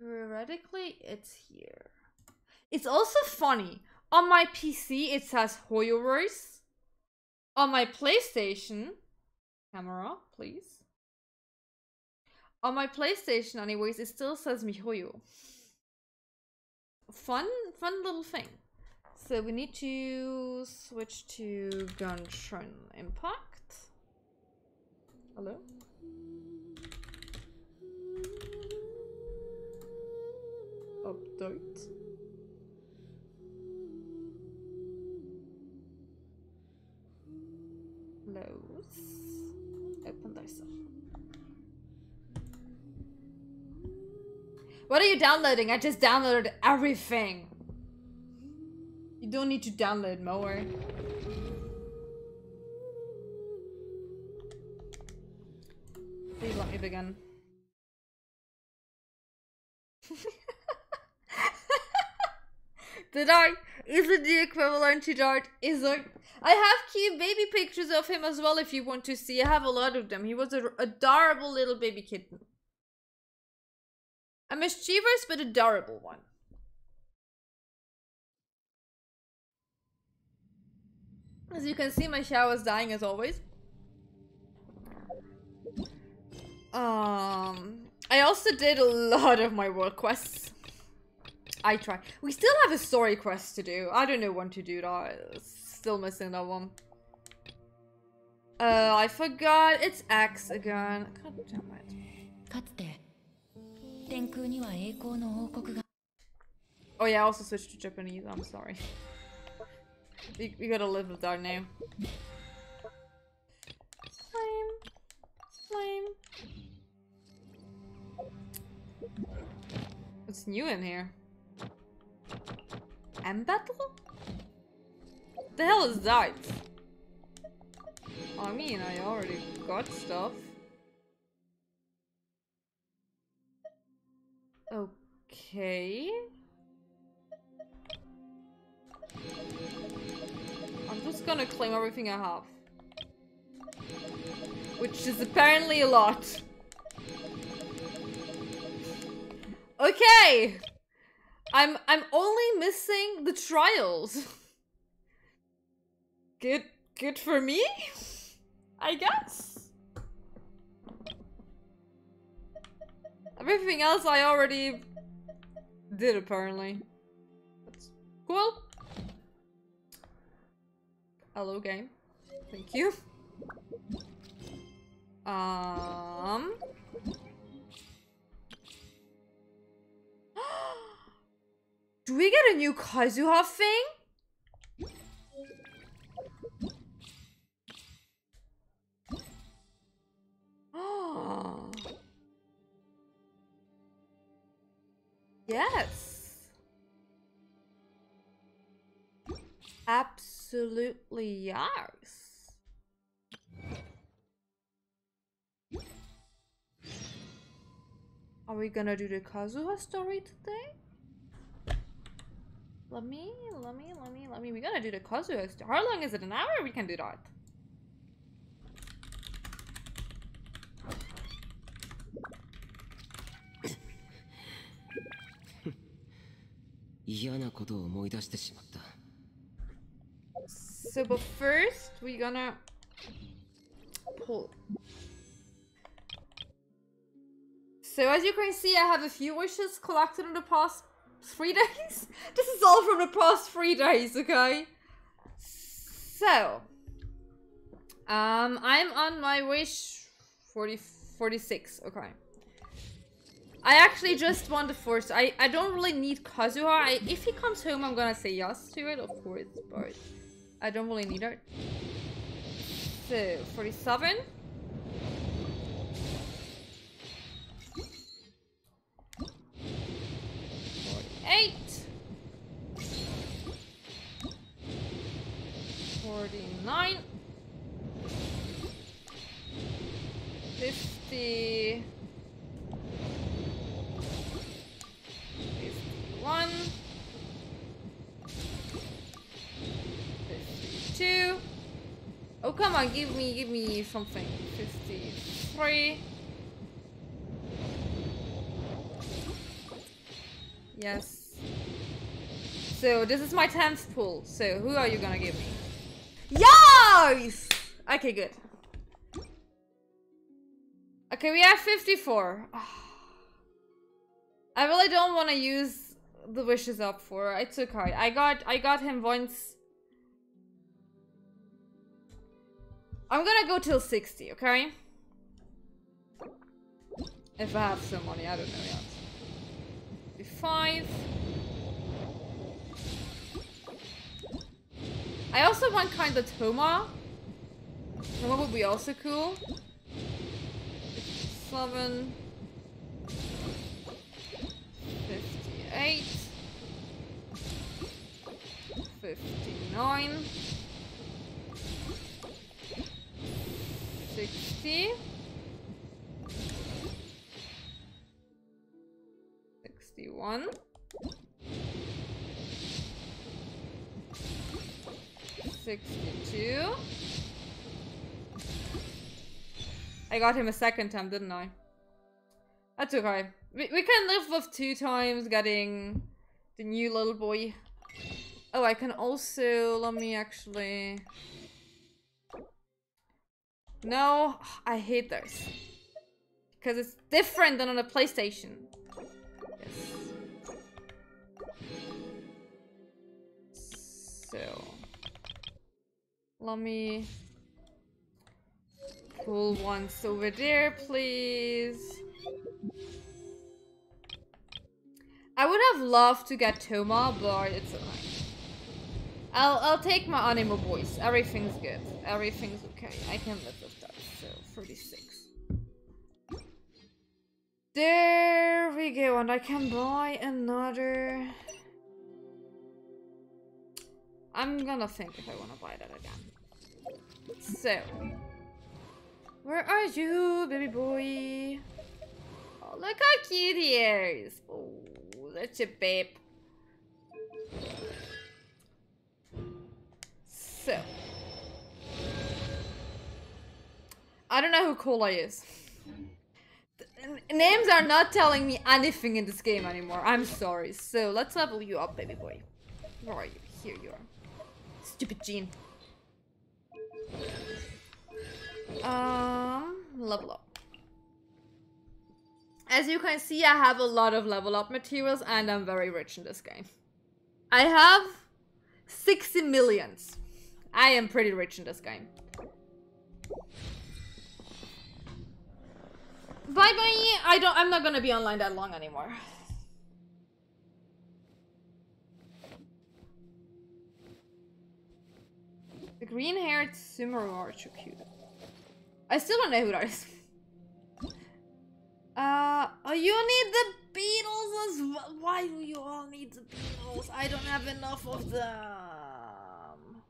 Theoretically, it's here. It's also funny. On my PC, it says Hoyoverse. On my PlayStation, camera, please. On my PlayStation, anyways, it still says MiHoYo. Fun, fun little thing. So we need to switch to Gunshun Impact. Hello? Update. Close. Open this. What are you downloading? I just downloaded everything. You don't need to download more. Please let me begin. dart isn't the equivalent to dart, is it? I have cute baby pictures of him as well if you want to see. I have a lot of them. He was an adorable little baby kitten. A mischievous but adorable one. As you can see, my shower is dying as always. Um, I also did a lot of my work quests. I try. We still have a story quest to do. I don't know when to do that. Still missing that one. Uh, I forgot. It's X again. God damn it. かつて天空には栄光の王国が Oh yeah, I also switched to Japanese. I'm sorry. We, we gotta live with that now. Flame. Flame. What's new in here? M battle? The hell is that? I mean, I already got stuff. Okay. I'm just gonna claim everything I have. Which is apparently a lot. Okay! I'm I'm only missing the trials. Good good for me? I guess. Everything else I already did apparently. That's cool. Hello game. Thank you. Um Do we get a new Kazuha thing? Yes. Absolutely yes. Are we gonna do the Kazuha story today? Let me, let me, let me, let me. We're gonna do the Kazuya. How long is it? An hour? We can do that. so, but first, we're gonna pull. So as you can see, I have a few wishes collected in the past three days. this is all from the past three days, okay? So, um, I'm on my wish 40, 46, okay. I actually just want the first. I, I don't really need Kazuha. I, if he comes home, I'm gonna say yes to it, of course, but I don't really need it. So, 47. Forty-nine. Fifty. Fifty-one. Fifty-two. Oh, come on, give me, give me something. Fifty-three. Yes. So this is my 10th pull. So who are you gonna give me? Nice! Okay, good. Okay, we have 54. I really don't want to use the wishes up for. It's okay. I got I got him once. I'm gonna go till 60, okay? If I have some money, I don't know yet. 55. I also want kind of Toma. Toma would be also cool. Seven. 58. 59. 60. 61. 62. I got him a second time, didn't I? That's okay. We, we can live with two times getting the new little boy. Oh, I can also... Let me actually... No, I hate those. Because it's different than on a PlayStation. Yes. So... Let me... Pull once over there, please. I would have loved to get Toma, but it's alright. I'll I'll take my animo voice. Everything's good. Everything's okay. I can live with that. So 36. There we go, and I can buy another. I'm gonna think if I wanna buy that again. So where are you, baby boy? Oh, look how cute he is. Oh, that's a babe. So. I don't know who Cola is. Names are not telling me anything in this game anymore. I'm sorry. So, let's level you up, baby boy. Where are you? Here you are. Stupid Gene. Um, level up. As you can see, I have a lot of level up materials and I'm very rich in this game. I have 60 millions. I am pretty rich in this game. Bye bye. I don't I'm not gonna be online that long anymore. The green haired Sumeru cute. I still don't know who that is. Uh, oh, you need the Beatles as well. Why do you all need the Beatles? I don't have enough of them.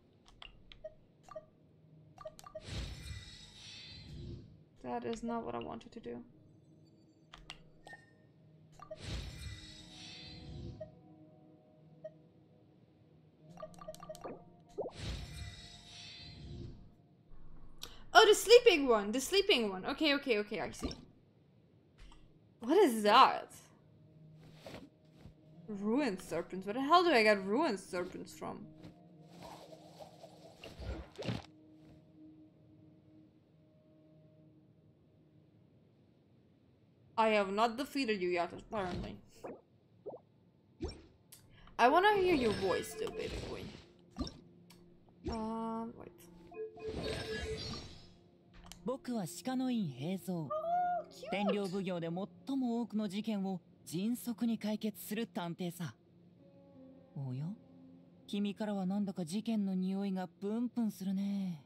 That is not what I wanted to do. Oh, the sleeping one. The sleeping one. Okay, okay, okay, I see. What is that? Ruined serpents. Where the hell do I get ruined serpents from? I have not defeated you yet, apparently. I wanna hear your voice still, baby boy. Um, wait. 僕は鹿の院平蔵天領奉行で最も多くの事件を迅速に解決する探偵さおや？君からはなんだか事件の匂いがプンプンするね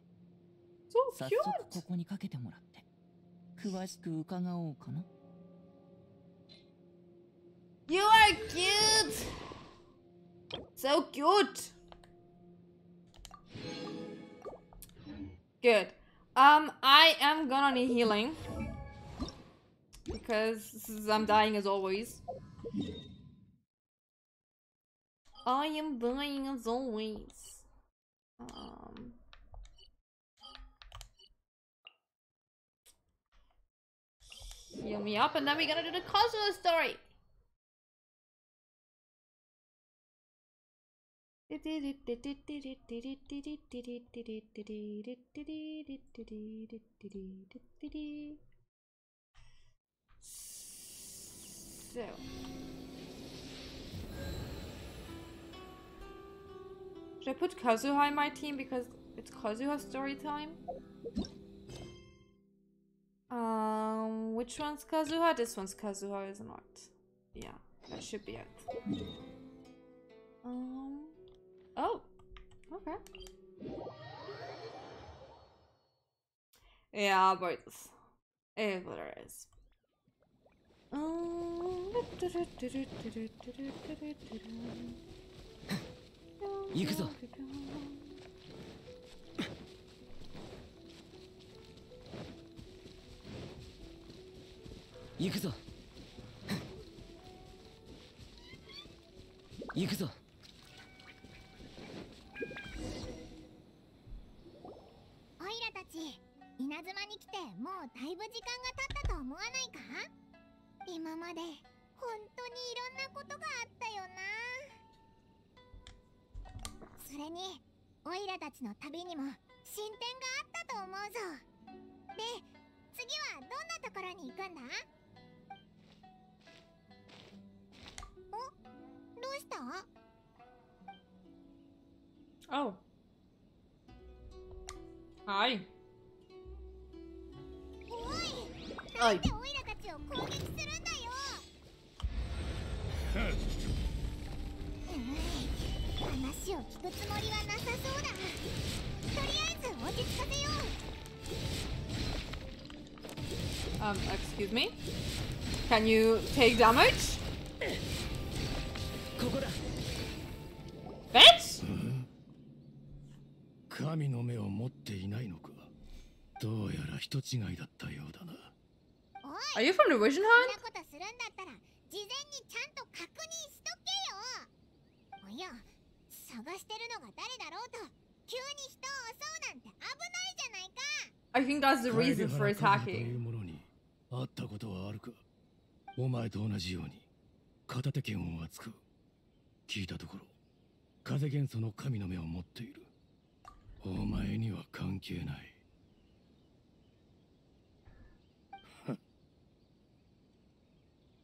早!速ここにかけてもらって詳しく伺おうかな You are cute! So cute! Good. Um, I am gonna need healing. Because this is- I'm dying as always. I am dying as always. Um... Heal me up and then we're gonna do the Cosmo story! So. Should I put Kazuha in my team because it's Kazuha's story time? Um, which one's Kazuha? This one's Kazuha, isn't it? Yeah, that should be it. Um, oh, okay. Yeah, but it what it is. Um, 行 稲妻に来てもうだいぶ時間が経ったと思わないか？今まで本当にいろんなことがあったよな。それにオイラたちの旅にも進展があったと思うぞ。で次はどんなところに行くんだ？お？どうした？Oh. Hi. いはないんでオイラたちを攻撃するんだようん話を聞くつもりはなさそうだとりあえず落ち着かせよ Um, excuse me? Can you take damage? ここだ Bitch! 神の目を持っていないのかどうやら人違いだったようだなお Are い you from the Vision こん Hunt? なことするんだったら事前にちゃんと確認しとけよおや探してるのが誰だろうと急に人を襲うなんて危ないじゃないか I think that's the reason for 楓原和人とい attacking. うものに会ったことはあるかお前と同じように片手剣を扱う聞いたところ風元素の神の目を持っているお前には関係ない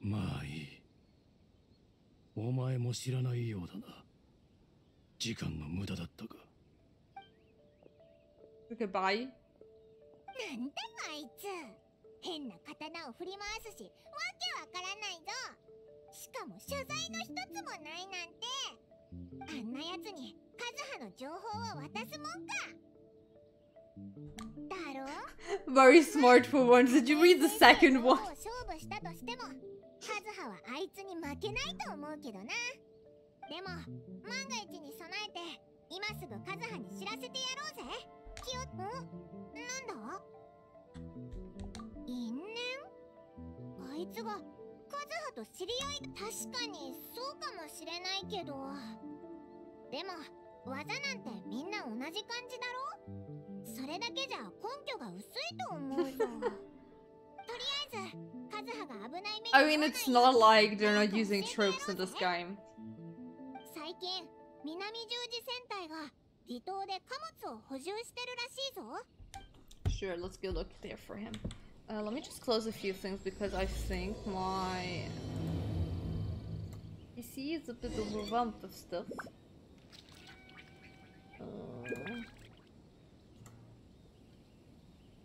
まあいい。お前も知らないようだな。時間の無駄だったか。Goodbye. なんだあいつ。変な刀を振り回すしわけわからないぞ。しかも謝罪の一つもないなんて。あんなやつにカズハの情報を渡すもんか。だろ Very smart for once. Did you read the second one? カズハはあいつに負けないと思うけどな。でも万が一に備えて今すぐカズハに知らせてやろうぜ。気をん？なんだ？因縁？あいつがカズハと知り合い？確かにそうかもしれないけど。でも技なんてみんな同じ感じだろ？それだけじゃ根拠が薄いと思うぞ。とりあえず カズハが危ない目に I mean, it's not like they're not using tropes in this game. 最近南十字戦隊が離島で貨物を補充してるらしいぞ Sure, let's go look there for him. Uh, let me just close a few things because I think my PC is a bit overwhelmed with stuff. Uh,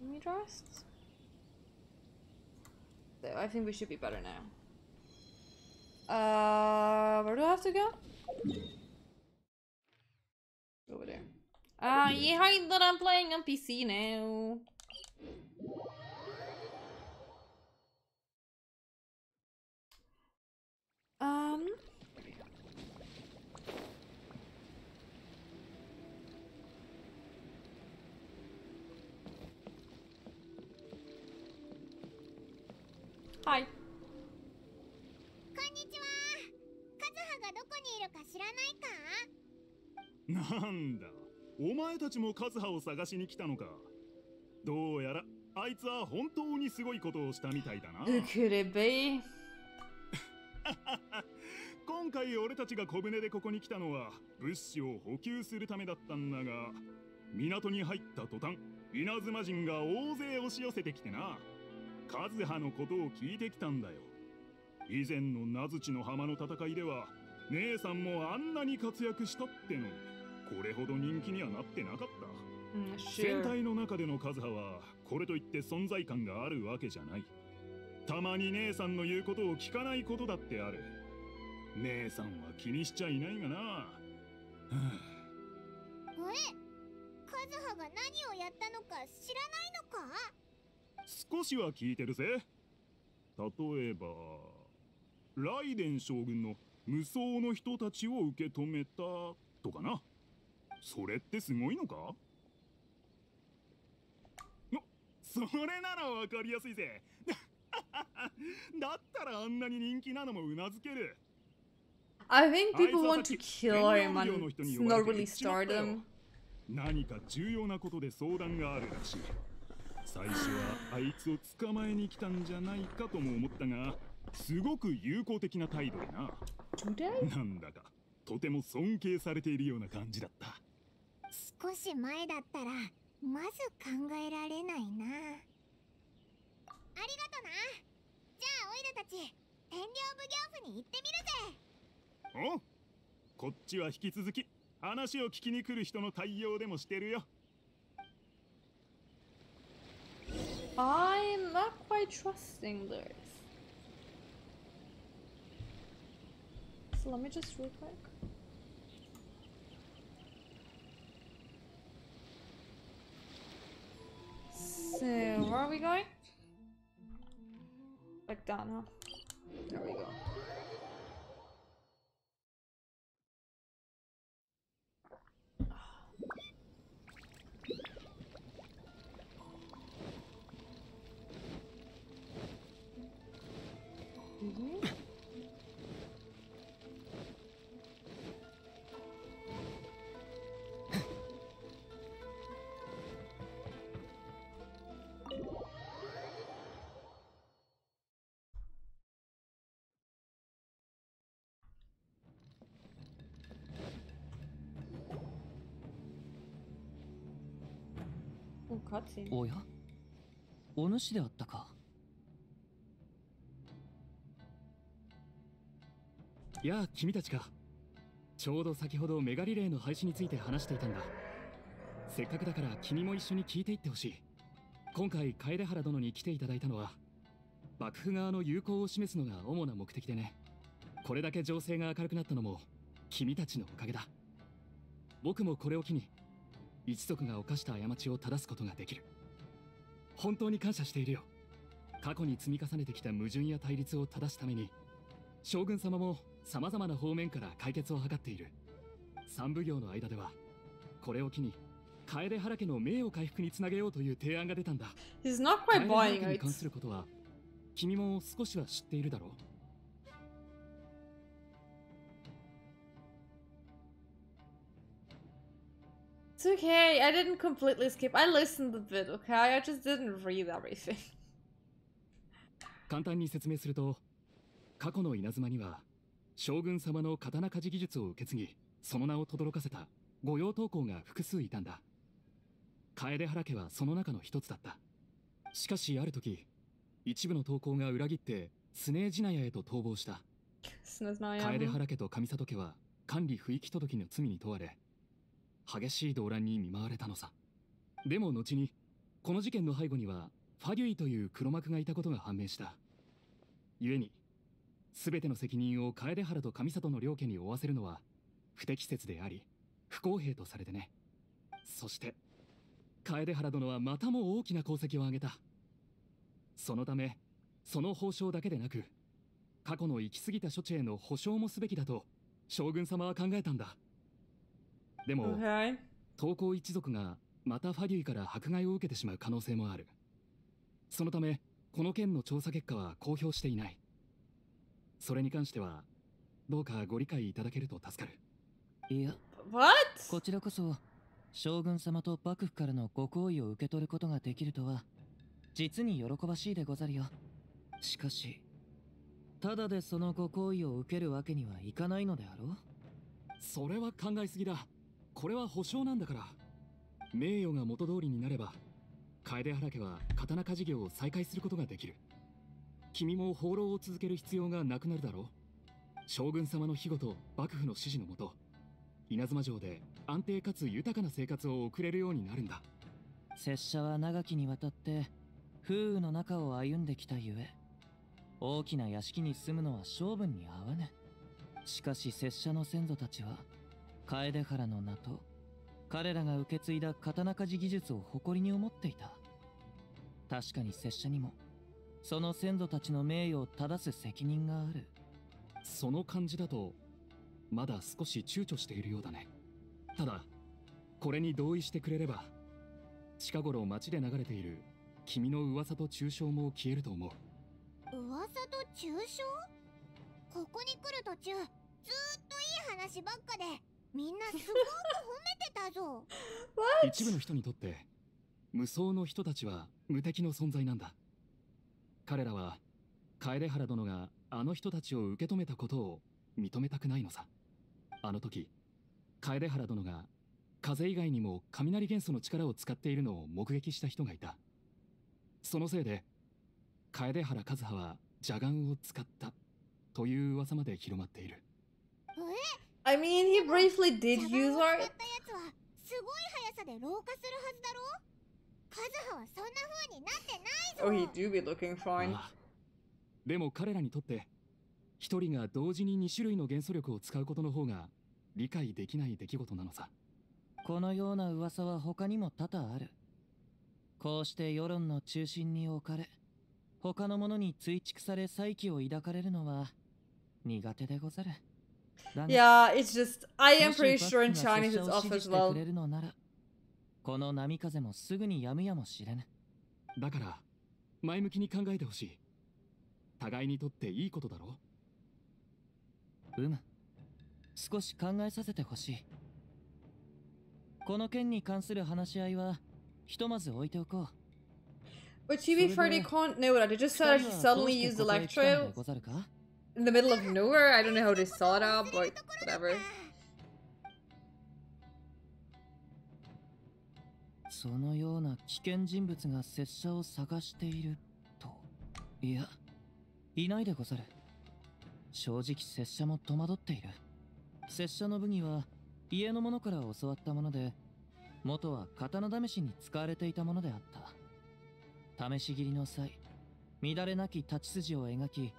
let me just. so I think we should be better now. Uh, where do I have to go? Over there. Ah, yeah, hide that I'm playing on PC now. Um. Hi. こんにちは。カズハがどこにいるか知らないか？なんだ。お前たちもカズハを探しに来たのか。どうやらあいつは本当にすごいことをしたみたいだな。Who could it be? 今 今回俺たちが小舟でここに来たのは物資を補給するためだったんだが港に入った途端稲妻人が大勢押し寄せてきてな和葉のことを聞いてきたんだよ。以前の名槌の浜の戦いでは姉さんもあんなに活躍したってのにこれほど人気にはなってなかった。Mm, 戦.隊の中での和葉はこれといって存在感があるわけじゃない。たまに姉さんの言うことを聞かないことだってある。姉さんは気にしちゃいないがな、はえカズハが何をやったのか知らないのか？あ少しは聞いてるぜ。例えばライ将軍の無双の人たを受け止めたとかな。それってすごいのか？それならわかりやすいぜ。だったらあんなに人気なのもうける。何か重要なことで相談があるらしい。最初はあいつを捕まえに来たんじゃないかとも思ったがすごく友好的な態度でな?なんだかとても尊敬されているような感じだった。少し前だったらまず考えられないな。ありがとな。じゃあオイラたち天領奉行府に行ってみるぜ。お？こっちは引き続き話を聞きに来る人の対応でもしてるよ I'm not quite trusting this. So let me just real quick. So where are we going? Down, huh? There we go. Cutscene. おや？お主であったか。やあ君たちか。ちょうど先ほどメガリレーの廃止について話していたんだ。せっかくだから君も一緒に聞いていってほしい。今回楓原殿に来ていただいたのは幕府側の友好を示すのが主な目的でね。これだけ情勢が明るくなったのも君たちのおかげだ。僕もこれを機に一族が犯した過ちを正すことができる。本当に感謝しているよ。過去に積み重ねてきた矛盾や対立を正すために将軍様も様々な方面から解決を図っている。三奉行の間ではこれを機に楓原家の名誉回復につなげようという提案が出たんだ。He's not quite buying 家に it. 関することは君も少しは知っているだろう It's okay. I didn't completely skip. I listened a bit, okay? I just didn't read everything. 簡単に説明すると過去の稲妻には将軍様の刀鍛冶技術を受け継ぎその名を轟かせた御用刀工が複数いたんだ楓原家はその中の一つだったしかしある時一部の刀工が裏切ってスネージナヤへと逃亡した楓原家と上里家は管理不行き届きの罪に問われ激しい動乱に見舞われたのさ。でも後にこの事件の背後にはファデュイという黒幕がいたことが判明した。故に全ての責任を楓原と上里の両家に負わせるのは不適切であり不公平とされてね。そして楓原殿はまたも大きな功績を挙げた。そのためその報奨だけでなく過去の行き過ぎた処置への保証もすべきだと将軍様は考えたんだ。でも Okay. 東光一族がまたファデュイから迫害を受けてしまう可能性もある。そのためこの件の調査結果は公表していない。それに関してはどうかご理解いただけると助かる。いや What? こちらこそ将軍様と幕府からのご好意を受け取ることができるとは実に喜ばしいでござるよ。しかしただでそのご好意を受けるわけにはいかないのであろう？それは考えすぎだこれは保証なんだから。名誉が元通りになれば楓原家は刀鍛冶業を再開することができる。君も放浪を続ける必要がなくなるだろう。将軍様の庇護と幕府の指示のもと稲妻城で安定かつ豊かな生活を送れるようになるんだ。拙者は長きにわたって風雨の中を歩んできたゆえ大きな屋敷に住むのは性分に合わぬ。しかし拙者の先祖たちは楓原の名と彼らが受け継いだ刀鍛冶技術を誇りに思っていた。確かに拙者にもその先祖たちの名誉を正す責任がある。その感じだとまだ少し躊躇しているようだね。ただこれに同意してくれれば近頃街で流れている君の噂と中傷も消えると思う。噂と中傷？ここに来る途中ずーっといい話ばっかでみんなすごく褒めてたぞ。一部の人にとって無双の人たちは無敵の存在なんだ。彼らは楓原殿があの人たちを受け止めたことを認めたくないのさ。あの時楓原殿が風以外にも雷元素の力を使っているのを目撃した人がいた。そのせいで楓原和葉は邪眼を使ったという噂まで広まっている I mean, he briefly did use すごい速さで老化するはずだろ？カズハはそんな風になってないぞ。Oh, he do be looking fine. ああでも彼らにとって一人が同時に2種類の元素力を使うことの方が理解できない出来事なのさ。このような噂は他にも多々ある。こうして世論の中心に置かれ他の者に追蓄され再起を抱かれるのは苦手でござる Yeah, it's just I も am し pretty sure in Chinese 拙 it's off as well. この波風もすぐにやむやもしれぬ。だから前向きに考えてほしい。互いにとっていいことだろう。む。少し考えさせてほしい。この件に関する話し合いはひとまず置いておこう。But to be fair, they can't know that. They just said 二 he 人はどう suddenly して used ここへ来たので Electro in the middle of nowhere. I don't know how they saw that, but whatever. そのような危険人物が拙者を探しているといやいないでござる正直拙者も戸惑っている拙者の武技は家の者から教わったもので元は刀試しに使われていたものであった試し切りの際乱れなき立ち筋を描き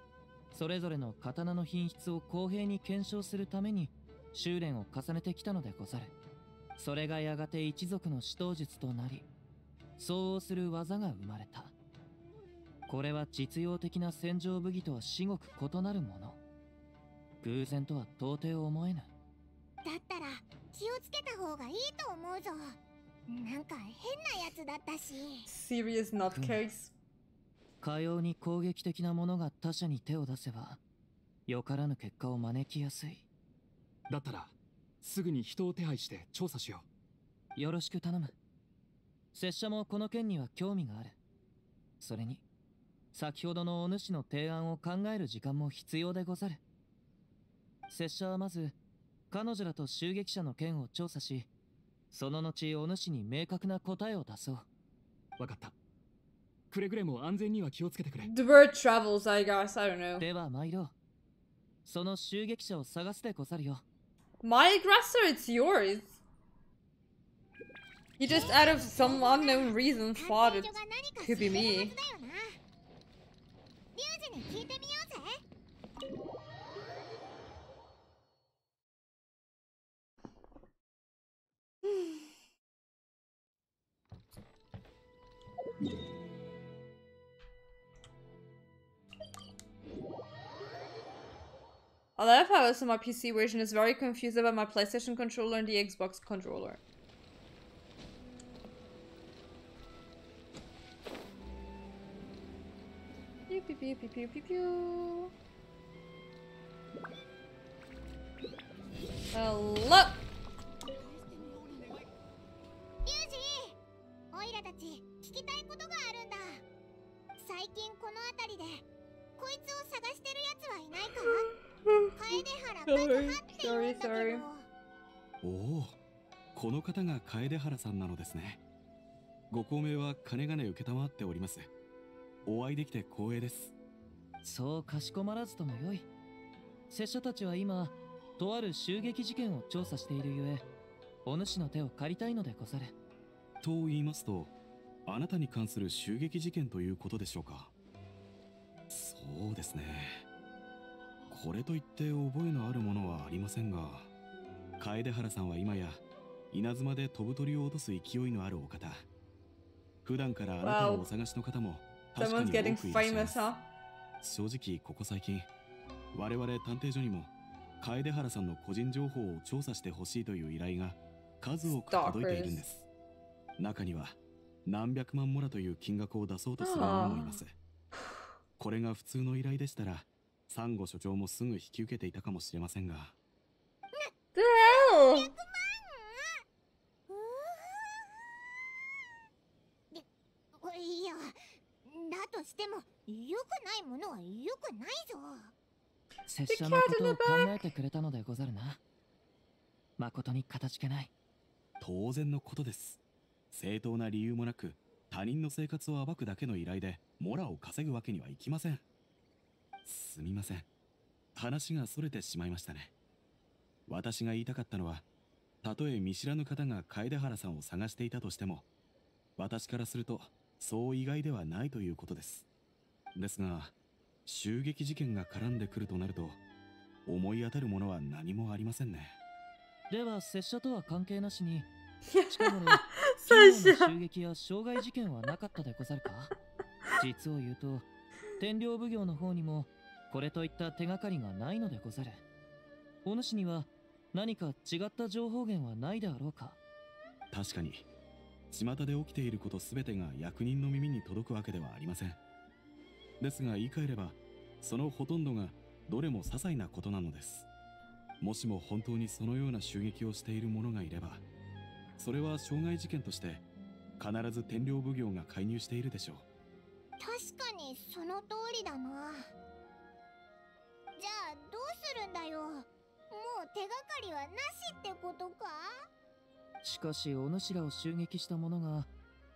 それぞれの刀の品質を公平に検証するために修練を重ねてきたのでござる。それがやがて一族の指導術となり相応する技が生まれた。これは実用的な戦場武技とは至極異なるもの。偶然とは到底思えぬ。だったら気をつけた方がいいと思うぞ。なんか変なやつだったし。Serious nutcase. かように攻撃的な者が他者に手を出せばよからぬ結果を招きやすい。だったらすぐに人を手配して調査しよよろしく頼む。拙者もこの件には興味がある。それに先ほどのお主の提案を考える時間も必要でござる。拙者はまず彼女らと襲撃者の件を調査しその後お主に明確な答えを出そうう。わかったくれぐれも安全には気をつけてくれ The bird travels, I guess. I don't know. では参ろうその襲撃者を探すでござるよ My aggressor, it's yours. You just, out of some unknown reason, 探 thought 偵 it could 知 be me. リュウジに聞いてみようぜ I love how also my PC version is very confused about my PlayStation controller and the Xbox controller. Pew pew pew pew pew pew pew. Hello. Sorry, ど。sorry. おおこの方が楓原さんなのですね。ご公明は金々承っております。お会いできて光栄です。そうかしこまらずともよい。拙者たちは今とある襲撃事件を調査しているゆえお主の手を借りたいのでござると言いますとあなたに関する襲撃事件ということでしょうか。そうですねこれといって覚えのあるものはありませんが楓原さんは今や稲妻で飛ぶ鳥を落とす勢いのあるお方。普段からあなたを.お探しの方も確かに多くいらっしゃいます?正直ここ最近我々探偵所にも楓原さんの個人情報を調査してほしいという依頼が数多く届いているんです。中には何百万モラという金額を出そうとする者もいます。これが普通の依頼でしたらサンゴ所長もすぐ引き受けていたかもしれませんが。The hell? いやだとしても良くないものは良くないぞ。拙者のことを考えてくれたのでござるな。誠にかたじけない。当然のことです。正当な理由もなく他人の生活を暴くだけの依頼でモラを稼ぐわけにはいきませんすみません。話がそれてしまいましたね。私が言いたかったのはたとえ見知らぬ方が楓原さんを探していたとしても私からするとそう意外ではないということです。ですが襲撃事件が絡んでくるとなると思い当たるものは何もありませんね。では拙者とは関係なしに近頃 拙者。企業の襲撃や傷害事件はなかったでござるか？実を言うと天領奉行の方にもこれといった手がかりがないのでござる。お主には何か違った情報源はないであろうか？確かに。巷で起きていることすべてが役人の耳に届くわけではありません。ですが言い換えればそのほとんどがどれも些細なことなのです。もしも本当にそのような襲撃をしている者がいればそれは傷害事件として必ず天領奉行が介入しているでしょう。確かにその通りだなるんだよ。もう手がかりはなしってことか？しかしお主らを襲撃した者が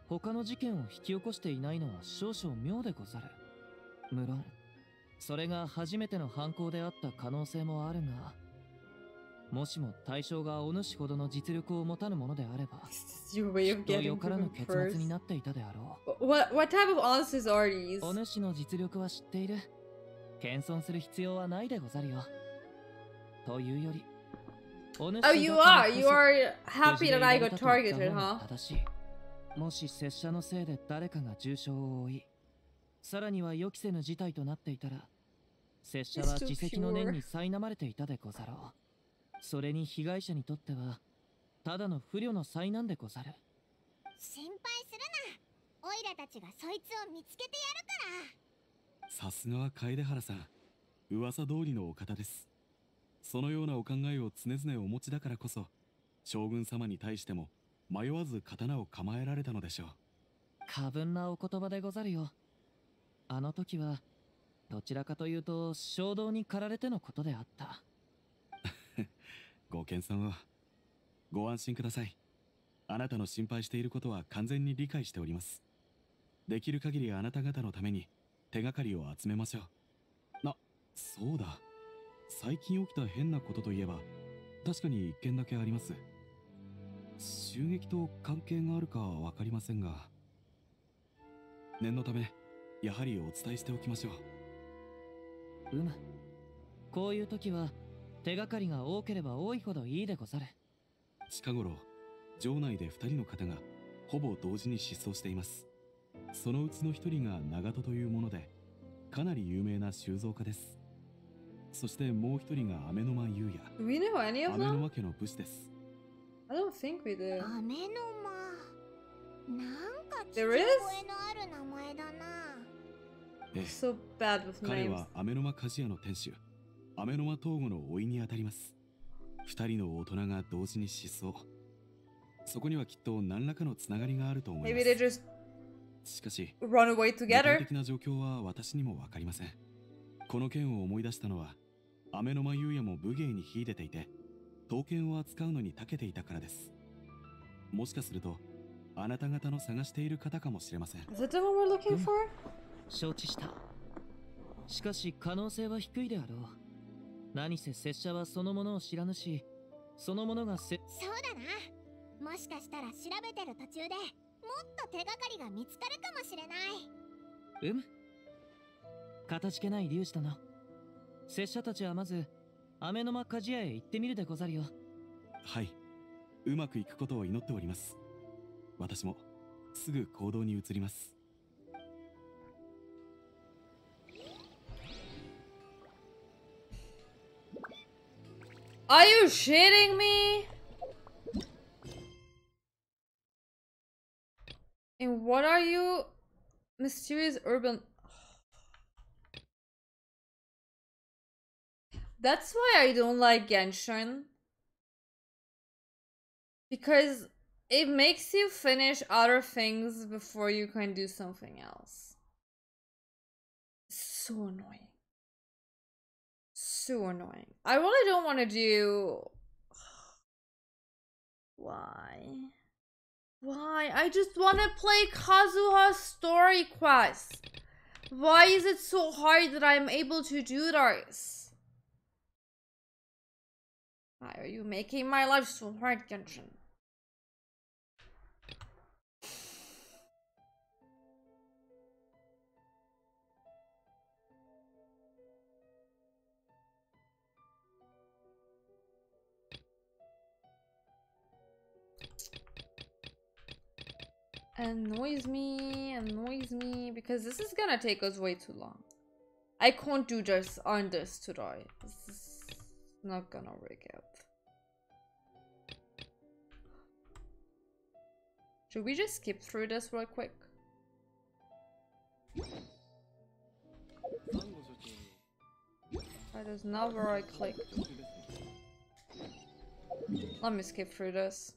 他の事件を引き起こしていないのは少々妙でござる。無論。それが初めての犯行であった可能性もあるが。もしも対象がお主ほどの実力を持たぬものであれば よからぬ結末に.なっていたであろ What what type of answers are う these? お主の実力は知っている。謙遜する必要はないでござるよというより Oh, you are. そ You are 無 happy that い I got targeted, huh? もし拙者のせいで誰かが重傷を負いさらには予期せぬ事態となっていたら拙者は自責の念.に苛まれていたでござろうそれに被害者にとってはただの不慮の災難でござる心配するなオイラたちがそいつを見つけてやるからさすがは楓原さん噂通りのお方ですそのようなお考えを常々お持ちだからこそ将軍様に対しても迷わず刀を構えられたのでしょう。過分なお言葉でござるよ。あの時はどちらかというと衝動に駆られてのことであった。ご謙遜を。ご安心ください。あなたの心配していることは完全に理解しております。できる限りあなた方のために手がかりを集めましょう。なそうだ最近起きた変なことといえば確かに一件だけあります。襲撃と関係があるかは分かりませんが念のためやはりお伝えしておきましょう。うむ。こういう時は手がかりが多ければ多いほどいいでござる。近頃城内で2人の方がほぼ同時に失踪しています。そのうちの1人が長門というものでかなり有名な収蔵家ですそしてもう1人が雨の間優也 Do we know any of 雨の them? 間家の武士です I don't think we do. 雨の間なんか聞覚?えのある名前だなええ So bad with 彼 names. は雨の間鍛冶屋の店主雨の間東吾の甥にあたります2人の大人が同時に失踪そこにはきっと何らかのつながりがあると思いま Maybe they す just しかし run away 具体 together. 的な状況は私にもわかりませんこの件を思い出したのは雨の間優也も武芸に秀でていて刀剣を扱うのに長けていたからです。もしかするとあなた方の探している方かもしれません。Is it the one we're looking for? 承知した。しかし可能性は低いであろう。何せ拙者はそのものを知らぬしそのものがせそうだな。もしかしたら調べてる途中でもっと手がかりが見つかるかもしれない。うむかたじけない龍二殿拙者たちはまず雨の間鍛冶屋へ行ってみるでござるよはいうまくいくことを祈っております私もすぐ行動に移ります Are you shitting me? And what are you? Mysterious urban. That's why I don't like Genshin. Because it makes you finish other things before you can do something else. So annoying. So annoying. I really don't want to do. Why? Why? I just want to play Kazuha's story quest. Why is it so hard that I'm able to do this? Why are you making my life so hard, Genshin? annoys me, annoys me, because this is gonna take us way too long. I can't do this on this today. This is not gonna work out. Should we just skip through this real quick? That is not where I clicked. Let me skip through this.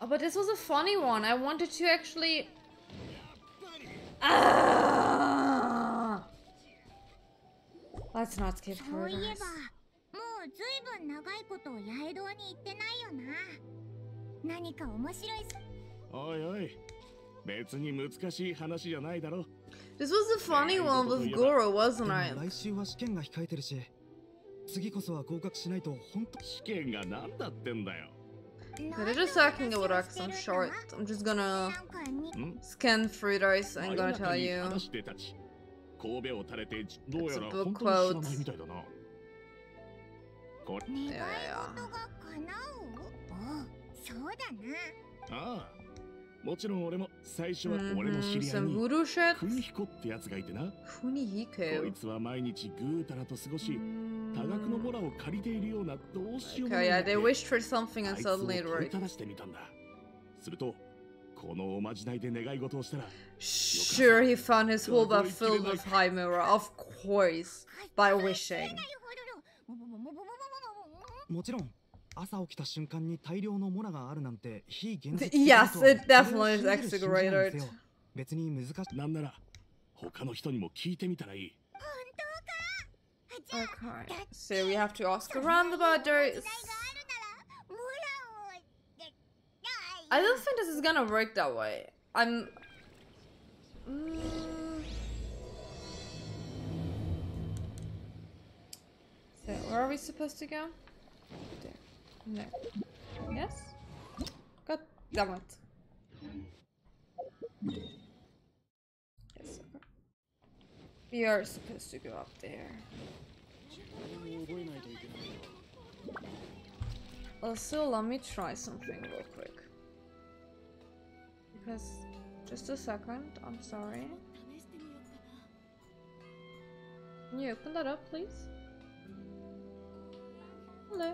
Oh, but this was a funny one. I wanted to actually... Ah! Let's not skip そ through ういえ this. ばもうずいぶん長いこと八重堂に行ってないよな何か面白いおいおい別に難しい話じゃないだろ This was the funny one with Goro, で wasn't も it? 来週は試験が控えてるし次こそは合格しないと本当試験が何だってんだよ Okay, they're just talking about X. I'm short. I'm just gonna なんかに scan through this and 真 gonna 夜中 tell に you. 神戸を垂れてどうやら本当に知らないみたいだなこれ願い事が叶うおうそうだなああもちろん俺も最初は俺の Mm-hmm. 知り合いに voodoo shit? 国彦ってやつがいてなこ Funihiko. いつは毎日ぐうたらと過ごし多額のボラを借りているようなどうしようも Okay, ない yeah, they wished for something あ and suddenly it worked. すると Sure, he found his whole bag filled with high mirror. Of course, by wishing. もちろん朝起きた瞬間に大量のモラがあるなんて非現実 Th- 的 yes, だ it と definitely is それを信じる信じないに exaggerated. せよ別に難しいなんなら他の人にも聞いてみたらいい Okay, so we have to ask around about this. I don't think this is gonna work that way. I'm. Mm. So, where are we supposed to go? There. No. Yes? God damn it. Yes. We are supposed to go up there. Also, let me try something real quick. Because, just a second, I'm sorry. Can you open that up, please? Hello.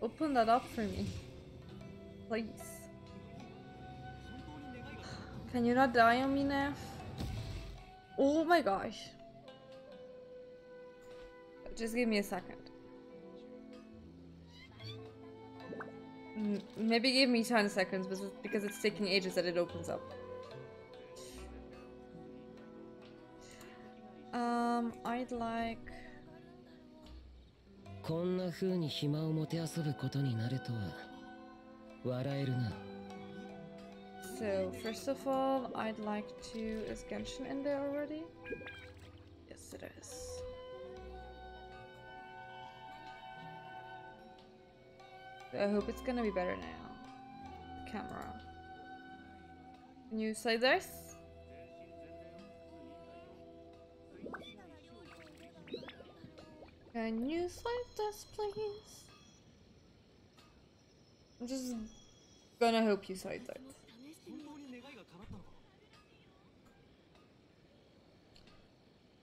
Open that up for me. Please. Can you not die on me, Neff? Oh my gosh. Just give me a second. Mm, Maybe give me 10 seconds but it's because it's taking ages that it opens up. Um, I'd like. こんな風に暇をもてあそぶことになるとは笑えるな So, first of all, I'd like to. Is Genshin in there already? Yes, it is. I hope it's gonna be better now. Camera. Can you say this? Can you say this, please? I'm just gonna hope you say that.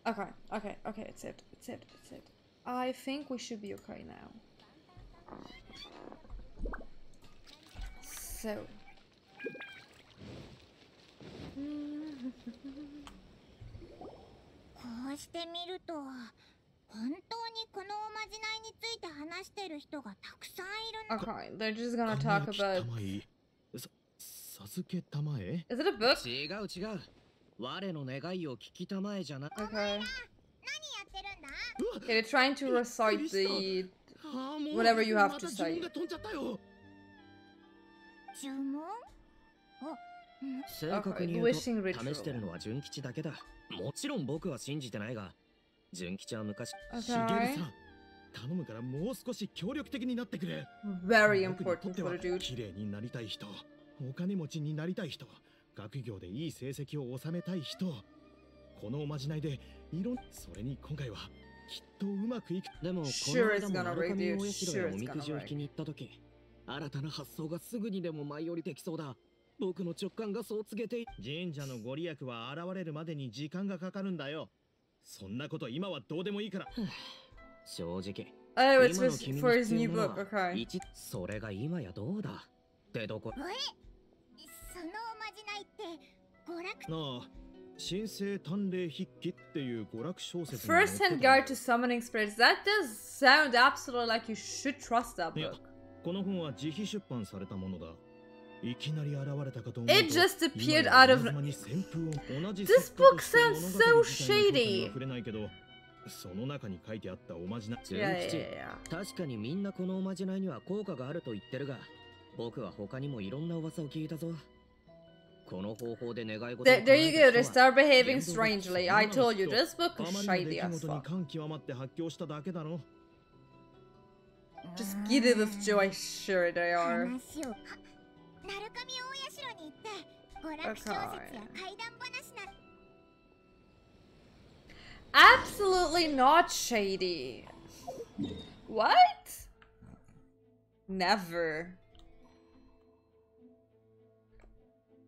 Okay, okay, okay, it's it, it's it, it's it. I think we should be okay now. So. こうして見ると本当にこのおまじないについて話してる人がたくさんいるな Okay, they're just gonna talk about. 玉井さ授けたまえ Is it a book? 違う違う我の願いを聞きたまえじゃな Okay. 何やってるんだ Okay, they're trying to recite the. Whatever you have ま to say. 分が飛んじゃったよ呪文正確に言う Wishing と ritual. 試してるのは純吉だけだもちろん僕は信じてないが純吉は昔しげる Okay. さん頼むからもう少し協力的になってくれ Very important て for は the dude. 綺麗になりたい人お金持ちになりたい人学業でいい成績を収めたい人このおまじないでいろんそれに今回はきっとうまくいく。でもこ Sure の間も gonna アルカミ dude. 大社へ Sure おみくじ gonna を引きに行った時新たな発想がすぐにでも舞い降りてきそうだ。僕の直感がそう告げてい神社のご利益は現れるまでに時間がかかるんだよ。そんなこと今はどうでもいいから。正直 Oh, it's for, for his new book. は Okay. 一それが今やどうだ？ってどこ？え？そのおまじないって娯楽？なあ神聖探霊筆記っていう娯楽小説 First た hand guide to summoning spirits. That does sound absolutely like you should trust that いや book. この本は自費出版されたものだいきなり現れたかと思うと It just appeared out of- This book sounds so shady. 触れないけどその中に書いてあったおまじない純 Yeah, yeah, 吉 yeah, yeah. 確かにみんなこのおまじないには効果があると言ってるが僕は他にもいろんな噂を聞いたぞ There, there you go, they start behaving strangely. I told you, this book is shady as fuck. Just giddy with joy, ah. sure they are. Okay. Absolutely not shady. What? Never.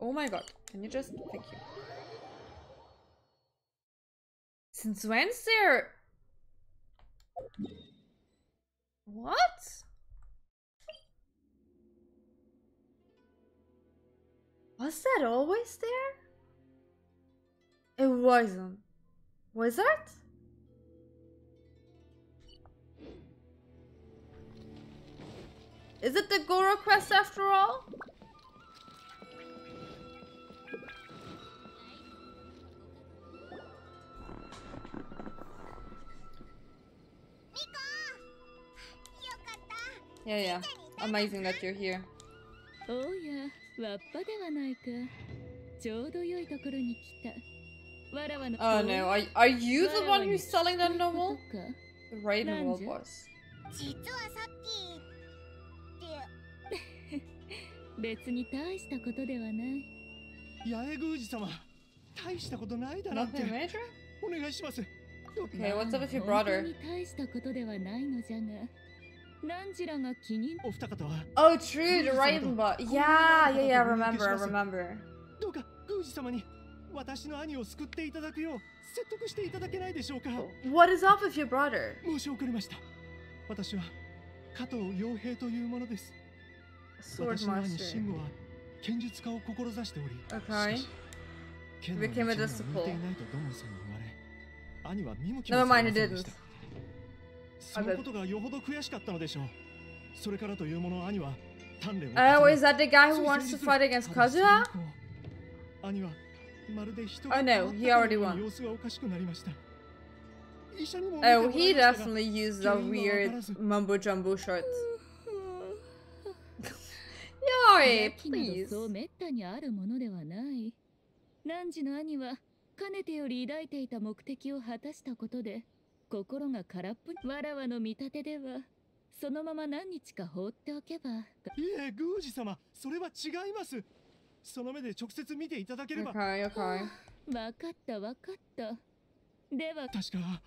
Oh my god. Can you just. Thank you. Since when's there. What? Was that always there? It wasn't. Was it? Is it the Goro quest after all? Yeah, yeah. Amazing that you're here. おやわっぱではないかちょうど良いところに来たわらわの Oh no, are, are you the わら one わに who's selling that 聞きたいこと novel? か The Ravenwald Nanja? was. 実はさっきって別に大したことではない八重宮司様大したことないだなんて Nothing major? お願いします Okay, what's up with your まあ brother? 本当に大したことではないのじゃが Oh, true, the Ravenbot. Yeah, yeah, yeah, I remember, I remember. どうか宮司様に私の兄を救っていただくよう説得していただけないでしょうか What is up with your brother? 申し遅れました私は加藤洋平というものです Sword 私の兄 Master. 慎吾は剣術家を志しており Okay. しかし剣の Became a 道には向い disciple. ていないと土門さんに言われ兄は見向き Never もさ mind, れ it ませんでした didn't. そのことがよほど悔しかったのでしょうそれからというもの兄は鍛錬を Oh, is that the guy つ who い wants 先 to 日 fight against Kazuha? 兄はまるで人 Oh, no, he already won. に様子がおかしくなりました医者にも見て Oh, he definitely used a weird mumbo jumbo short. 病 Yori, 気 など please. そうめったにあるものではない汝の兄はかねてより抱いていた目的を果たしたことで心が空っぽにわらわの見立てではそのまま何日か放っておけば。いえ宮司様それは違います。その目で直接見ていただければ。Okay, okay. わかったわかった。では確か。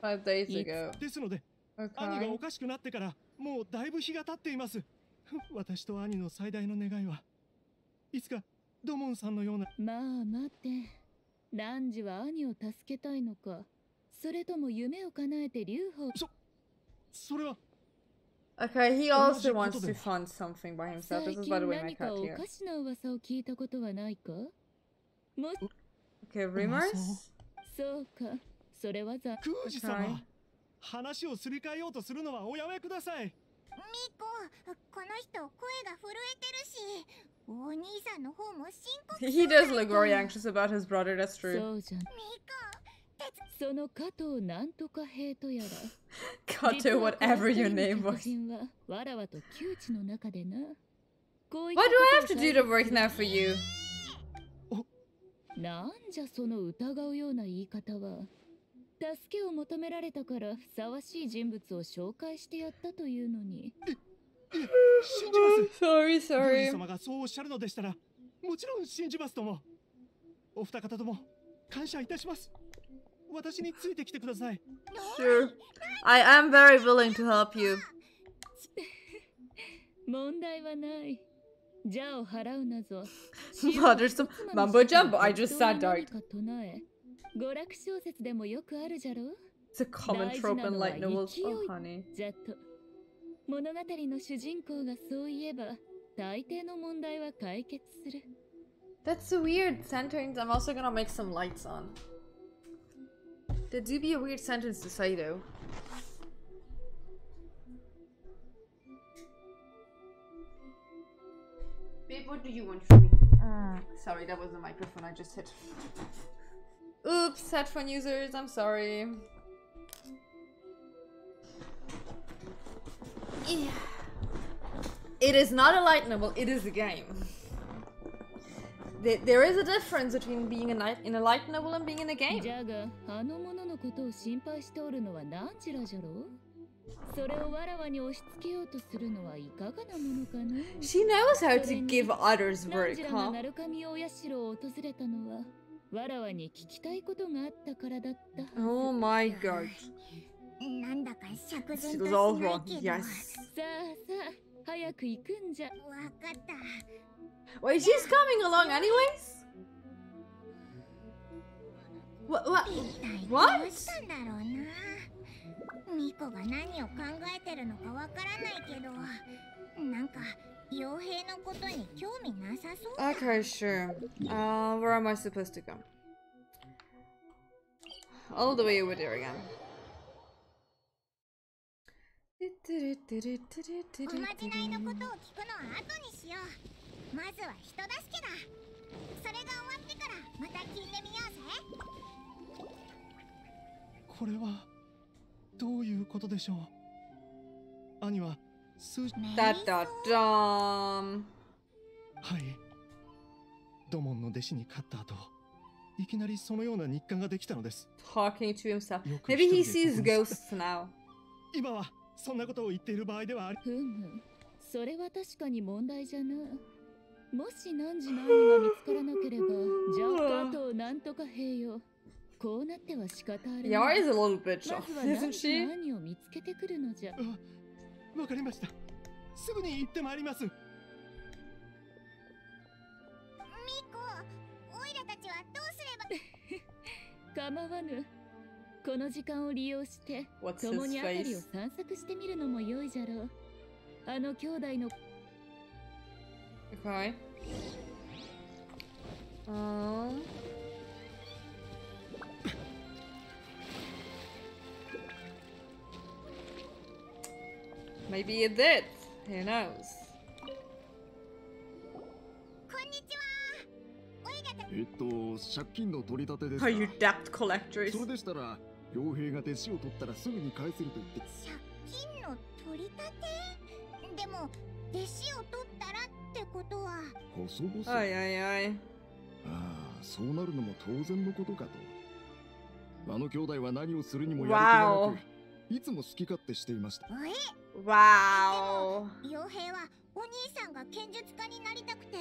Five days い ago. ですので兄が Okay. おかしくなってからもうだいぶ日が経っています。私と兄の最大の願いはいつかドモンさんのような。まあ待って。ランジは兄を助けたいのかそれとも夢を叶えて劉邦それは Okay, he 同 also wants と to で fund something by himself. 最 This is 近 by the way my 何か cat お here. かしな噂を聞いたことはないかも Okay, rumors? そうかそれはざ宮司様 Okay. 話をすり替えようとするのはおやめくださいミコこの人声が震えてるしお兄さんの方も深刻 He does look very anxious about his brother, that's そ true. うじゃんその加藤なんとか兵とやら Kato, whatever your name 実はこの二人の was. 客人はわらわと窮地の中でなこうい Why っ do た I こと have to を do the work now for you? なんじゃその疑うような言い方は助けを求められたからふさわしい人物を紹介してやったというのに信じます Sorry, 宮司 sorry. 様がそうおっしゃるのでしたらもちろん信じますともお二方とも感謝いたします Sure. I am very willing to help you. 問題はないじゃあを払うなぞ Wow, there's some mumbo jumbo. I just sat down. 何か唱え娯楽小説でもよくあるじゃろ It's a common 大事 trope な in のは light novels. 勢い Oh, honey. じゃと物語の主人公がそう言えば大抵の問題は解決する That's a weird sentence. I'm also gonna make some lights on. That do be a weird sentence to say though. Babe, what do you want from me? Mm. Sorry, that was the microphone I just hit. Oops, headphone users, I'm sorry. Yeah. It is not a light novel, it is a game There, there is a difference between being a night in a light novel and being in a game. じゃがあの者のことを心配しておるのは何時らじゃろそれをわらわに押し付けようとするのはいかがなものかな She knows how to give others 何 work, 時らが huh? 鳴神大社を訪れたのはわらわに聞きたいことがあったからだったはず Oh my god. なんだか釈 She 然 was とし all ない wrong. けど Yes. さあさあ早く行くんじゃわかった Wait, she's coming along anyways? What? What? 一体ど What? うしたんだろうなミコが何を考えてるのかわからないけどなんか傭兵のことに興味なさそう Okay, sure. Uh, where am I supposed to go? All the way over there again. おまじないのことを聞くのは後にしよう まずは人助けだ。それが終わってからまた聞いてみようぜ。これはどういうことでしょう？兄は数 Da da dum. はい。ドモンの弟子に勝った後いきなりそのような日課ができたのです。Talking to himself. Maybe he sees ghosts now. 今はそんなことを言っている場合ではあり。ふむ。それは確かに問題じゃなもし何時の兄が見つからなければじゃあ加藤なんとか兵よ。こうなっては仕方ある Yara is a little bit ま off, ずは isn't 何時 she? の兄を見つけてくるのじゃ。わかりました。すぐに行ってまいります。ミコオイラたちはどうすれば。構わぬ。この時間を利用して共に辺りを?散策してみるのも良いじゃろう。あの兄弟の Okay. Um. Maybe it did. Who knows? んにちはおいがたえっと借金の取り立てです Are か you debt collectors? それでしたら傭兵が弟子を取ったらすぐに返せると言って借金の取り立てでも弟子を取ったらっ てことは。細々。Ay, ay, ay. ああそうなるのも当然のことかと。あの兄弟は何をするにもやる気がな Wow. くいつも好き勝手していました。え Wow. 傭兵はお兄さんが剣術家になりたくて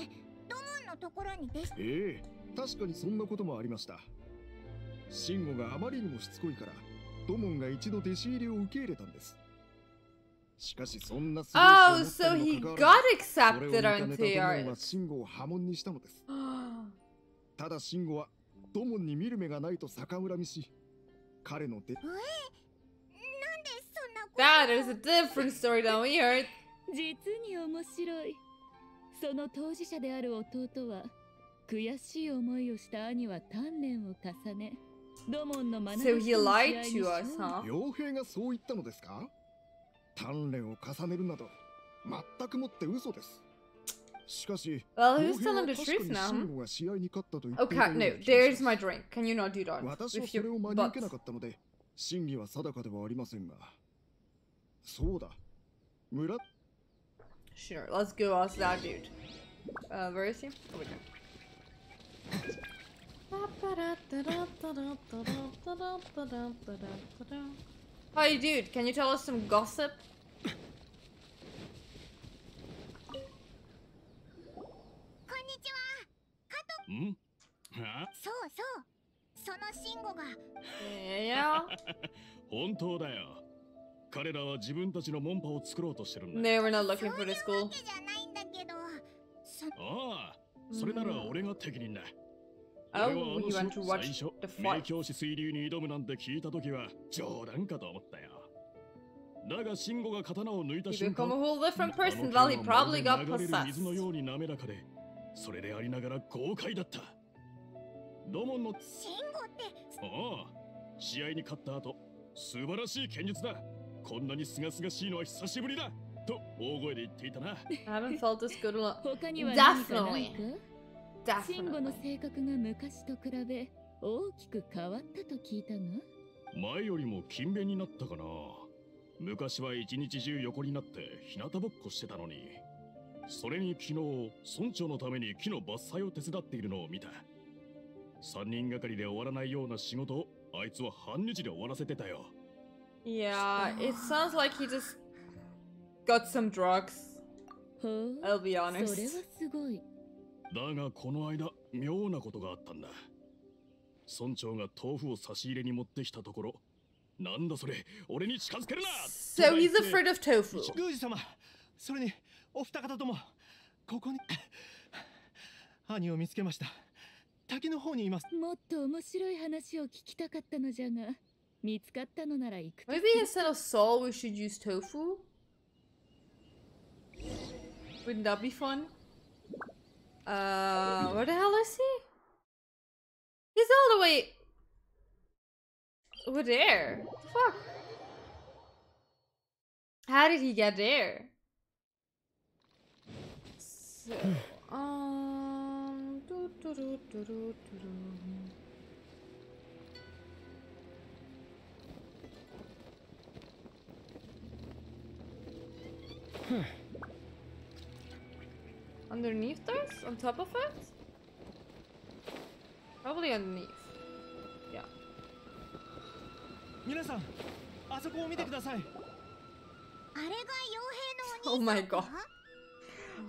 土門のところに弟子ええ確かにそんなこともありました。慎吾があまりにもしつこいから土門が一度弟子入りを受け入れたんです Oh, 仕事 so に he もかかわら got ずそれを accepted 見か onto ねた土門 yours. は慎吾を破門にしたのですただ慎吾は土門に見る目がないと逆恨みし彼のでえなんでそんなこと That is a different story than we heard. 実に面白いその当事者である弟は悔しい思いをした兄は鍛錬を重ね土門の学 So he lied to us, huh? 傭兵がそう言ったのですか 鍛錬を重ねるなど全くもって嘘ですしかし Well, 傭 who's 兵は telling the 確か truth に now? 慎吾が試合に勝ったと言っていた Okay, よう no, な気がし there's ます my drink. Can you not do that? 私は With そ your れを真に受けな butts. かったので真偽は定かではありませんがそうだ村 Sure, let's go ask that dude. Uh, where is he? Over there. Hi, dude. Can you tell us some gossip? こんにちは加藤んあそうそうその慎吾が Yeah. 本当だよ彼らは自分たちの門派を作ろうとしてるんだ No, we're not looking for the そういう school. わけじゃないんだけどそああそれなら俺が適任だ Oh, 俺はあの you want 名.教師水流に挑むなんて聞いた時は冗談かと思ったよだが慎吾が刀を抜いた瞬 become 間 a る possessed. 水のように滑らかでそれでありながら豪快だった土門の慎吾ってああ試合に勝った後素晴らしい剣術だこんなに清々しいのは久しぶりだと大声で言っていたな I haven't felt this good a 他には何かない Definitely. か慎吾の.性格が昔と比べ大きく変わったと聞いたが前よりも勤勉になったかな昔は一日中横になって日向ぼっこしてたのにそれに昨日村長のために木の伐採を手伝っているのを見た三人がかりで終わらないような仕事をあいつは半日で終わらせてたよ Yeah, it sounds like he just got some drugs. I'll be honest. だがこの間妙なことがあったんだ村長が豆腐を差し入れに持ってきたところなんだそれ俺に近づけるな So he's afraid of tofu. 宮司様それにお二方ともここに兄を見つけました滝の方にいますもっと面白い話を聞きたかったのじゃが見つかったのなら行くと Maybe instead of salt, we should use tofu? Wouldn't that be fun? Uh, where the hell is he? He's all the way over there. Fuck. How did he get there? So, um. Underneath this? On top of it? Probably underneath. Yeah. 皆さんあそこを見てくださいあれが傭兵 Oh のお兄 my さんか god.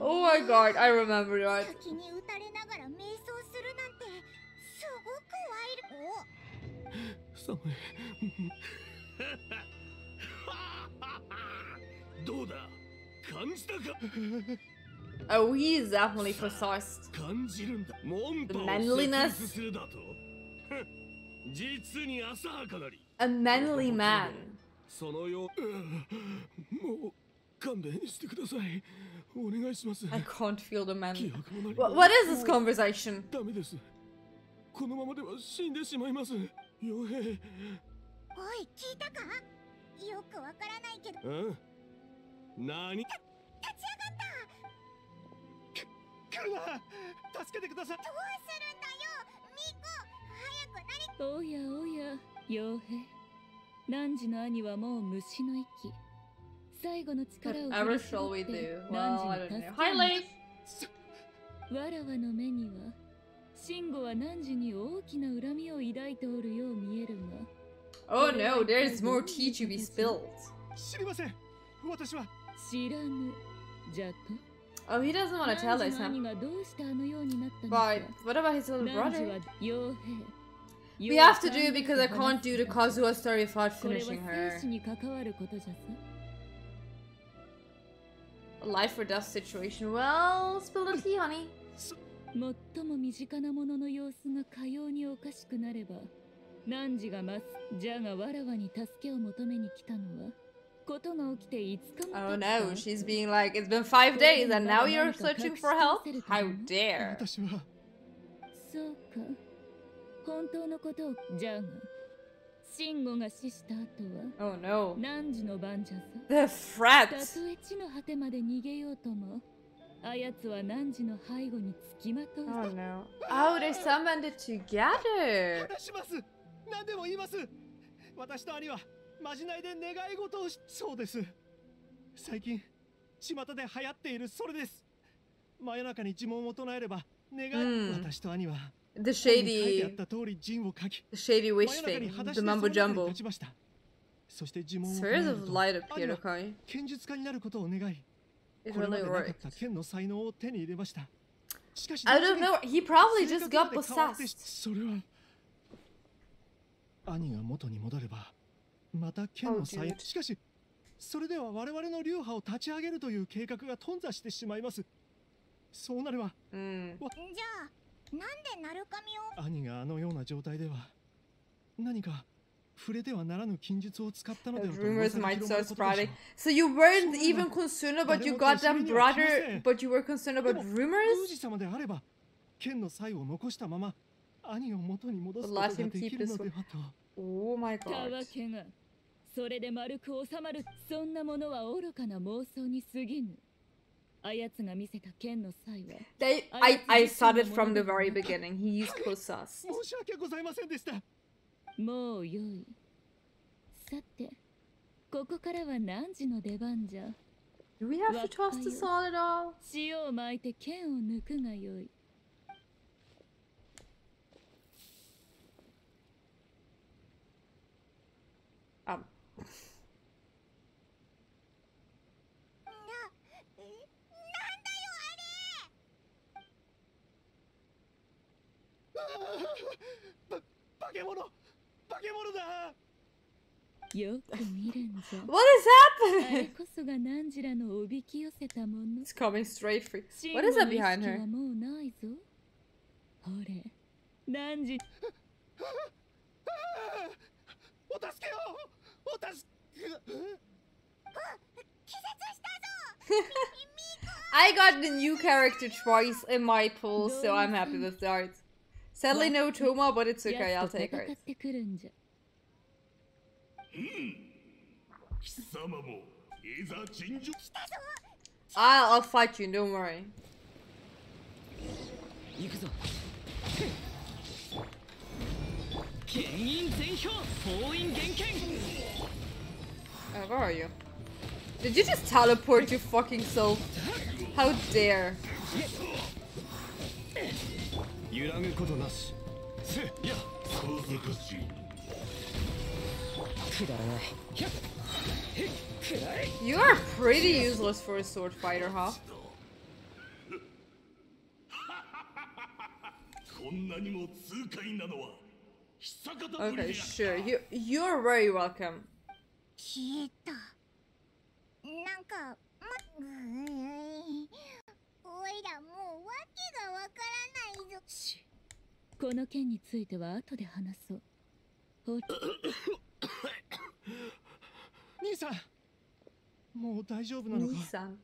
Oh my god, I remember that. 滝に打たれながら瞑想するなんてすごくワイル寒いどうだ感じたか Oh, he is definitely possessed. 感じるんだ門 The manliness. A manly man. そのようもう勘弁してくださいお願いします I can't feel the man. What, も what is this conversation? ダメですこのままでは死んでしまいます傭兵おい聞いたかよくわからないけどうん何助けてください。どうするんだよミコ。早く何おやおや傭兵汝の兄はもう虫の息。最後の力を振り絞って Well, I に don't 助 know. けを Leif! わらわの目には慎吾は汝に大きな恨みを抱いておるよう見えるが。Oh no, there's more tea to be spilled. 知りません。私は。知らぬ。じゃと Oh, he doesn't want to tell 汝 us, の兄 huh? がどうしてあのようになったのか But what about his little 汝 brother? は傭兵 We have to do it because I can't do the Kazuha story without これは finishing 生 her. 死に関わることじゃさ A life or death situation. Well, spill the tea, honey. 最も身近なものの様子がかようにおかしくなれば汝がますじゃがわらわに助けを求めに来たのは Oh no, she's being like, it's been five days and now you're searching for help? How dare! Oh no. The frat! Oh no. Oh, they summoned it together! まじないで願い事をしそうです最近巷で流行っているそれです真夜中に呪文を唱えれば願い、うん私と兄は The shady, the shady 真 wish thing, 裸 the mumbo jumbo. Spheres る of と light 兄 appeared, は okay? It really worked. I 同 don't know, he probably 性 just 格 got possessed. 兄が元に戻ればまた剣の再しかしそれでは我々の流派を立ち上げるという計画が頓挫してしまいます。そうなればうん。じゃあなんで鳴神を？兄があのような状態では何か触れてはならぬ禁術を使ったのではと rumors might start spreading so you weren't even concerned about you got them brother but you were concerned about rumors? 宮司様であれば剣の才を残したまま兄を元に戻すことができるのではと。Oh my god. それで丸く収まるそんなものは愚かな妄想に過ぎぬ。あやつが見せた剣の際は They, I, I started from the very beginning. He's possessed. 申し訳ございませんでした。もうよい。さてここからは何の出番じゃ？Do we have to toss the sword at all? 塩を巻いて剣を抜くがよい Um, な、えなんだよば化け物化け物だ。よく見るんじゃ。What あれ is こそが何らのおびき寄せたもの。It's coming straight for you. 慎 What is 吾 that behind 識 her? はもうないぞ。ほれ。何時？お助けを お助け I got the new character twice in my pool, so I'm happy with that. Sadly, no Toma, but it's okay. I'll 奴と take 戦 her. ってくるんじゃ貴様もいざ尋常 I'll, I'll fight you. Don't worry. Uh, where are you? Did you just teleport, you fucking soul? How dare. You are pretty useless for a sword fighter, huh? Okay, sure. You you're very welcome. 消えた。なんかまうーんおいらもうわけがわからないぞ。この件については後で話そう。ほ兄さんもう大丈夫なのか？Nissan.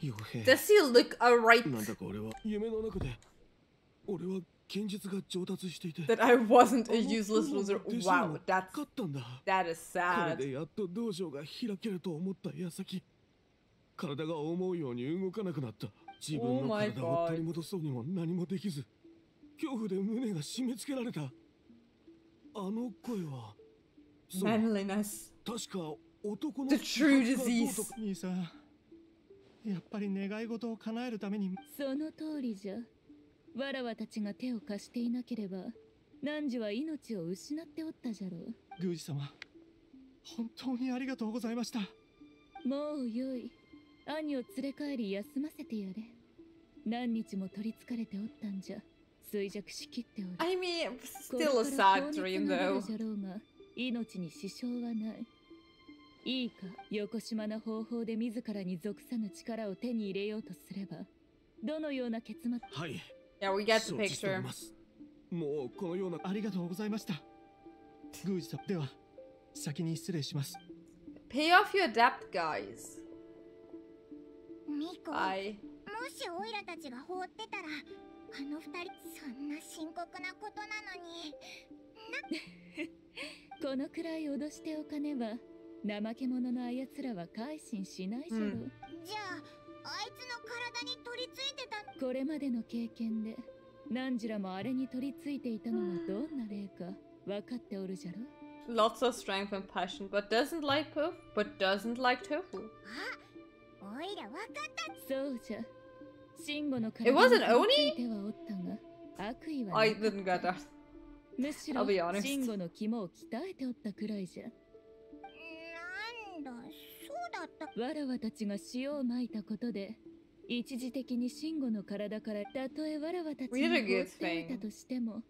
傭兵。Does he look alright? なんだか俺は夢の中で俺は剣術が上達していて That I wasn't a useless loser. Wow, も that's 勝ったんだ that is こ sad. れでやっと道場が開けると思った矢先体が思うように動かなくなった自 Oh 分の体を取り戻そうにも何もできず恐怖で胸が締め付けられたあの声はそう Manliness. 確か男の The true disease. 兄さんやっぱり願い事を叶えるためにその通りじゃわらわたちが手を貸していなければ汝は命を失っておったじゃろう。宮司様本当にありがとうございました。もうよい。兄を連れ帰り休ませてやれ。何日も取りつかれておったんじゃ。衰弱しきっておる。I mean, こ still こ a sad dream though. るじゃろうが命に支障はない。いいか横島な方法で自らに属さぬ力を手に入れようとすればどのような結末？はい Yeah, we get the picture. もうこのようなありがとうございました宮司様では先に失礼します Pay off your debt, guys. ミコ.もしオイラたちが放ってたらあの二人そんな深刻なことなのにこのくらい脅しておかねば怠け者のあやつらは改心しないじゃろう、うんじゃああい体に取り付いてたこれまでの経験で何らもあれに取り付いていたのがどんな例か分かっておるじゃろ？Lots of strength and passion, but doesn't like poof, but doesn't like tofu. あオイラわかったそうじゃ慎吾の It wasn't に取り付いてはおったが悪意は I didn't get that. むし I'll ろ be honest. 慎吾の肝を鍛えておったくらいじゃなんだそうだったわらわたちが塩をまいたことで一時的に慎吾の体からたとえわらわたちに放っておいた.としても.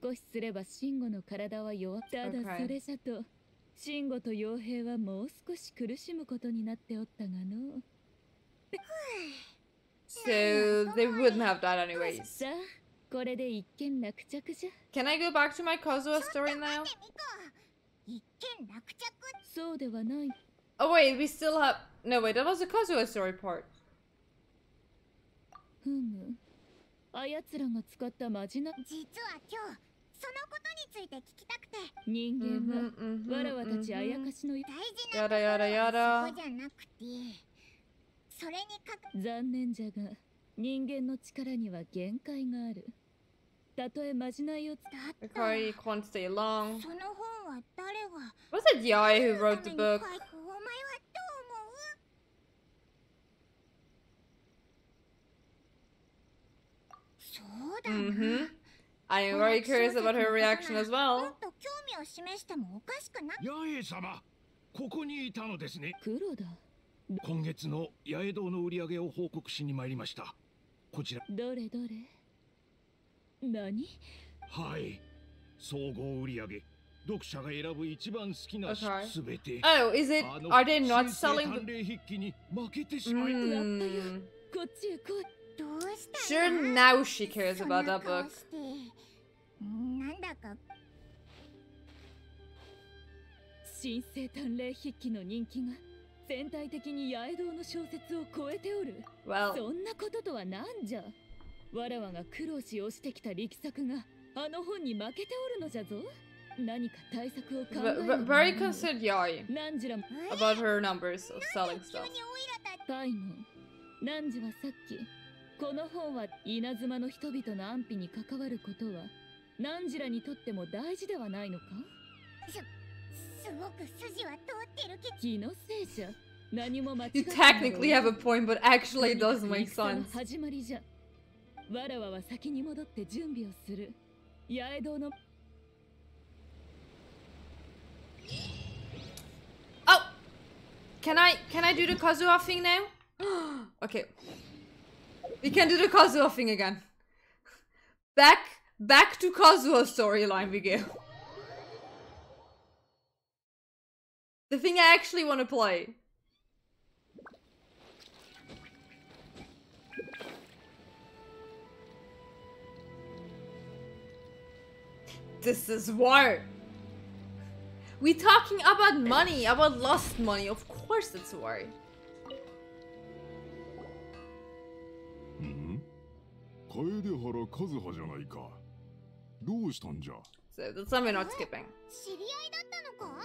少しすれば慎吾の体は弱っただ.それじゃと慎吾と傭兵はもう少し苦しむことになっておったがの So they wouldn't have died anyways. これで一件落着じゃ Can I go back to my Kazuha story now? 一見落着そうではない Oh wait, we still have. No wait, that was the Kazuha story part. ふむあやつらが使ったまじな実は今日そのことについて聞きたくて人間は Mhm, mhm, わらわたちあや mhm. かしの大事なやだやだやだところはそこじゃなくてそれにかく残念じゃが人間の力には限界があるたとえまじないをだった Okay, you can't stay long. その本は誰が Was it Yai who wrote the 誰 book? お前はどう思うそうだな、Mm-hmm. I am very curious about her reaction as も well. を示してもおかしくない八重様ここにいたのですね。黒だ今月の八重堂の売り上げを報告しに参りました。こちら。どれどれ？何？はい。総合売り上。げ読者が選ぶ一番好きな.すべて。Oh, is it? Are they not selling 筆記に負けてしまい、Mm. こっちへ来い Sure, んだ now she cares そん about な that 顔 book. してんなんだか新生探偵筆記の人気が全体的に八重堂の小説を超えておる Well, そんなこととは何じゃわらわが苦労し押してきた力作があの本に負けておるのじゃぞ何か対策を考え v- ね v- ば very ならぬ concerned Yai 何時ら about her numbers of なん selling で急 stuff. にオイラたちパイモン何時はさっき この本は稲妻の人々の安否に関わることは何時らにとっても大事ではないのかすごく筋は通ってるけど気のせいじゃ何も間違っ You てない technically have a point, but actually it と does にかく make 戦の sense. 始まりじゃわらわは先に戻って準備をする八重堂の Oh, can I can I do the Kazuha thing now? okay, we can do the Kazuha thing again. Back back to Kazuha storyline we go. The thing I actually want to play. This is war. We talking about money, about lost money. Of course it's war. 楓原和葉じゃないか。どうしたんじゃ？So that's something we're not skipping. 知り合いだったのか？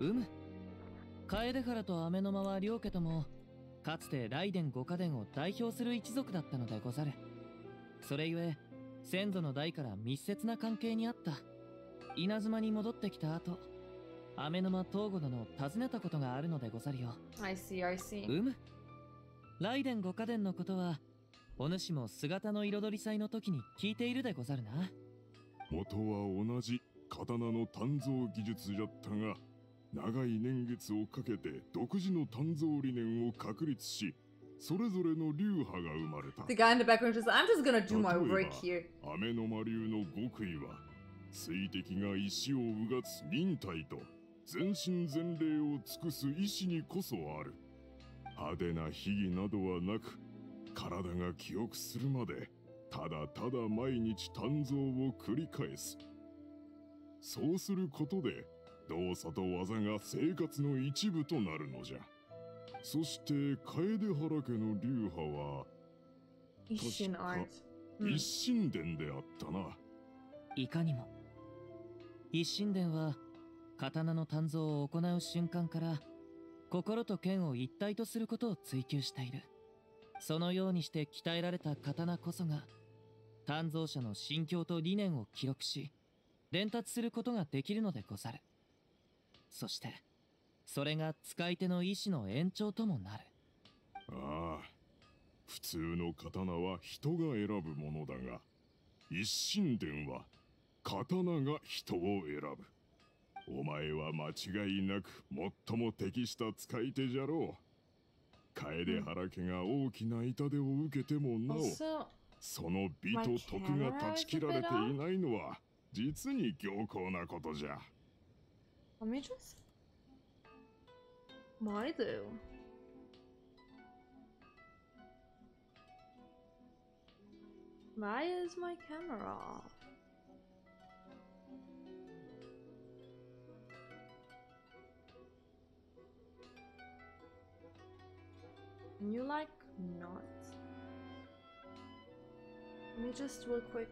うむ。楓原と雨の間は両家ともかつて雷電五家伝を代表する一族だったのでござる。それゆえ先祖の代から密接な関係にあった。稲妻に戻ってきた後雨沼東郷殿を訪ねたことがあるのでござるよ。I see, I see. うむ雷電五家伝のことはお主も姿の彩り祭の時に聞いているでござるな。元は同じ刀の鍛造技術じゃったが長い年月をかけて独自の鍛造理念を確立しそれぞれの流派が生まれた。The guy in the background just, I'm just gonna do my 例えば work here. 雨の魔流の極意は水滴が石をうがつ忍耐と全身全霊を尽くす意志にこそある派手な秘技などはなく体が記憶するまでただただ毎日鍛造を繰り返す。そうすることで動作と技が生活の一部となるのじゃ。そして楓原家の流派は確か art. うん。一神殿であったな、いかにも。一神殿は刀の鍛造を行う瞬間から心と剣を一体とすることを追求している。そのようにして鍛えられた刀こそが鍛造者の心境と理念を記録し伝達することができるのでござる。そしてそれが使い手の意志の延長ともなる。ああ普通の刀は人が選ぶものだが一神殿は刀が人を選ぶ。お前は間違いなく最も適した使い手じゃろう楓原家が大きな痛手を受けてもなおその美と徳が断ち切られていないのは実に強硬なことじゃ let me just. Why do? Why is my camera off? Can you like not? Let me just real quick.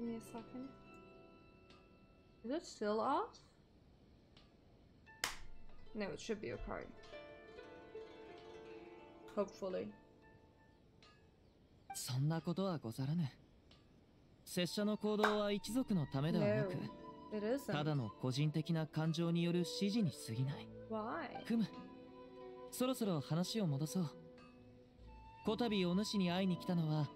Give me a second. Is it still off? No, it should be okay. Hopefully. そんなことはござらぬ拙者の行動は一族のためではなく No, it isn't. ただの個人的な感情による指示に過ぎない Why? ふむそろそろ話を戻そうこたびお主に会いに来たのは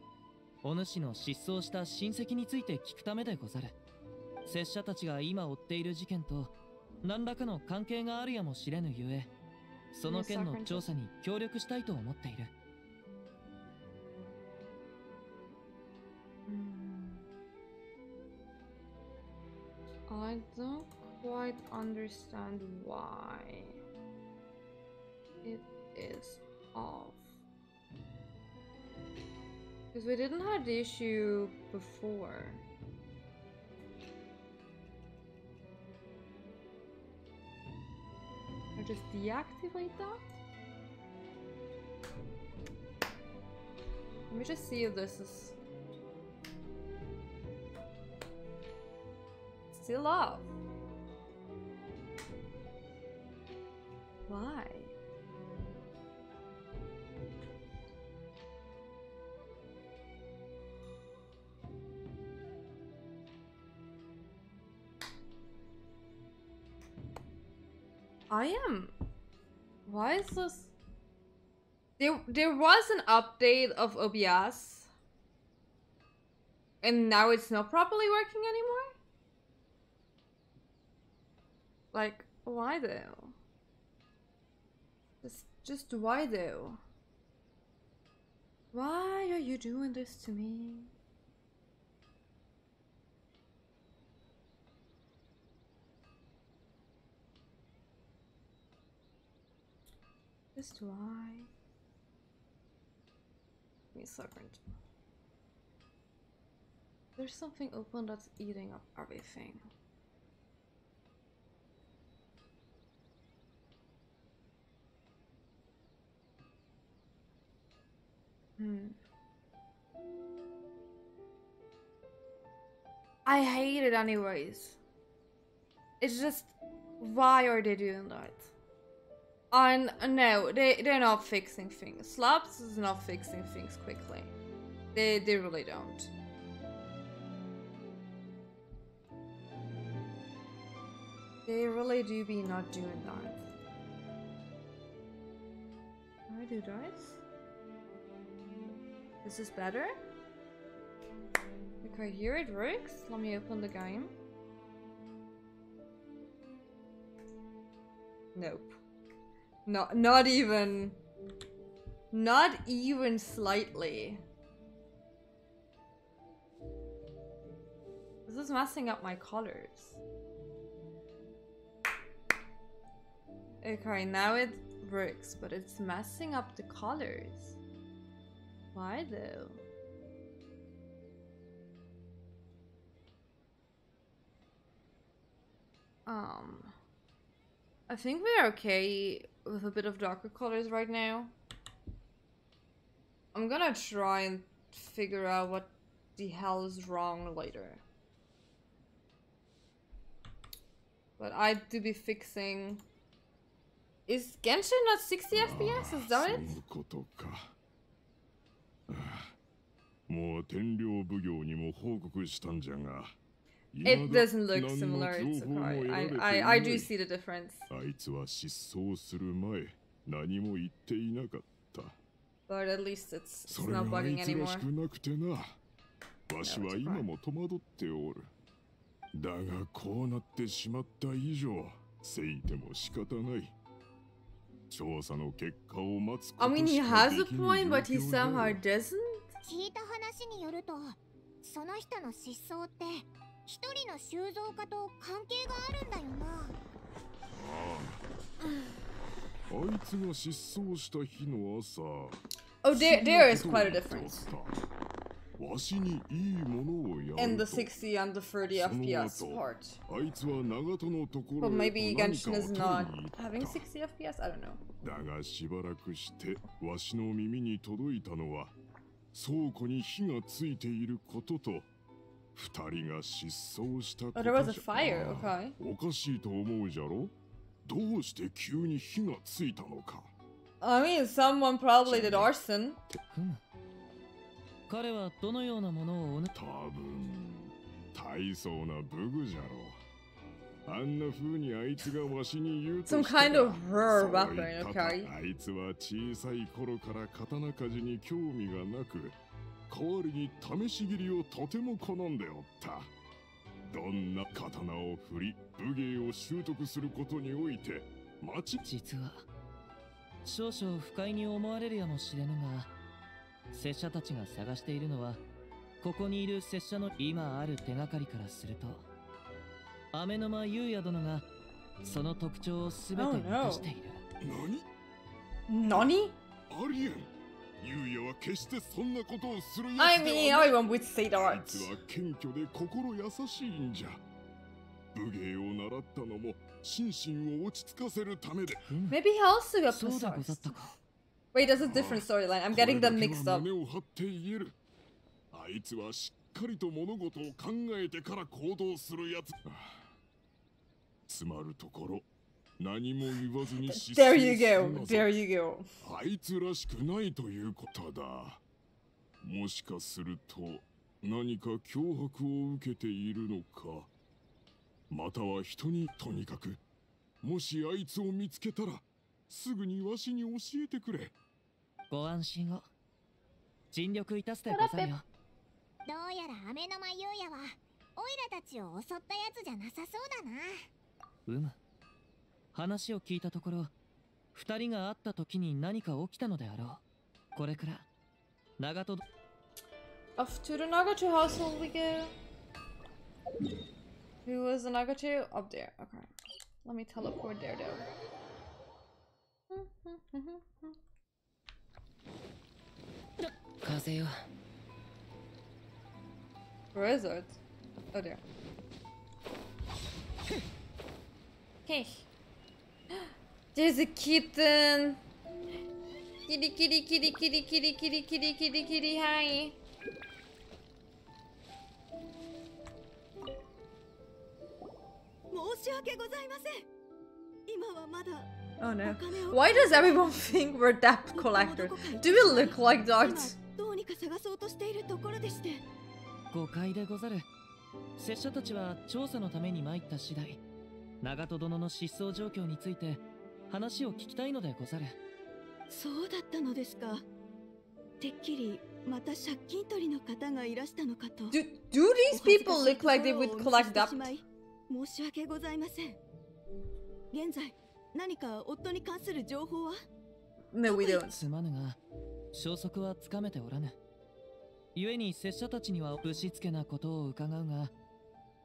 お主の失踪した親戚について聞くためでござる拙者たちが今追っている事件と何らかの関係があるやもしれぬゆえその件の調査に協力したいと思っている Hmm. I don't quite understand why it is off. Because we didn't have the issue before. I just deactivate that? Let me just see if this is still up. Why? I am. Why is this? There, there was an update of OBS, and now it's not properly working anymore. Like, why though? Just, just why though? Why are you doing this to me? This dry? Give me a second. There's something open that's eating up everything. Hmm. I hate it anyways. It's just why are they doing that? And no, they they're not fixing things. Slaps is not fixing things quickly. They they really don't. They really do be not doing that. Can I do this? This is better? Okay, here it works. Let me open the game. Nope. Not not even not even slightly. This is messing up my colors. Okay, now it works, but it's messing up the colors. Why though? Um, I think we're okay with a bit of darker colors right now. I'm gonna try and figure out what the hell is wrong later. But I do be fixing. Is Genshin not 60 FPS? Is that it? そういうことかああもう天領奉行にも報告したんじゃが It 未だ doesn't look 何の similar. It's 情報も okay. 得られ I, てい I, な I い do see the difference. あいつは失踪する前何も言っていなかった But at least it's, it's それが not あい bugging つら anymore. しくなくてなわし No, は it's 今 okay. も戸惑っておるだがこうなってしまった以上せいても仕方ない調査の結果を待つこ I と mean, し he か has で a きぬ point, but he 状況だ somehow doesn't? 聞いた話によるとその人の失踪って 一人の修造家と関係があるんだよなあいつが失踪した日の朝 Oh, there, there is quite a difference in the と60 and the 30 FPS part. あいつは長門のとこ But maybe Genshin is not having 60 FPS? I don't know. だがしばらくしてわしの耳に届いたのは倉庫に火がついていることと二人が失踪したこ Oh, と there じ was ゃ a fire, okay. おかしいと思うじゃろどうして急に火がついたのか I mean, someone probably did arson. ふむ彼はどのようなものをおぬ多分大層な武具じゃろあんな風にあいつがわしに言うと Some したら kind of rare そう weapon, 言ったか okay? あいつは小さい頃から刀鍛冶に興味がなく 代わりに試し切りをとても好んでおった。どんな刀を振り武芸を習得することにおいて間違実は少々不快に思われるやもしれぬが拙者たちが探しているのはここにいる拙者の今ある手がかりからすると雨沼優也殿がその特徴を全て Oh, 満 no. たしている、何？Nani? ありえん優也は決してそんなことをするやつではない。Everyone would say あい.つは謙虚で心優しいんじゃ。武芸を習ったのも心身を落ち着かせるためで。Maybe he also か Wait, that's a different storyline. I'm getting them mixed up. 胸を張って言える。あいつはしっかりと物事を考えてから行動するやつ。つまるところ何も言わずに失 There 踪 you する go. There you go. あいつらしくないということだ。もしかすると何か脅迫を受けているのか。または人にとにかくもしあいつを見つけたらすぐにわしに教えてくれ。ご安心を。尽力いたすでござるよ。どうやら雨の間優也はオイラたちを襲ったやつじゃなさそうだな。うむ話を聞いたところ二人が会った時に何か起きたのであろうこれから長門 Off to the Nagato household we go. Who was the Nagato? Up there. Okay. Let me teleport there though. 風よ Where is it? Oh there. Okay. There's a kitten. Kitty, kitty, kitty, kitty, kitty, kitty, kitty, kitty, kitty, hi. 申し訳ございません今はまだ Oh no. Why does everyone think we're debt collectors? Do we look like 今 that? どうにか探そうとしているところでして誤解でござる拙者たちは調査のために参った次第長門殿の失踪状況について話を聞きたいのでござる。そうだったのですか。てっきりまた借金取りの方がいらしたのかと。Do, do these people look like they would collect お debt? 申し訳ございません。現在何か夫に関する情報は？No, we don't. すまぬが消息はつかめておらぬ。故に拙者たちにはぶしつけなことを伺うが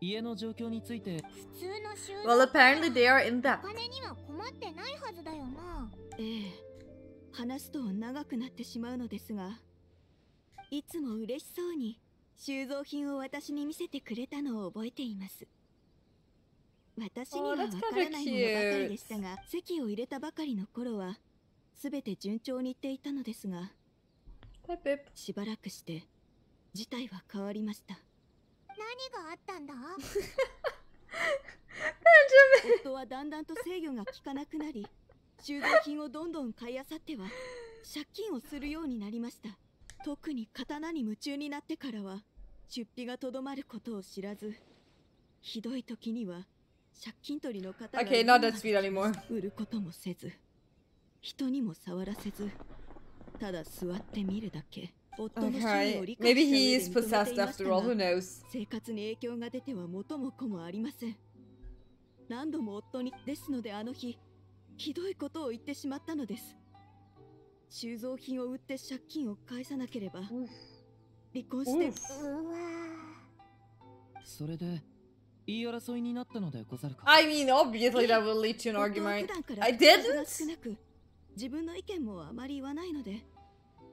家の状況について。普通の収入 Well, apparently they are in debt. お金には困ってないはずだよな。ええ。話すと長くなってしまうのですがいつも嬉しそうに収蔵品を私に見せてくれたのを覚えています。私には Oh, わからないものばかりでしたが籍を入れたばかりの頃は全て順調にいっていたのですが.しばらくして事態は変わりました何があったんだ？夫。はだんだんと制御が効かなくなり収蔵品をどんどん買いあさっては借金をするようになりました。特に刀に夢中になってからは出費がとどまることを知らずひどい時には借金取りの方が Okay, not that sweet anymore. 売ることもせず人にも触らせずただ座って見るだけ 夫の趣味を Okay. 理解 Maybe した he 上 is で認め possessed ていました after all. が Who knows? 生活に影響が出ては元も子もありません何度も夫にですのであの日ひどいことを言ってしまったのです収蔵品を売って借金を返さなければ離婚してうわそれで言い争いになったのでござるか I mean, obviously that will lead to an 夫は argument. 普段から I 口数が didn't. 少なく自分の意見もあまり言わないので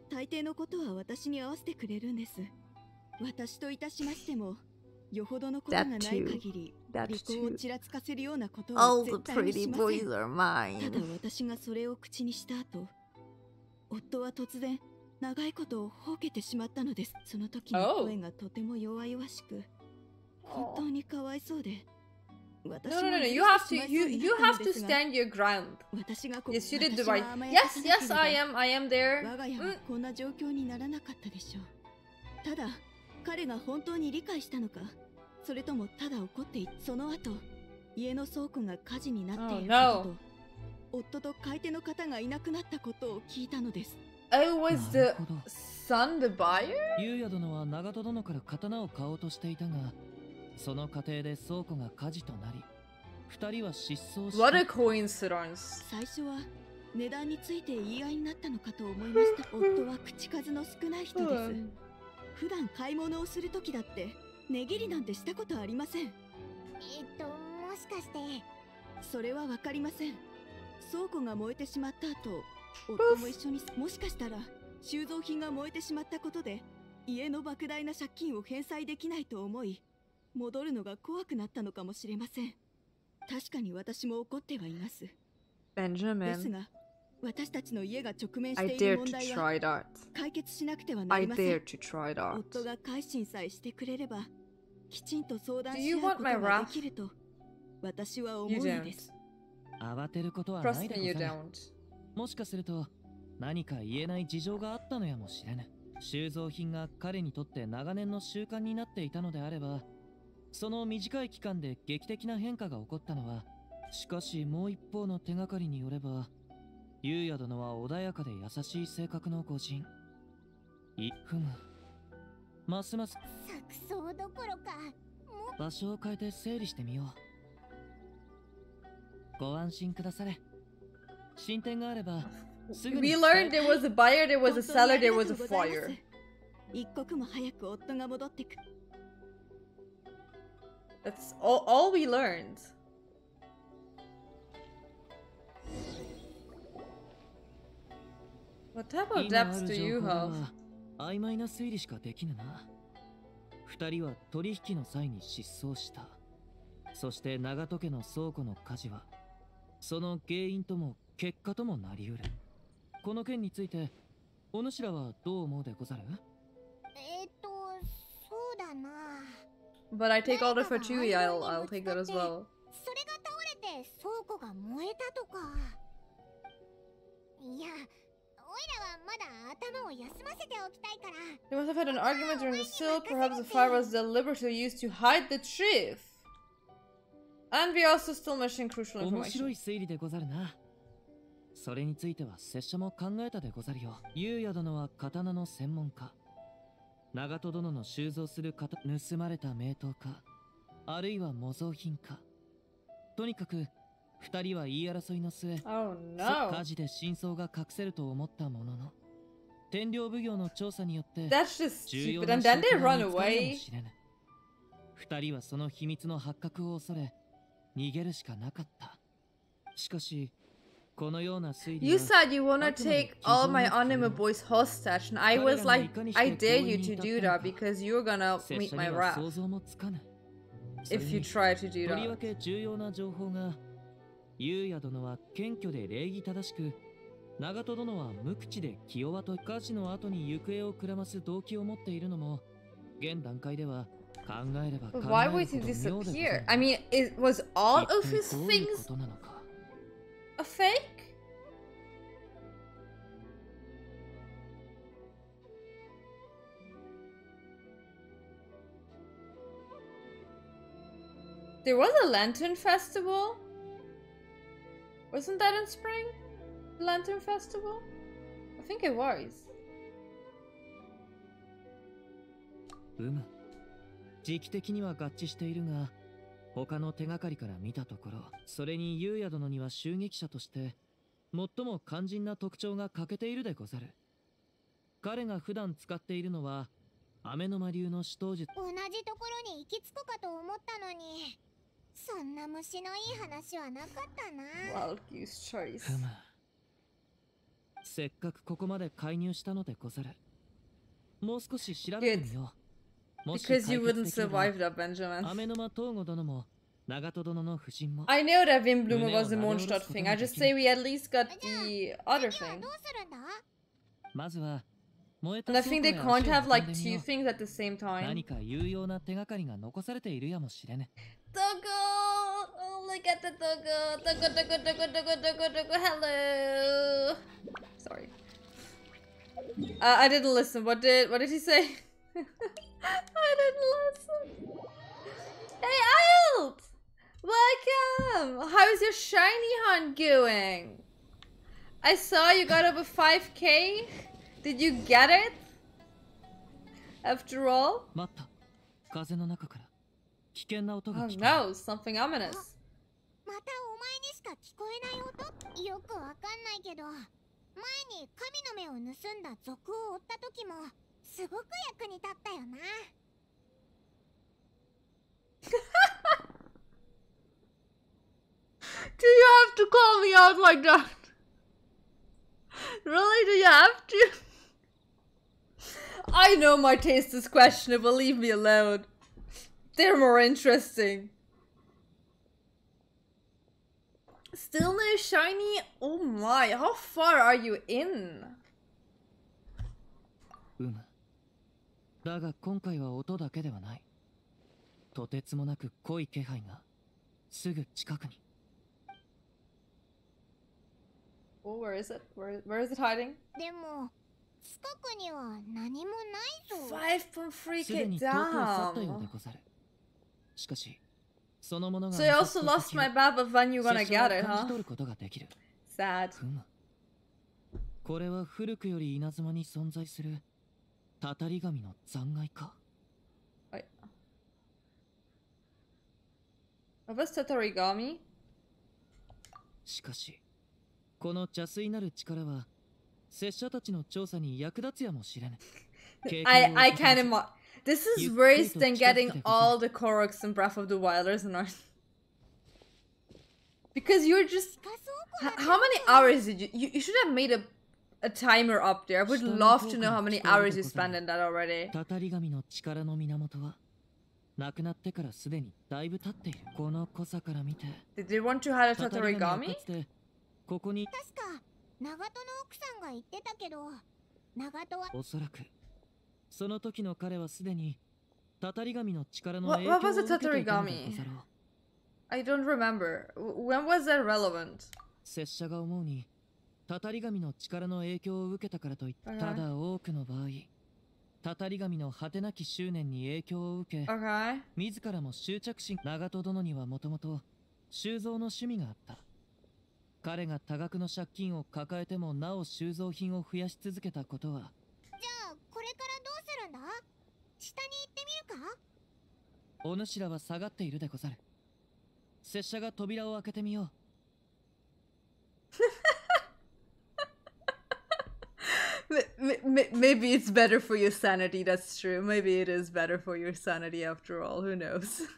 大抵のことは私に合わせてくれるんです私といたしましてもよほどのことがない.限り離婚を.ちらつかせるようなことは絶対にしませんただ.私がそれを口にした後夫は突然長いことをほうけてしまったのですその時の Oh. 声がとても弱々しく本当にかわいそうで No, no, no, no. You have to. You you have to stand your ground. 私がこ Yes, you did the right. Yes, yes, ば I am. I am there. 我が家はこんな状況にならなかったでしょうただ彼が本当に理解したのか？それともただ怒っていその後家の倉庫が火事になっている Oh, ことと、夫と買い手の方がいなくなったことを聞いたのです Oh, was な the son the buyer? 優也殿は長門殿から刀を買おうとしていたがその過程で倉庫が火事となり二人は失踪し What た a coincidence. 最初は値段について言い合いになったのかと思いました。夫は口数の少ない人です。うん。普段買い物をする時だって値切りなんてしたことありません。えっともしかして。それはわかりません。倉庫が燃えてしまった後夫も一緒にもしかしたら収蔵品が燃えてしまったことで家の莫大な借金を返済できないと思い戻るのが怖くなったのかもしれません確かに私も怒ってはいますです Benjamin, が私たちの家が直面している問題は.解決しなくてはなりません.夫が改心さえしてくれればきちんと相談し合うことが?できると私は思うの.です慌てることはないでござ.もしかすると何か言えない事情があったのやもしれぬ収蔵品が彼にとって長年の習慣になっていたのであればその短い期間で劇的な変化が起こったのはしかしもう一方の手がかりによれば優也殿は穏やかで優しい性格の御人いふむ。ますます。錯綜どころかも場所を変えて整理してみよう。ご安心くだされ。進展があればすぐに。We learned there was a buyer, there was a seller, there が was と a fire. 一刻も早く夫が戻ってく That's all, all we learned. What type of depths do you have? 曖昧な推理しかできぬな。二人は取引の際に失踪した。そして長門家の倉庫の火事は。その原因とも結果ともなりうる。この件についてお主らはどう思うでござる？But I take all the for Chewy, I'll, I'll take that as well. それが倒れて倉庫が燃えたとかいやオイラはまだ頭を休ませておきたいから They must have had an argument during the still. Perhaps the fire was deliberately used to hide the truth. And we also still missing crucial 面白 information. い推理でござるなそれについては拙者も考えたでござるよ優也殿は刀の専門家 長門殿の収蔵する刀盗まれた名刀かあるいは模造品かとにかく二人は言い争いの末 Oh 火 no. 事で真相が隠せると思ったものの天領奉行の調査によって重要.な証拠が見つかるやも.しれぬ二人はその秘密の発覚を恐れ逃げるしかなかったしかし You は said you wanna あくまで take all my 既存の anime 空論 boys hostage, and I was like, I dare you to do that because you're gonna 拙 meet 者 my には wrath 想像もつかぬそれ if you に try to do とりわ that. け重要な情報が優也殿は謙虚で礼儀正しく長門殿は無口で気弱と火事の後に行方をくらます動機を持っているのも現段階では考えれば考 But え why るほ would he ど妙でござ disappear? る I mean, it was all 一 of 体 his どういうこ things となのか a fake? There was a lantern festival. Wasn't that in spring? The lantern festival? I think it was. うむ時期的には合致しているが 他の手がかりから見たところそれに優也殿には襲撃者として最も肝心な特徴が欠けているでござる。彼が普段使っているのは雨の間流の死闘術。同じところに行き着くかと思ったのにそんな虫のいい話はなかったな。Chase. ふむせっかくここまで介入したのでござる。もう少し調べてみよう Because you wouldn't survive that, Benjamin. I knew that Wimblume was the Mondstadt thing. I just say we at least got the other thing. And I think they can't have like two things at the same time. Togo! Oh, look at the Togo! Togo, Togo, Togo, Togo, Togo, Togo, hello! Sorry. Uh, I didn't listen. What did, what did he say? I didn't listen. Hey, Ilt! Welcome! How's your shiny hunt going? I saw you got over 5k. Did you get it? After all? 待った風の中から危険な音 Oh が聞こ no, something ominous. またお前にしか聞こえない音よくわかんないけど前に神の目を盗んだ賊を追った時も すごく役に立ったよな Do you have to call me out like that? Really? Do you have to? I know my taste is questionable, leave me alone. They're more interesting. Still no shiny? Oh my, how far are you in? うむ だが今回は音だけではないとてつもなく濃い気配がすぐ近くに Oh, where is it? Where, where is it hiding? でも近くには何もないぞ5.3すで k に遠くを去ったようで down. しかしそのものが So you also 痕 lost my of when you're gonna get it, 感じ huh? 取ることができる Sad. これは古くより稲妻に存在するたたり神の残骸か What was Tatarigami? しかしこの邪推なる力は拙者たちの調査に役立つやもしれぬ I I can't 経験を imagine. This is ゆっくり worse と than 近づけ getting てござる all the Koroks in Breath of the Wild, isn't it? Because you're just. H- how many hours did you, you? You should have made a a timer up there. I would love to know how many hours you spend in that already. たたり神の力の源は亡くなってからすでにだいぶ経っているこの濃さから見て Did they want to hide a たたり神は Tatarigami? かつてここに確か長門の奥さんが言ってたけど長門はおそらくその時の彼はすでにたたり神の力の What- 影響を what was 受 a けていたので Tatarigami? ござろう I don't remember. W- When was that relevant? 拙者が思うに たたり神の力の影響を受けたからといっ.ただ多くの場合たたり神の果てなき執念に影響を受け、Okay. 自らも執着心長門殿にはもともと収蔵の趣味があった。彼が多額の借金を抱えてもなお収蔵品を増やし続けたことはじゃあこれからどうするんだ？下に行ってみるか？お主らは下がっているでござる。拙者が扉を開けてみよう。M- m- m- maybe it's better for your sanity. That's true. Maybe it is better for your sanity after all. Who knows?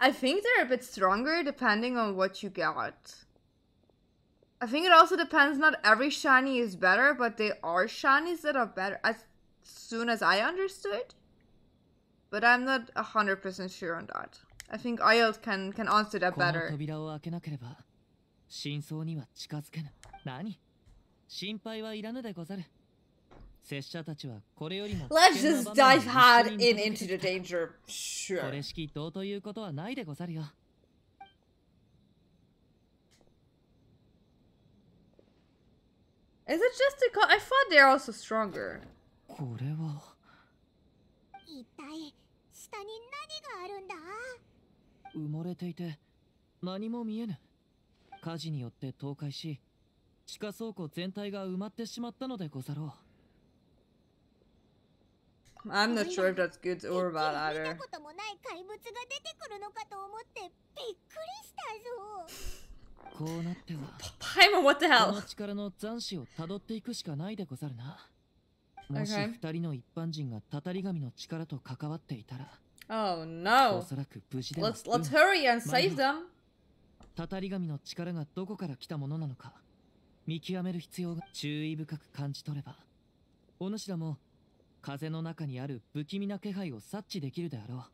I think they're a bit stronger depending on what you got. I think it also depends. Not every shiny is better, but they are shinies that are better as soon as I understood. But I'm not a hundred percent sure on that. I think Ayot can can answer that better. 何？心配はいらぬでござる拙者たちはこれよりも Let's just 場 dive hard に in into け the danger. こ Sure. れしきどうということはないでござるよ Is it just because I thought they're also stronger? これは一体下に何があるんだ？埋もれていて何も見えぬ火事によって倒壊し地下倉庫全体が埋まってしまったのでござろ I'm not sure if that's good or bad 見た either. こともない怪物が出てくるのかと思ってびっくりしたぞうこうなっては Paimon, what the こ hell? の力の残滓をたどっていくしかないでござるなもし.二人の一般人がたたり神の力と関わっていたら Oh お no. そらく無事では Let's let's うん hurry and save them. たたり神の力がどこから来たものなのか見極める必要が注意深く感じ取ればお主らも風の中にある不気味な気配を察知できるであろう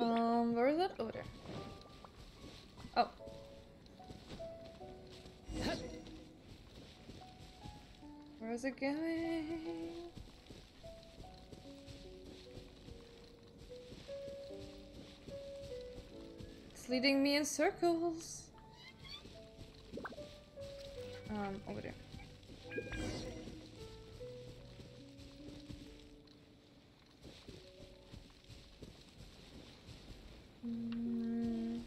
Um, where is it? Over there. Oh. Where is it going? Leading me in circles. Um, over there. Mm.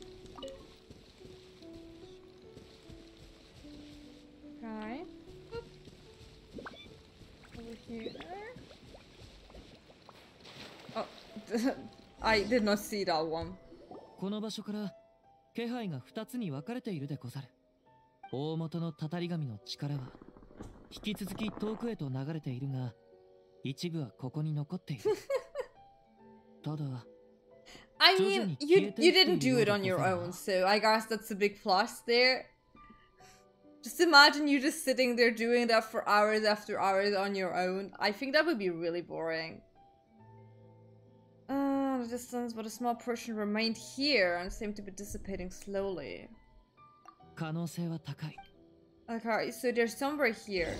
Okay. Over here. Oh, I did not see that one. この場所から気配が二つに分かれているでござる大元のたたり神の力は引き続き遠くへと流れているが一部はここに残っているただ I mean, に you you didn't る do it で on ご your own, な so I guess that's a big plus there. Just imagine you just sitting there doing that for hours after hours on your own. I think that would be really boring. the distance, but a small portion remained here and seemed to be dissipating slowly. Okay, so they're somewhere here.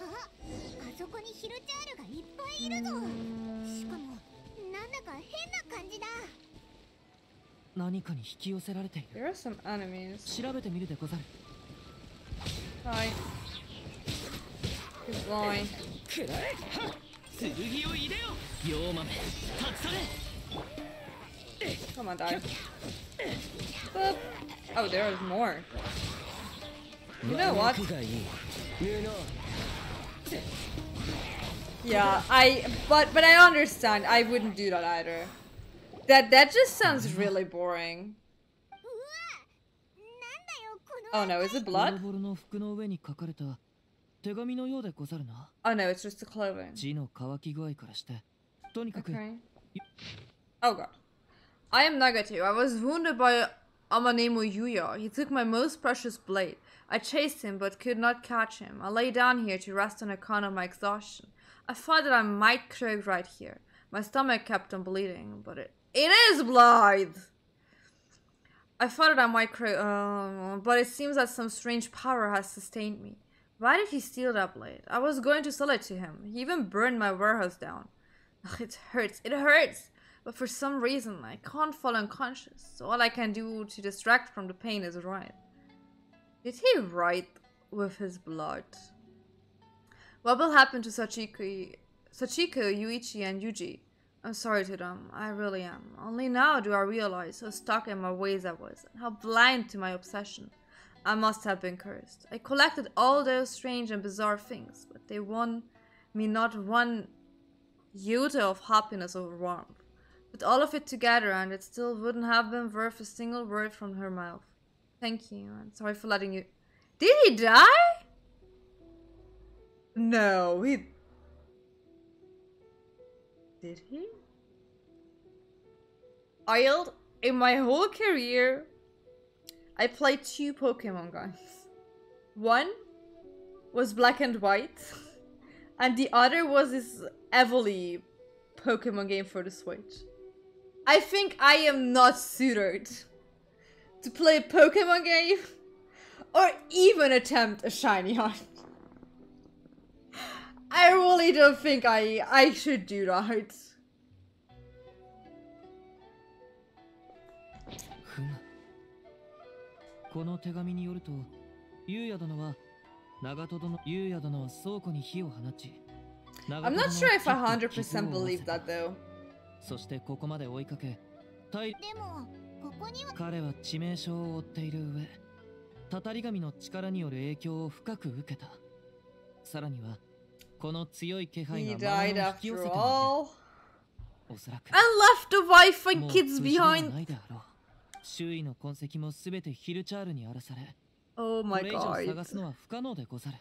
Ah, ah, there are some enemies. Hi. Good boy. くらえ剣を入れよ妖豆立ち去れ Come on, die. Boop. Oh, there is more. You know what? がいい布 Yeah, I but but I understand. I wouldn't do that either. That that just sounds really boring. うわなんだよこの Oh no, is it ボロ blood? 手紙のようでござるな Oh no, it's just the clothing. 字の乾き具合からしてとにかく Okay. Oh god. I am negative. I was wounded by Amanemo Yuya. He took my most precious blade. I chased him but could not catch him. I lay down here to rest on account of my exhaustion. I thought that I might croak right here. My stomach kept on bleeding, but it it is blood. I thought that I might croak, uh, but it seems that some strange power has sustained me. Why did he steal that blade? I was going to sell it to him. He even burned my warehouse down. Ugh, it hurts. It hurts. But for some reason, I can't fall unconscious. All I can do to distract from the pain is write. Did he write with his blood? What will happen to Sachiko, Sachiko, Yuichi, and Yuji? I'm sorry to them. I really am. Only now do I realize how stuck in my ways I was, and how blind to my obsession. I must have been cursed. I collected all those strange and bizarre things, but they won me not one iota of happiness or warmth. Put all of it together, and it still wouldn't have been worth a single word from her mouth. Thank you, and sorry for letting you. Did he die? No, he. Did he? I'll. In my whole career, I played two Pokemon games. One was Black and White, and the other was this Evoli Pokemon game for the Switch. I think I am not suited to play a Pokemon game or even attempt a shiny hunt. I really don't think I I should do that. この手紙によると優也殿は長門殿優也殿は倉庫に火を放ち I'm not sure if I 100% believe that though. そしてここまで追いかけ体でもここには彼は致命傷を負っている上たたり神の力による影響を深く受けたさらにはこの強い気配が物を引き寄せて.おそらく And left the wife and kids behind. ないであろう周囲の痕跡もすべてヒルチャールに荒らされ Oh こ my れ以上 god. 探すのは不可能でござる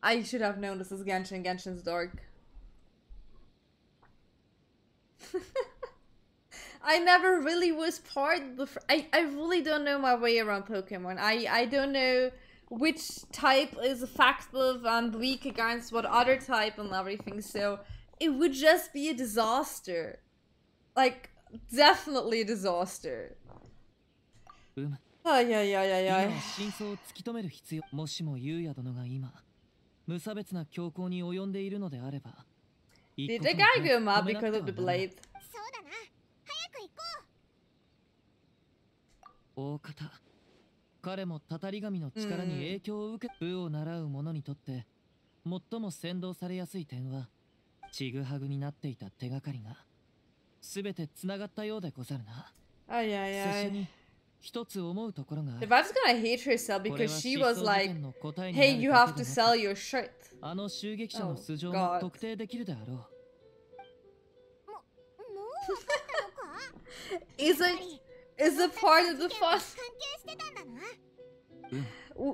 I should have known this is Genshin. Genshin's dark. I never really was part of the. Fr- I, I really don't know my way around Pokemon. I, I don't know which type is effective and weak against what other type and everything. So it would just be a disaster. Like, definitely a disaster. うむ Ay, ay, ay, ay, 今は ay. 真相を突き止める必要もしも優也殿が今無差別な強行に及んでいるのであれば Did the guy go mad because of the blade? そうだな早く行こ大方彼もたたり神の力に影響を受け武を習う者にとって最も先導されやすい点はちぐはぐになっていた手がかりが全てつながったようでござるな Ay, ay, そして ay. に一つ思うところがあ The る Vib's gonna hate herself because は she 失 was like, hey, な you have け to sell く your shirt. あの襲撃者 Oh, の素性.も特定できるであろううもう分かったのか Is it, is it part of the 関 fun?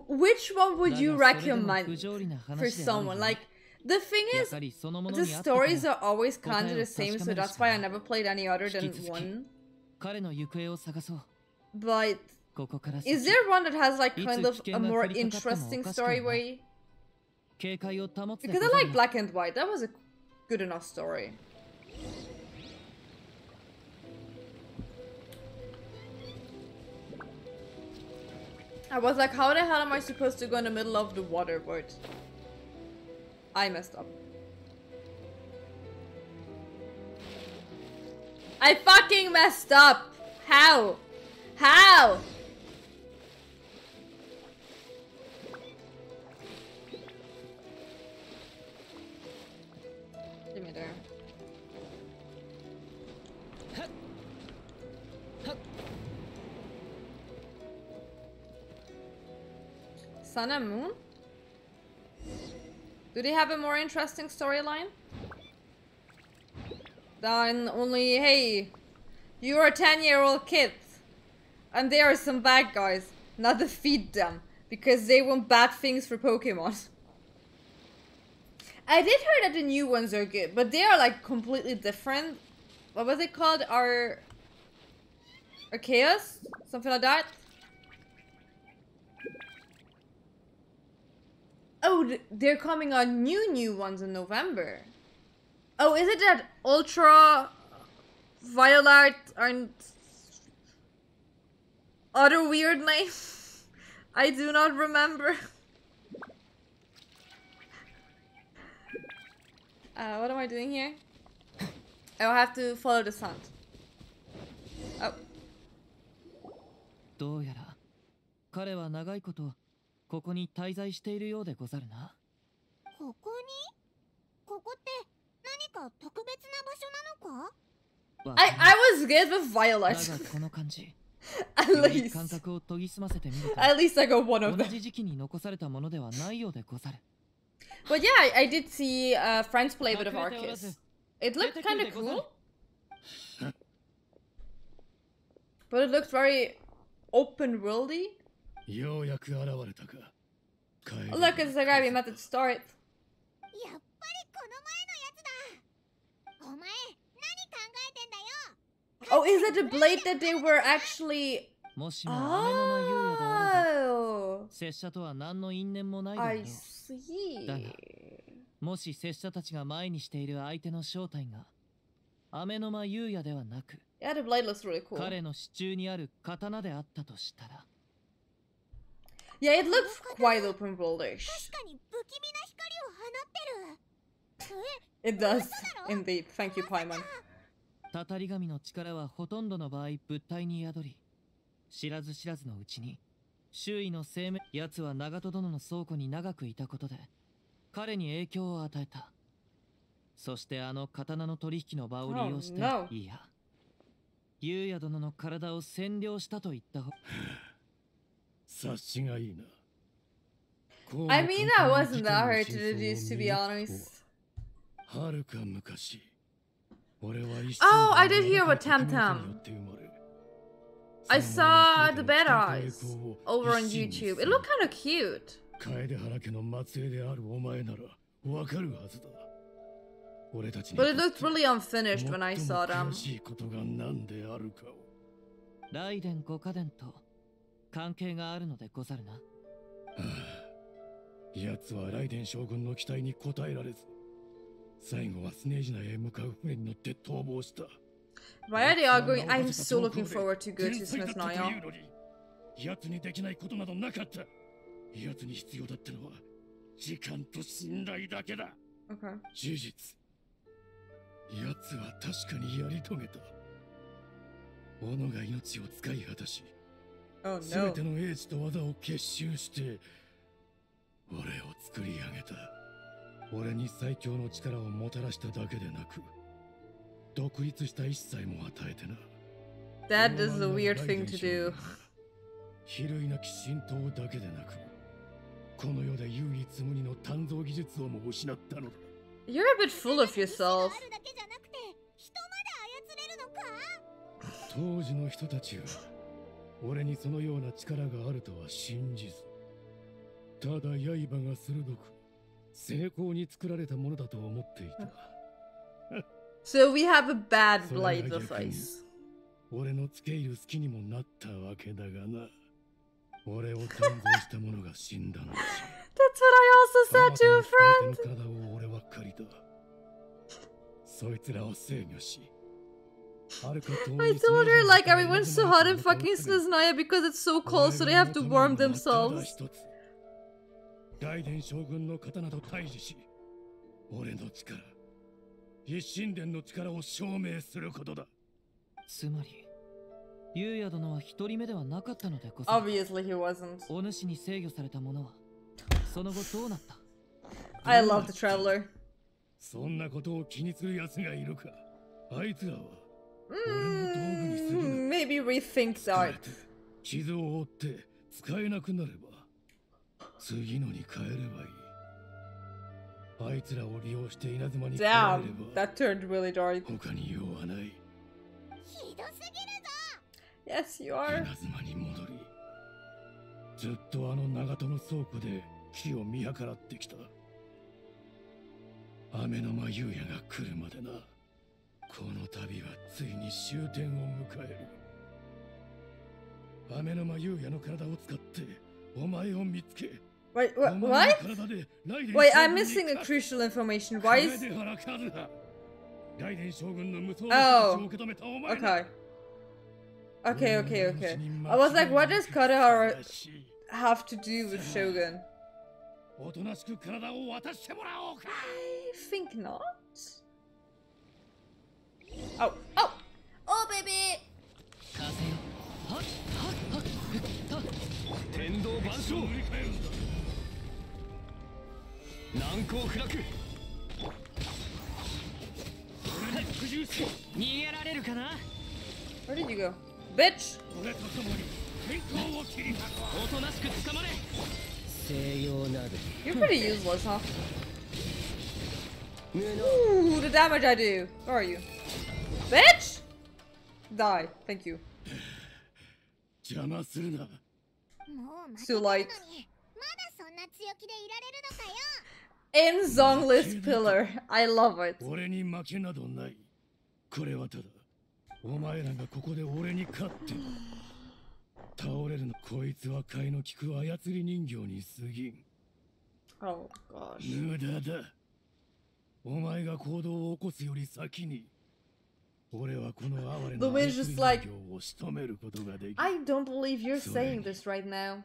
Which one would you recommend for someone? が Like, The thing is, the stories are always kind of the same, so that's why I never played any other than one. But is there one that has like kind of a more interesting story way? Because I like Black and White, that was a good enough story. I was like, how the hell am I supposed to go in the middle of the water, but... I messed up. I fucking messed up. How? How? Give me there. Sun and Moon? Do they have a more interesting storyline? Than only, hey, you're a 10 year old kid. And there are some bad guys. Now defeat them. Because they want bad things for Pokemon. I did hear that the new ones are good, but they are like completely different. What was it called? Our Arceus? Something like that? Oh, th- they're coming on new new ones in November. Oh, is it that Ultra Violet and other weird name? I do not remember. Uh, what am I doing here? I'll have to follow the sound. Oh, どうやら彼は長いこと ここに滞在しているようでござるなここにここって何か特別な場所なのかわ I I was good with だ Violet. がこの感じ At least, 感覚を研ぎ澄ませてみると at least I got one of 同 them. じ時期に残されたものではないようでござる But yeah, I, I did see uh, friends play a bit of 隠れておらず Arceus. It 出 looked kind で of cool, but it looked very open worldy. ようやく現れたか Oh, look, it's the guy we met at the start. やっぱりこの前のやつだお前何考えてんだよ Oh, is it the blade that they were actually? もしも雨の間優也であれば Oh, 拙者とは何の因縁もないであろ I う see. だがもし拙者たちが前にしている相手の正体が雨の間優也ではなく Yeah, the blade looks really cool. 彼の支柱にある刀であったとしたら Yeah, it looks quite open worldish. 確かに不気味な光を放ってるえ It does, indeed. Thank you, Paimon. たたり神の力はほとんどの場合物体に宿り知らず知らずのうちに周囲の生命奴は長門殿の倉庫に長くいたことで彼に影響を与えたそしてあの刀の取引の場を利用して、Oh, no. いや優也殿の体を占領したと言った I mean, that wasn't that hard to deduce, to be honest. はるか昔俺は一 Oh, I did hear about Tam って生まれ I その物 saw の the 全て bad の eyes 栄光を over on 一身に YouTube. 背 It 負 looked kind of cute. 楓原家の末裔であるお前ならわかるはずだ俺たちに But it とって looked really unfinished when I 最 saw も them. 悔しいことが何であるかをライデン五家伝と 関係があるのでござるな奴はライデン将軍の期待に応えられず最後はスネージナへ向かう船に乗って逃亡した Why are they arguing? I'm so looking forward to go to Smith ったとい Nile. うのに奴にできないことなどなかった奴に必要だったのは時間と信頼だけだ Okay. 事実奴は確かにやり遂げた斧が命を使い果たし Oh 全 no. ての英知と技を結集して俺を作り上げた俺に最強の力をもたらしただけでなく独立した一切も与えてな That is a weird thing to do. 比類なき神道だけでなくこの世で唯一無二の鍛造技術をも失ったのだ You're a bit full of yourself. あるだけじゃなくて人まで操れるのか当時の人たちは 俺にそのような力があるとは信じずただ刃が鋭く成功に作られたものだと思っていた So we have a bad blade of ice. 俺の付け入る好きにもなったわけだがな俺を鍛造した者が死んだのだ That's what I also said to a 全 friend. 体を俺は借りたそいつらを制御し I told her like everyone's so hot in fucking Snezhnaya because it's so cold, so they have to warm ただ themselves. 一つ大伝将軍の刀と対峙し俺の力一神殿の力を証明することだつまり優也殿は一人目ではなかったのでござる Obviously, he wasn't. お主に制御された者はその後どうなった I love the Traveler. そんなことを気にする奴がいるかあいつらは俺の道具にする Mm, maybe rethink な that. 傷を負って使えなくなれば次のに変えればいい。あいつらを利用して稲妻に変えれ Damn, ば that turned really dark. 他に用はない。ひどすぎる Yes, you are. 稲妻に戻りずっとあの長門の倉庫で木を見計らってきた。雨の間優也が来るまでなこの旅はついに終点を迎える雨の間優也の体を使ってお前を見つけ Wait, お what? 前 what? Wait, 将 I'm missing a crucial information. Why is Oh. okay? Okay, okay, okay. I was like, what does Kadahara have to do with Shogun? I think not. Oh, oh! Oh, baby! Where did you go? Bitch! You're pretty useless, huh? Ooh, the damage I do. Where are you? Bitch! Die. Thank you. う邪魔するな Too light. にまだそんな強気でいられるのかよ In Zongless Pillar. I love it. 俺に負けなどないこれはただお前らがここで俺に勝っても倒れるのこいつは替えの利く操り人形に過ぎん Oh, gosh. 無駄だお前が行動を起こすより先に The な wind's just 人 like- 形を仕留めることができる I don't believe you're saying this right now.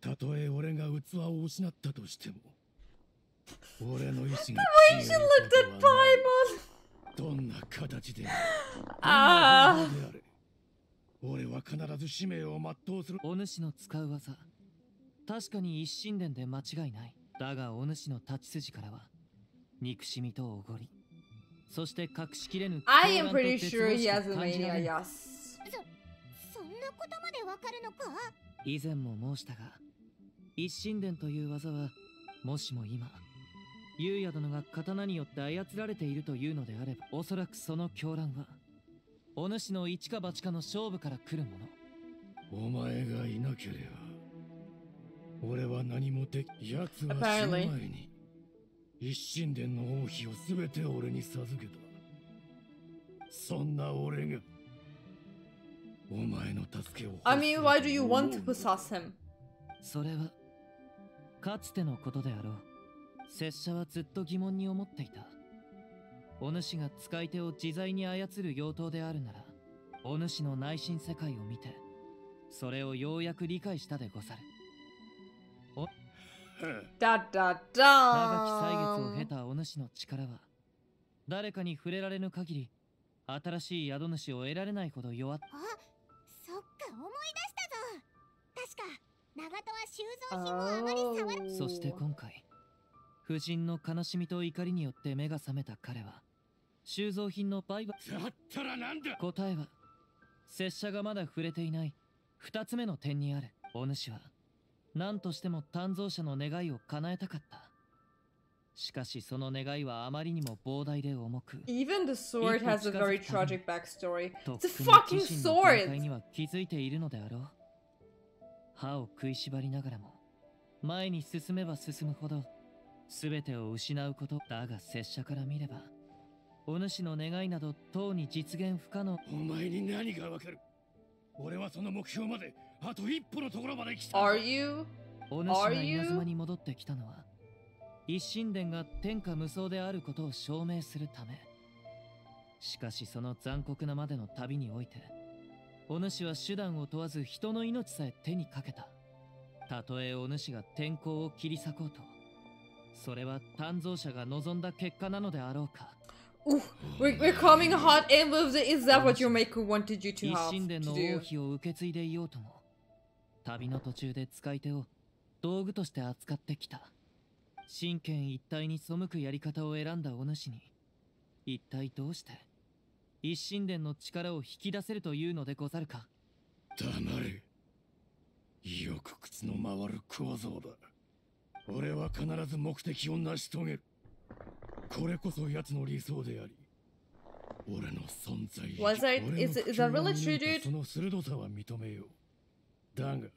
たとえ俺が器を失ったとしても俺の意志が 消こと at はない。Paimon! どんな形でもああれ俺は必ず使命を全うする。お主の使う技。確かに一神殿で間違いない。だがお主の立ち筋からは憎しみとおごりそして隠しきれぬ I 狂 am 乱と pretty 絶 sure 望 he has mania, yes. そんなことまでわかるのか？以前も申したが一神殿という技はもしも今優也殿が刀によって操られているというのであればおそらくその狂乱はお主の一か八かの勝負から来るものお前がいなければ俺は何もでき奴は死ぬ.前に一神殿の王妃を全て俺に授けた。そんな俺がお前の助けを I mean, why do you want to possess him? それはかつてのことであろう。拙者はずっと疑問に思っていた。お主が使い手を自在に操る用途であるならお主の内心世界を見てそれをようやく理解したでござる Da da 長き歳月を.経たお主の力は誰かに触れられぬ限り新しい宿主を得られないほど弱っ。あそっか思い出したぞ。確か長門は収蔵品をあまり触ら Oh. そして今回夫人の悲しみと怒りによって目が覚めた彼は収蔵品の売買だったらなんだ？答えは拙者がまだ触れていない二つ目の点にある。お主は何としても鍛造者の願いを叶えたかったしかしその願いはあまりにも膨大で重く Even the sword has a very tragic backstory. It's a fucking sword! には気づいているのであろう歯を食いしばりながらも前に進めば進むほど全てを失うことだが拙者から見ればお主の願いなどとうに実現不可能お前に何がわかる？俺はその目標まであと一歩のところまで来た Are you? お主が?稲妻に戻ってきたのは一神殿が天下無双であることを証明するためしかしその残酷なまでの旅においてお主は手段を問わず人の命さえ手にかけたたとえお主が天候を切り裂こうとそれは鍛造者が望んだ結果なのであろうか Ooh, we're, we're coming hot in with the. Is that what your maker wanted you to 一 have 神殿 to の do? 王妃を受け継いでいようとも。旅の途中で使い手を道具として扱ってきた真剣一体に背くやり方を選んだお主に。一体どうして？一神殿の力を引き出せるというのでござるか？黙れ。よく靴の回る構造だ。俺は必ず目的を成し遂げるこれこそ奴の理想であり俺の存在意義 Was の is- is? その鋭さは認めよう。だが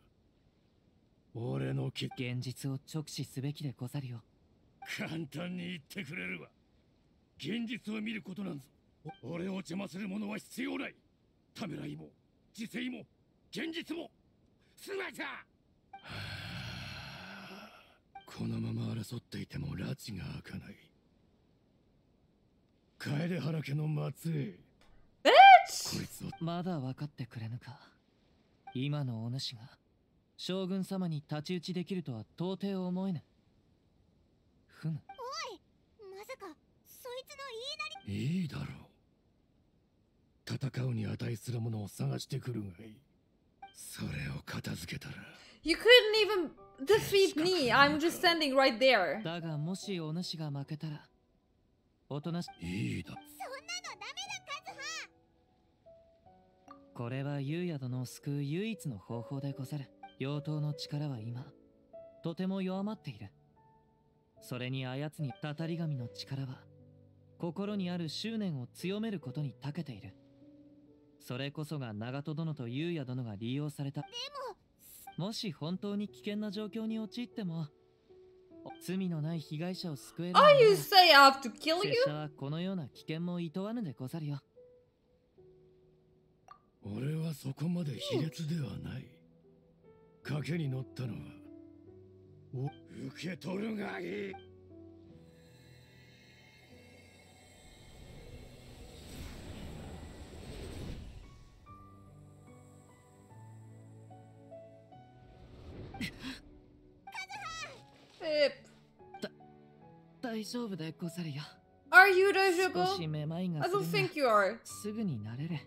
俺の決現実を直視すべきでござるよ。簡単に言ってくれるわ。現実を見ることなんぞ。お俺を邪魔するものは必要ない。ためらいも自制も現実も。全てはあこのまま争っていても拉致が開かない楓原家の末裔えこいつをまだ分かってくれぬか？今のお主が将軍様に太刀打ちできるとは到底思えぬ。ふむ。おいまさかそいつの言いなり？いいだろう。戦うに値するものを探してくるがいい。それを片付けたら。You couldn't even defeat me. I'm just standing right there. だがもしお主が負けたらおとなしいいだ。そんなのダメだカズハ。これは優也殿を救う唯一の方法でござる。妖刀の力は今とても弱まっている。それにあやつにたたり神の力は心にある執念を強めることに長けている。それこそが長門殿と優也殿が利用された。でもし本当に危険な状況に陥っても罪のない被害者を救える Oh, you say I have to kill 拙 you? 者はこのような危険も厭わぬでござるよ。俺はそこまで卑劣ではない。賭けに乗ったのはお受け取るがいい Pip. 大丈夫でござるよ。Are you 少し Dojabo? めまいが I don't が think you are. すぐになれる。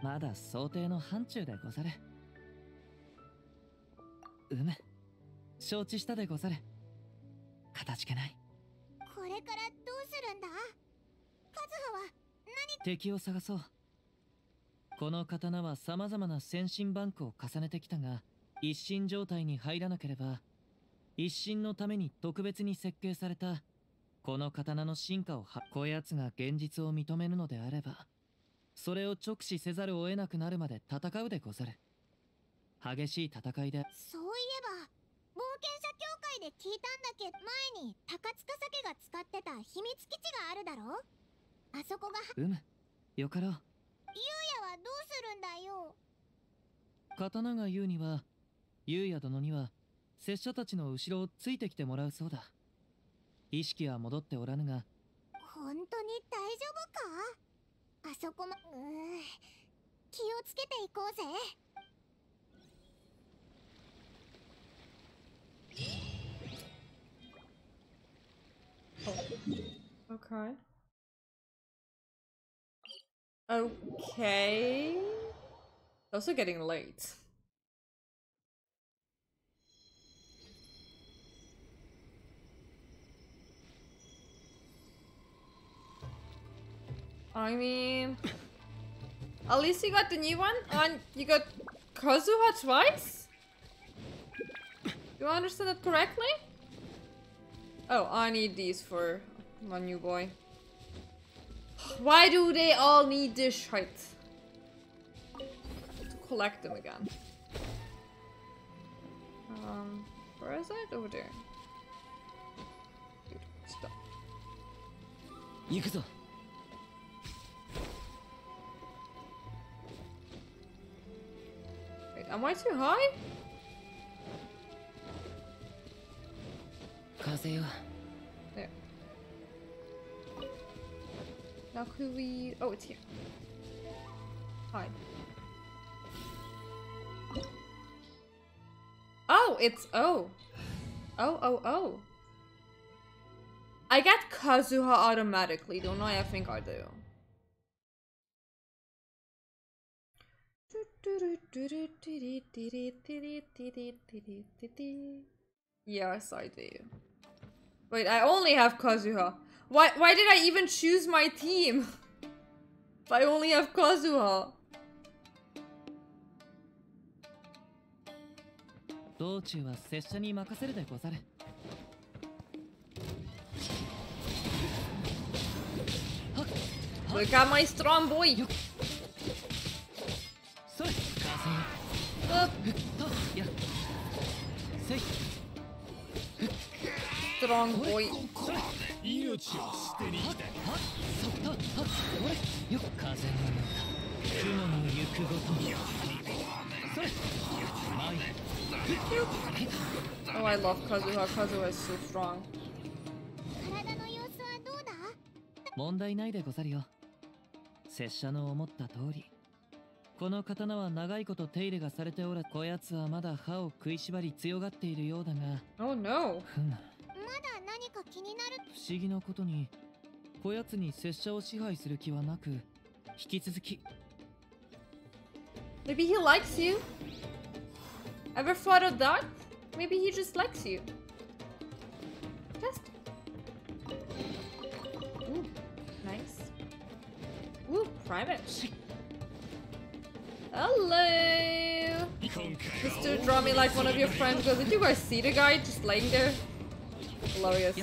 まだ想定の範疇でござるうむ承知したでござるかたじけない。これからどうするんだ？カズハは敵を探そう。この刀は様々な先進バンクを重ねてきたが一新状態に入らなければ一新のために特別に設計されたこの刀の進化をはこやつが現実を認めるのであればそれを直視せざるを得なくなるまで戦うでござる。激しい戦いで。そういえば冒険者協会で聞いたんだけど前に高塚家が使ってた秘密基地があるだろ？あそこがはうむ。よかろう。ゆうやはどうするんだよ？刀が言うには優也殿には拙者たちの後ろをついてきてもらうそうだ意識は戻っておらぬが本当に大丈夫か？あそこまうー気をつけていこうぜ Okay. Okay. Also getting late. I mean, at least you got the new one, and you got Kazuha twice. Do I understand that correctly? Oh, I need these for my new boy. Why do they all need this shit? To collect them again. Um, where is it? Over there. Dude, stop. 行くぞ Am I too high? Kazuya. There. Now could we... Oh, it's here. Hide. Oh, it's... Oh. Oh, oh, oh. I get Kazuha automatically, don't I? I think I do. Yes, I do. Wait, I only have Kazuha. Why why did I even choose my team? if I only have Kazuha. 道中は拙者に任せるでござる Look at my strong boy. それ風よ Uh, とやせい strong boy. してに来てはっそっとはっ俺よ風の雲の行くごとに Oh, I love Kazuha. Kazuha is so strong. 体の様子はどうだ問題ないでござるよ拙者の思った通りこの刀は長いこと手入れがされておらこやつはまだ歯を食いしばり強がっているようだが Oh no. ふむまだ何か気になる？不思議なことにこやつに拙者を支配する気はなく引き続き Maybe he likes you. Ever thought of that? Maybe he just likes you. Just. Ooh, nice. Ooh, private. Hello. Mr. Draw me like one of your friends goes, Did you guys see the guy just laying there? Hilarious.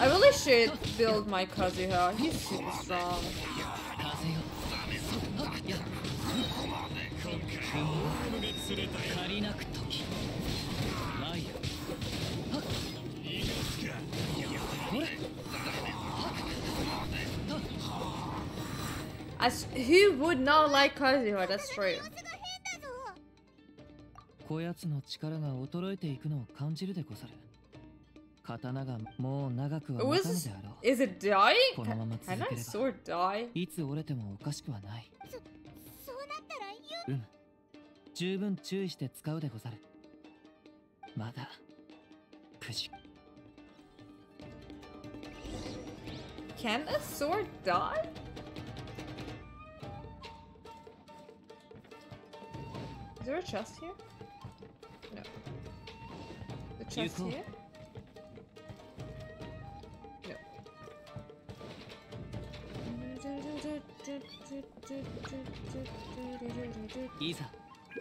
I really should build my Kazuha. He's super strong. As who would not like Kazuha? That's true. こやつの力が衰えていくのを感じるでござる刀がもう長くは Oh, 持 is たぬ this, であろう is it dying? このまま Can, 続 can け I れ sword die? ばいつ折れてもおかしくはないそうなったらようむ十分注意して使うでござるまだくじ Can a sword die? There a chest here? No. The chest Yuko. here? No. いざ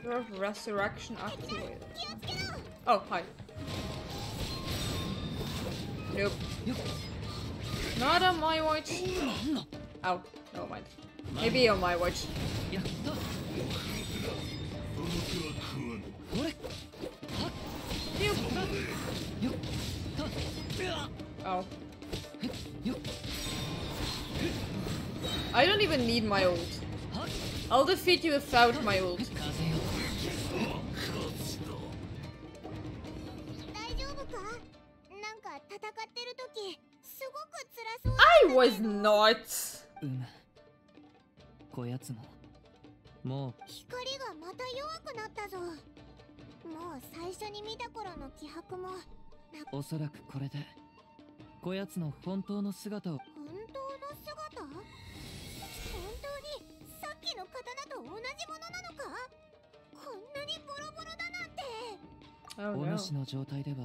Your resurrection activated. Oh, hi. Nope. Not on my watch. Oh, never mind. Maybe on my watch. I don't even need my ult. I'll defeat you without my ult. I was not. ももう。光がまた弱くなったぞ。もう最初に見た頃の気迫もなおそらくこれでこやつの本当の姿を。本当の姿？本当にさっきの刀と同じものなのか？こんなにボロボロだなんて。Oh お.主の状態では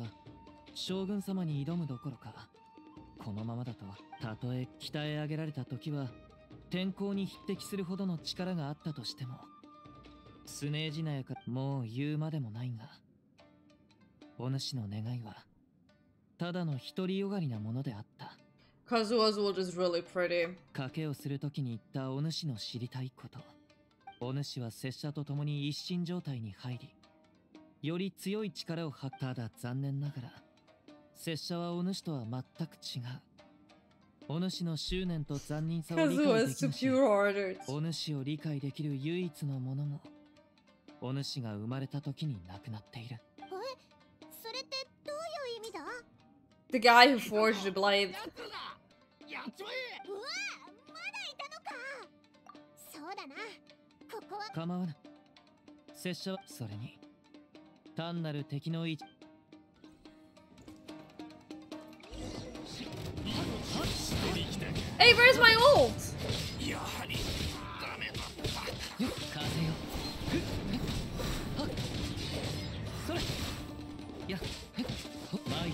将軍様に挑むどころかこのままだとたとえ鍛え上げられた時は天候に匹敵するほどの力があったとしてもスネージナやかもう言うまでもないがお主の願いはただの独りよがりなものであった。Kazuha's ult is really pretty. 賭けをする時に言ったお主の知りたいこと。お主は拙者と共に一心状態に入りより強い力を発ただ残念ながら拙者はお主とは全く違うお主の執念と残忍さを理解できし.お主を理解できる唯一のものもお主が生まれた時に亡くなっている。えそれってどういう意味だ？The guy who forged the blade. うわまだいたのか。そうだな。ここは。構わぬ拙者はそれに単なる敵の位置 Hey, where's my ult? よ風よふっふっはっそれやふっほ前へ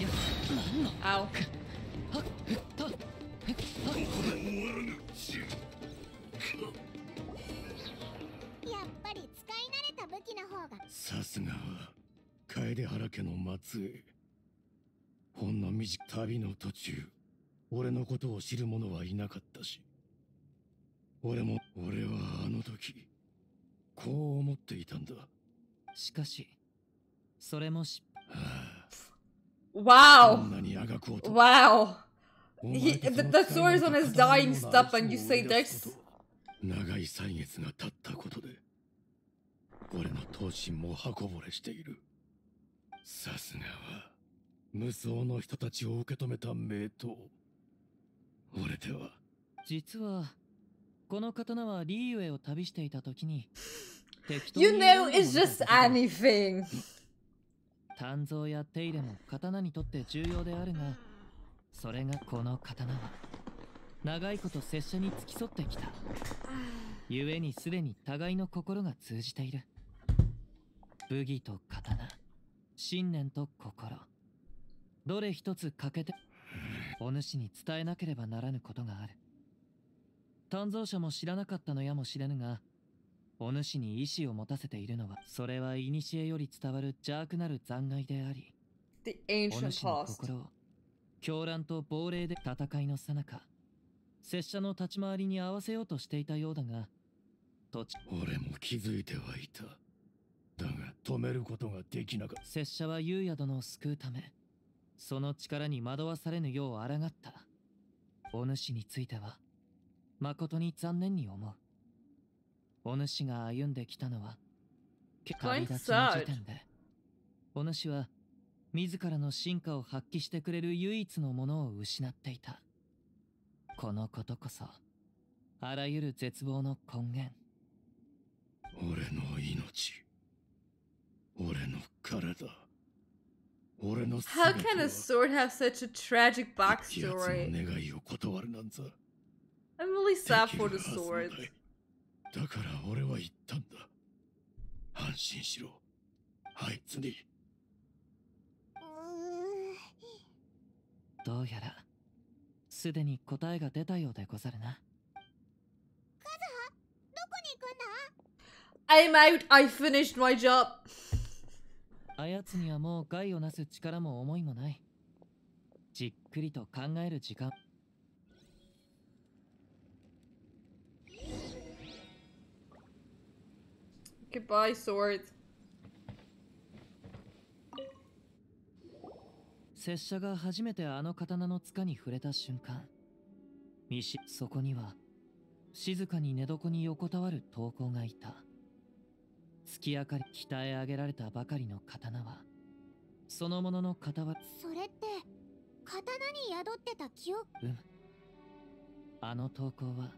やなんの Ow. はっふっとふっはっやっぱり使い慣れた武器の方がさすがは楓原家の末裔ほんの短旅の途中俺のことを知る者はいなかったし俺も俺はあの時こう思っていたんだ。しかしそれもしんなにあ Wow. He, と the, その the 二人 sword is の on his dying stuff, 愛 and you say this. 長い歳月が経ったことで俺の闘心も刃こぼれしている。さすがは無双の人たちを受け止めた名刀俺では。実はこの刀はリーユエを旅していた時に適当 You に know it's ものだ just anything. 鍛造や手入れも刀にとって重要であるがそれがこの刀は長いこと拙者に付き添ってきた。故にすでに互いの心が通じている。武技と刀信念と心。どれ一つ欠けてお主に伝えなければならぬことがある鍛造者も知らなかったのやもしれぬがお主に意志を持たせているのはそれは古より伝わる邪悪なる残骸でありお主の.心を狂乱と亡霊で戦いの最中拙者の立ち回りに合わせようとしていたようだが土地俺も気づいてはいただが止めることができなかっ拙者は優也殿を救うためその力に惑わされぬよう抗った。お主については誠に残念に思う。お主が歩んできたのは旅立ちの時点で。お主は自らの進化を発揮してくれる唯一のものを失っていた。このことこそあらゆる絶望の根源。俺の命。俺の体。How can は a sword have such a tragic backstory? 願いを断るなんざ I'm really sad for る the sword. だから俺は言ったんだ安心しろあいつにどうやらすでに答えが出たようでござるな I'm out. I finished my job. あやつにはもう害をなす力も思いもない。じっくりと考える時間。Goodbye, sword. 拙者が初めてあの刀の塚に触れた瞬間そこには静かに寝床に横たわる刀工がいた月明かり鍛え上げられたばかりの刀はそのものの傍らそれって刀に宿ってた記憶？うむあの投稿は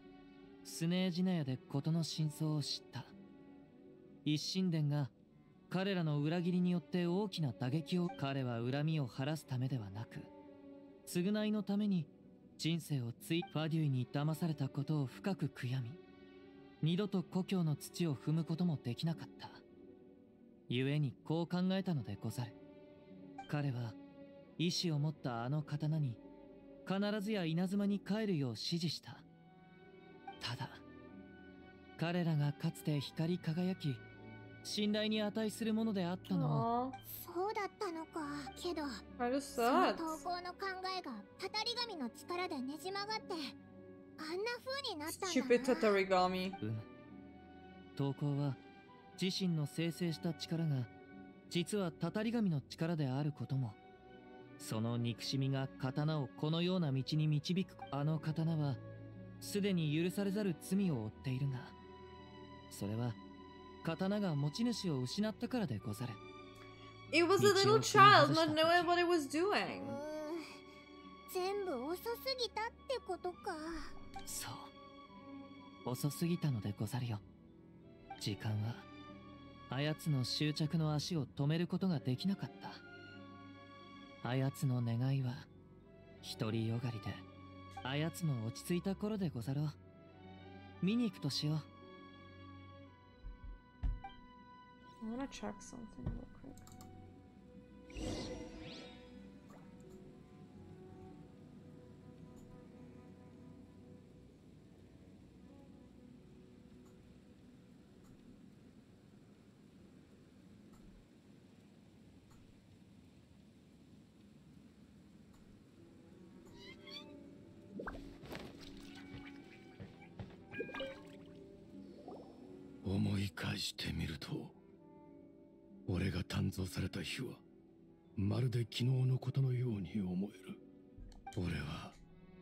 スネージナヤで事の真相を知った。一神殿が彼らの裏切りによって大きな打撃を彼は恨みを晴らすためではなく償いのために人生をついファデュイに騙されたことを深く悔やみ二度と故郷の土を踏むこともできなかった。故にこう考えたのでござる。彼は意志を持ったあの刀に必ずや稲妻に帰るよう指示した。ただ彼らがかつて光り輝き信頼に値するものであったのを。そうだったのかけどその投稿の考えがたたり神の力でねじ曲がってあんな風になったんだな tatarigami. うむ投稿は自身の生成した力が実はたたり神の力であることも。その憎しみが刀をこのような道に導くあの刀はすでに許されざる罪を負っているが。それは刀が持ち主を失ったからでござる It was a little child not knowing what it was doing. 全部遅すぎたってことかそう。遅すぎたのでござるよ。時間はあやつの執着の足を止めることができなかった。あやつの願いは独りよがりであやつの落ち着いた頃でござろう。見に行くとしよう。I wanna check something してみると俺が誕生された日はまるで昨日のことのように思える。俺は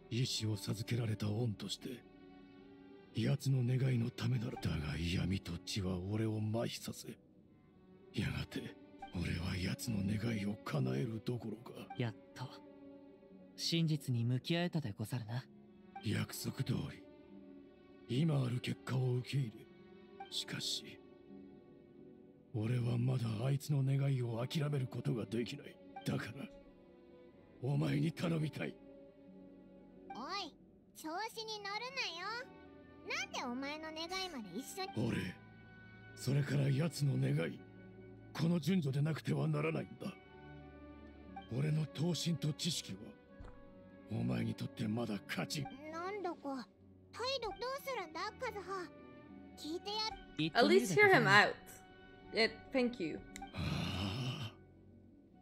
意志を授けられた恩として奴の願いのためならだが闇と血は俺を麻痺させやがて俺は奴の願いを叶えるどころかやっと真実に向き合えたでござるな。約束通り今ある結果を受け入れしかし俺はまだあいつの願いを諦めることができない。だからお前に頼みたい。おい調子に乗るなよ。なんでお前の願いまで一緒に？俺それから奴の願いこの順序でなくてはならないんだ。俺の闘心と知識はお前にとってまだ価値なんだか態度どうするんだカズハ。聞いてやる。At least hear him out. Yeah, thank you. ああ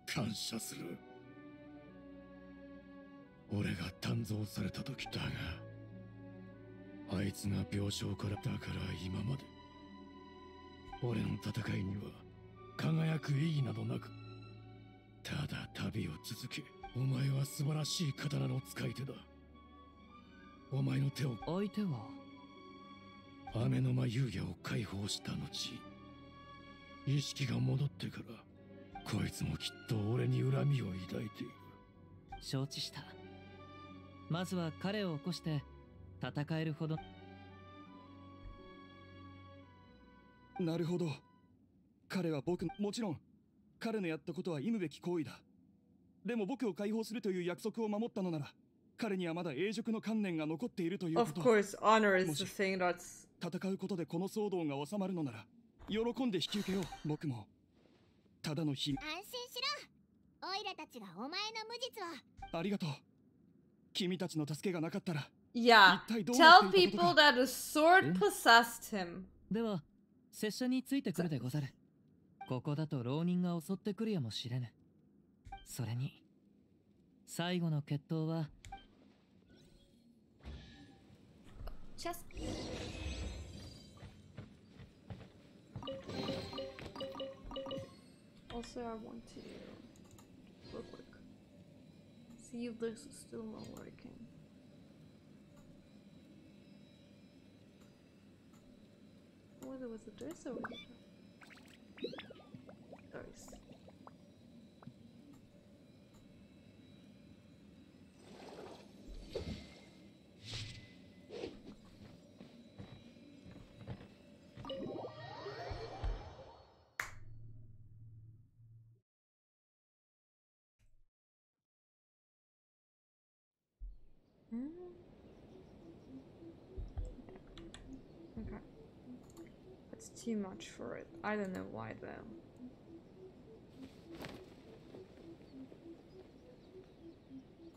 感謝する。俺が誕生された時だがあいつが病床からだから今まで俺の戦いには輝く意義などなくただ旅を続けお前は素晴らしい刀の使い手だ。お前の手を相手は？雨の間遊戯を解放した後意識が戻ってからこいつもきっと俺に恨みを抱いている。承知した。まずは彼を起こして戦えるほど。なるほど。彼は僕もちろん彼のやったことは忌むべき行為だ。でも僕を解放するという約束を守ったのなら彼にはまだ永熟の観念が残っているというこ Of と course, honor も is し the thing that's 戦うことでこの騒動が収まるのなら喜んで引き受けよう僕も。ただの日安心しろ。オイラたちがお前の無実をありがとう。君たちの助けがなかったら Yeah. 一体どうな Tell people か that a sword possessed him. では拙者についてくるでござるここだと浪人が襲ってくるやもしれぬ。それに最後の決闘は。Just. Also, I want to real quick see if this is still not working. Whether was it this or was those? Mm. Okay. That's too much for it. I don't know why though.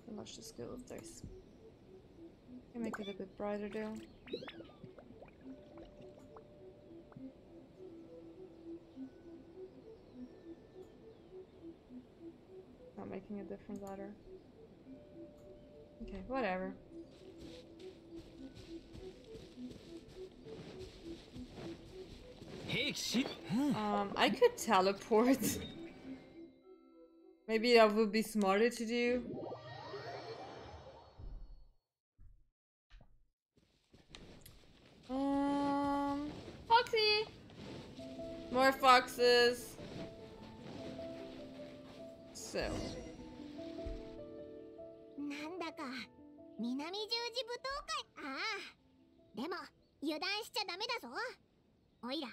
So let's just go with this. Can make it a bit brighter though. Not making a different letter. Okay, whatever. Um, I could teleport. Maybe that would be smarter to do. Um, Foxy! More foxes. 断しちゃダメだぞ。おいら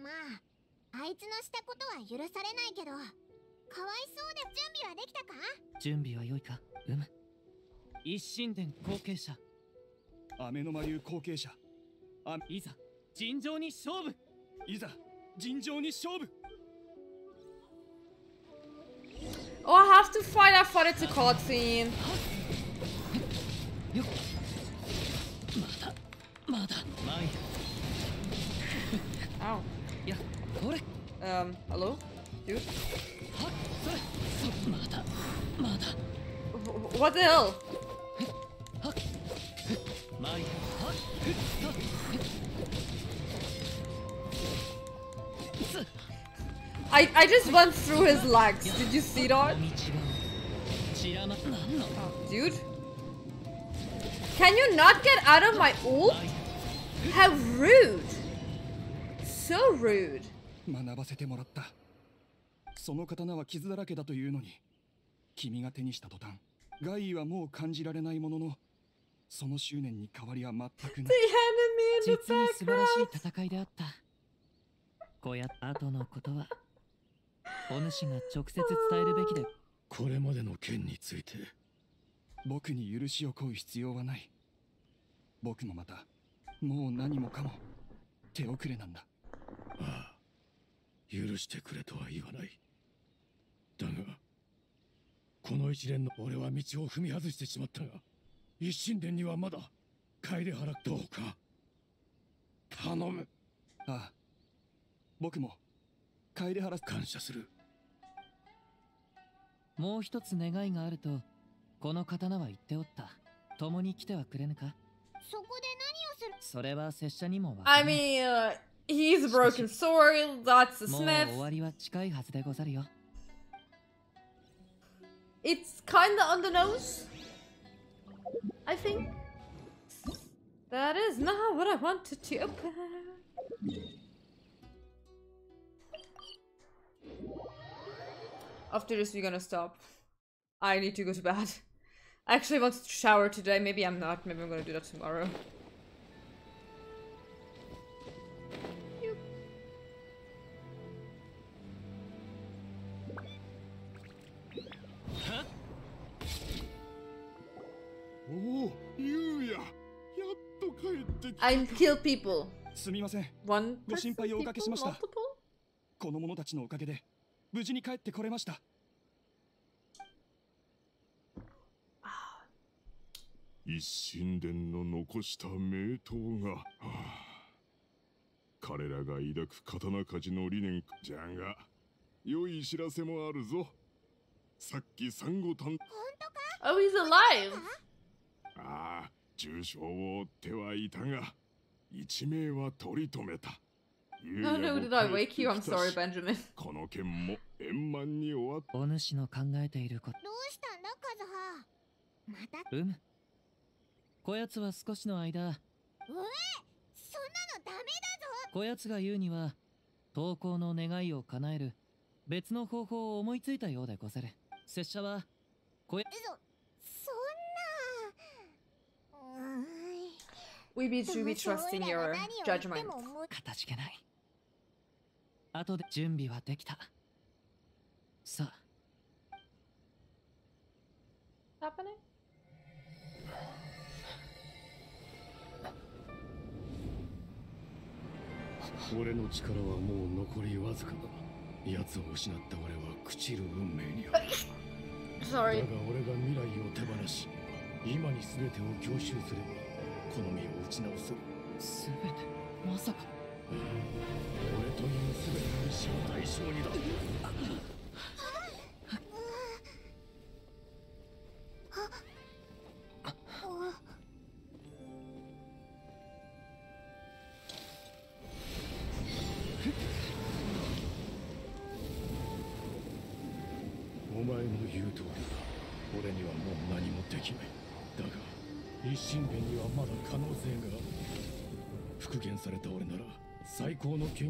まああいつのしたことは許されないけどかわいそうで準備はできたか？準備は良いか？うむ。一神殿後継者。雨の間流後継者。あいざ尋常に勝負。いざ尋常に勝負。Oh, I have to fight. I thought it's a cutscene. Ow. Yeah. Um, hello? Dude? What the hell? I, I just went through his legs. Did you see that? Oh, dude? Can you not get out of my ult? How rude. So rude. 学ばせてもらった。その刀は傷だらけだというのに。君が手にした途端害異はもう感じられないもののその執念に変わりは全くない。実に素晴らしい.戦いであった。こや後のことはお主が直接伝えるべきでこれまでの件について。僕に許しを請う必要はない。僕もまたもう何もかも手遅れなんだ。ああ許してくれとは言わない。だがこの一連の俺は道を踏み外してしまったが一神殿にはまだ楓原どうか。頼む。ああ僕も楓原感謝する。もう一つ願いがあるとこの刀は言っておった。共に来てはくれぬか？そこで I mean, uh, he's broken sword, lots of smiths. It's kinda on the nose, I think. That is not what I wanted to open. After this, we're gonna stop. I need to go to bed. I actually wanted to shower today. Maybe I'm not. Maybe I'm gonna do that tomorrow. おおゆうや。やっと帰ってきた。I kill people. すみません。One ご心 person, 配をおかけしました。people, multiple? この者たちのおかげで無事に帰ってこれました。一神殿の残した名刀が、はあ彼らが抱く刀鍛冶の理念じゃが良い知らせもあるぞ。さっき産後探 Oh, he's alive. ああ重傷を負ってはいたが一名は取り留めた。Oh no, did I wake you? I'm sorry, Benjamin. この件も円満に終わっお主の考えていること。どうした？んだカズハまた？うむこやつは少しの間。うえそんなのダメだぞ。こやつが言うには投稿の願いを叶える別の方法を思いついたようでござる。拙者はこやそそんなうーん We be should be trusting your judgment. かたじけない後で準備はできたさあ Happening? 俺の力はもう残りわずかだ奴を失った俺は朽ちる運命にある Sorry. だが俺が未来を手放し今に全てを享受すればこの身を打ち直すべてまさか。俺という全ての意志を対象にだ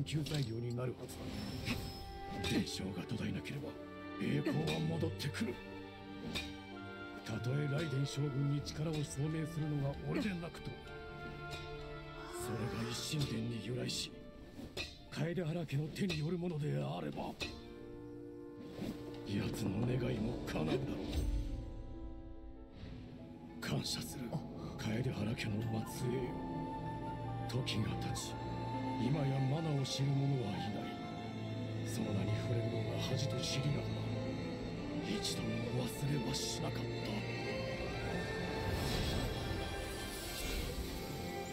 高の研究材料になるはずだ。伝承が途絶えなければ栄光は戻ってくる。たとえライデン将軍に力を証明するのが俺でなくともそれが一神殿に由来し楓原家の手によるものであれば奴の願いも叶うだろう。感謝する楓原家の末裔よ。時が経ち今やマナを知る者はいない。その名に触れるのが恥と知りながら一度も忘れはしなかった。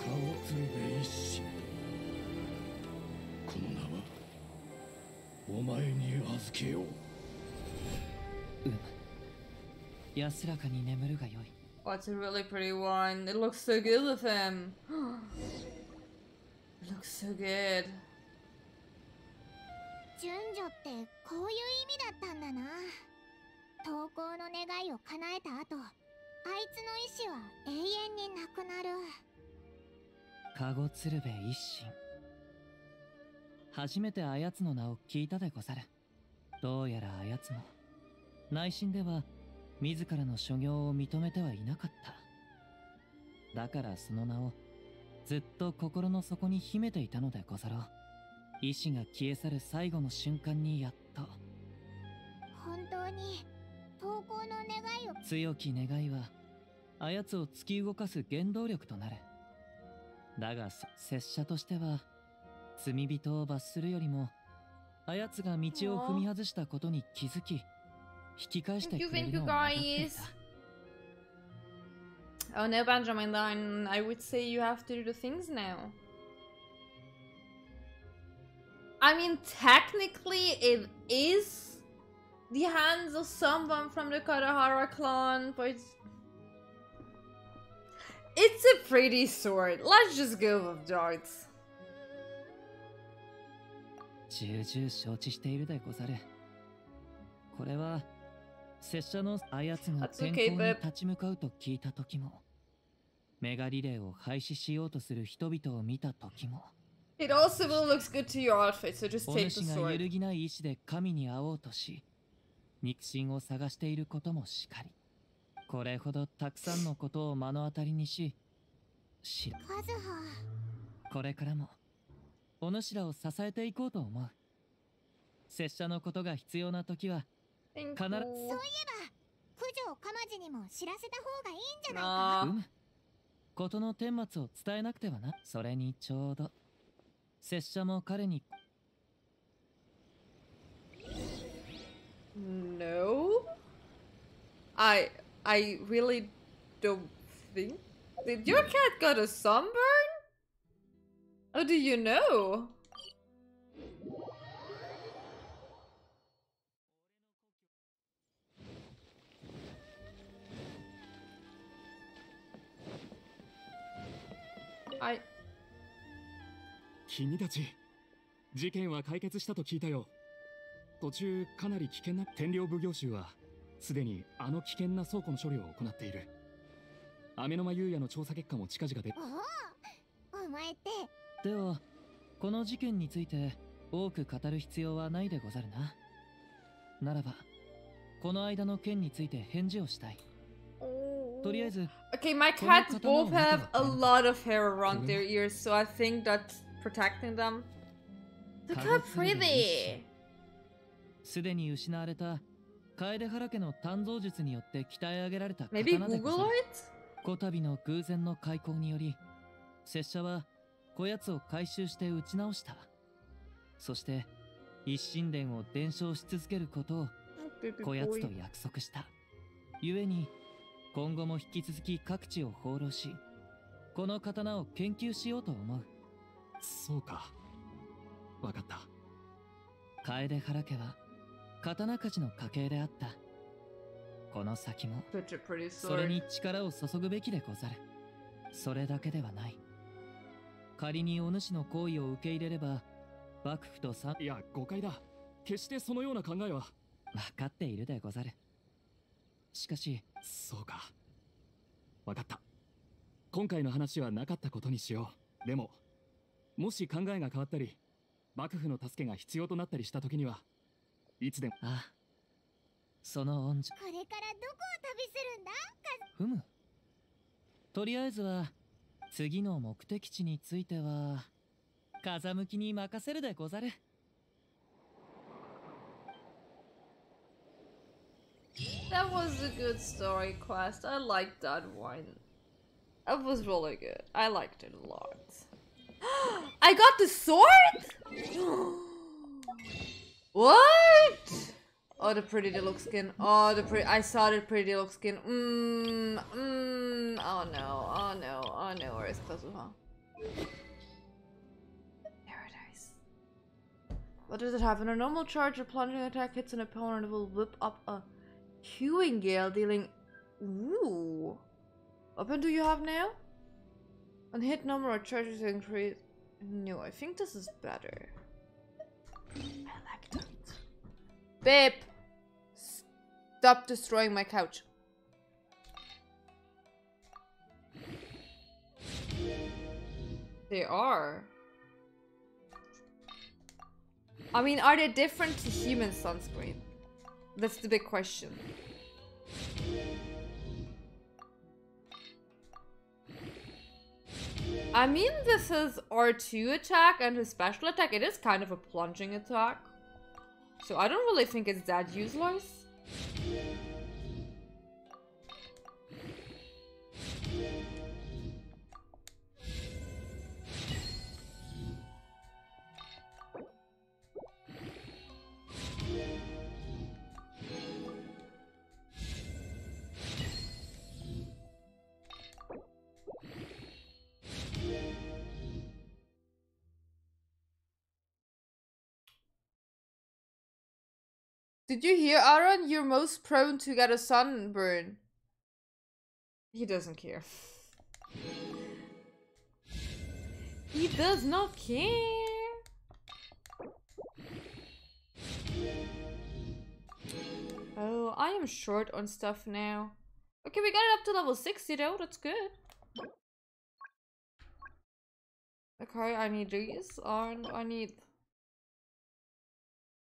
顔鶴瓶一心この名はお前に預けよう。うむ安らかに眠るがよい。Oh, it's a really pretty one. It looks so good with him. looks so good. 順序ってこういう意味だったんだな。投稿の願いを叶えた後あいつの意志は永遠になくなる。カゴ鶴瓶一心。初めてあやつの名を聞いたでござる。どうやらあやつも内心では自らの所業を認めてはいなかった。だからその名をずっと心の底に秘めていたのでござろう。意志が消え去る最後の瞬間にやっと。本当に投稿の願いを。強き願いはあやつを突き動かす原動力となる。だがせ拙者としては罪人を罰するよりもあやつが道を踏み外したことに気づき引き返してくれるのを願ってい.た Oh no, Benjamin, then I would say you have to do the things now. I mean, technically, it is the hands of someone from the Karahara clan, but it's, it's a pretty sword. Let's just go with darts. 重々承知しているでござるこれは拙者のあやつが That's 天 okay, 候に babe. 立ち向かうと聞いた時も メガリレーを廃止しようとする人々を見た時も It also will looks good to your outfit, so just お take the 主が揺 sword. るぎない意志で神に会おうとし肉親を探していることもしかりこれほどたくさんのことを目の当たりにししカズハこれからもお主らを支えていこうと思う拙者のことが必要な時は必ず.そういえば九条かまじにも知らせた方がいいんじゃないか Nah. 事の顛末を伝えなくてはなそれにちょうど拙者も彼に No. I I really don't think. Did your cat got a sunburn? How do you know? I 君たち事件は解決したと聞いたよ。途中かなり危険な天領奉行衆はすでにあの危険な倉庫の処理を行っている。雨の間優也の調査結果も近々で。おおお前って。ではこの事件について多く語る必要はないでござるな。ならばこの間の件について返事をしたいとりあえず Okay, my cats both have a lot of hair around their ears, so I think that's protecting them. Look how pretty! すでに失われた楓原家の鍛造術によって鍛え上げられた刀でござ Google る it? こたびの偶然の開口により拙者はこやつを回収して打ち直したそして一神殿を伝承し続けることをこやつと.約束した故に今後も引き続き各地を放浪しこの刀を研究しようと思う。そうか。わかった。楓原家は刀鍛冶の家系であった。この先もそれ.に力を注ぐべきでござる。それだけではない。仮にお主の行為を受け入れれば幕府とさいや誤解だ。決してそのような考えは。分かっているでござるしかし。そうか。わかった。今回の話はなかったことにしよう。でももし考えが変わったり幕府の助けが必要となったりした時にはいつでも。ああその恩情これからどこを旅するんだ？ふむ。とりあえずは次の目的地については風向きに任せるでござる That was a good story quest. I liked that one. That was really good. I liked it a lot. I got the sword? what? Oh, the pretty deluxe skin. Oh, the pretty. I saw the pretty deluxe skin. Mmm. Mmm. Oh no. Oh no. Oh no. Where is Kazuha? There it is. What does it have? When a normal charge or plunging attack hits an opponent, it will whip up a Hewing Gale dealing. Ooh. Weapon do you have now? On hit number of charges increase. No, I think this is better. I like that. Babe! Stop destroying my couch. They are. I mean, are they different to human sunscreen? That's the big question. I mean, this is R2 attack and his special attack. It is kind of a plunging attack. So I don't really think it's that useless. Did you hear, Aaron? You're most prone to get a sunburn. He doesn't care. He does not care. Oh, I am short on stuff now. Okay, we got it up to level 60 though, that's good. Okay, I need these, and I need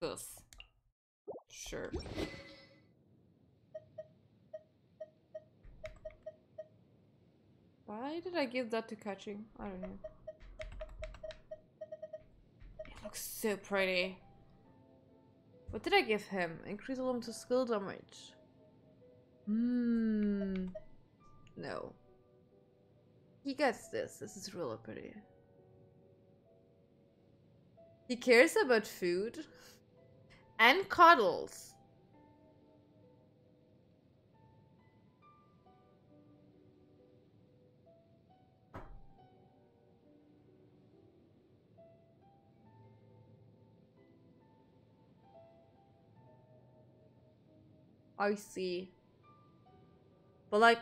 this. Sure. Why did I give that to catching? I don't know. It looks so pretty. What did I give him? Increase alarm to skill damage. Hmm. No. He gets this. This is really pretty. He cares about food and cuddles. I see. But like,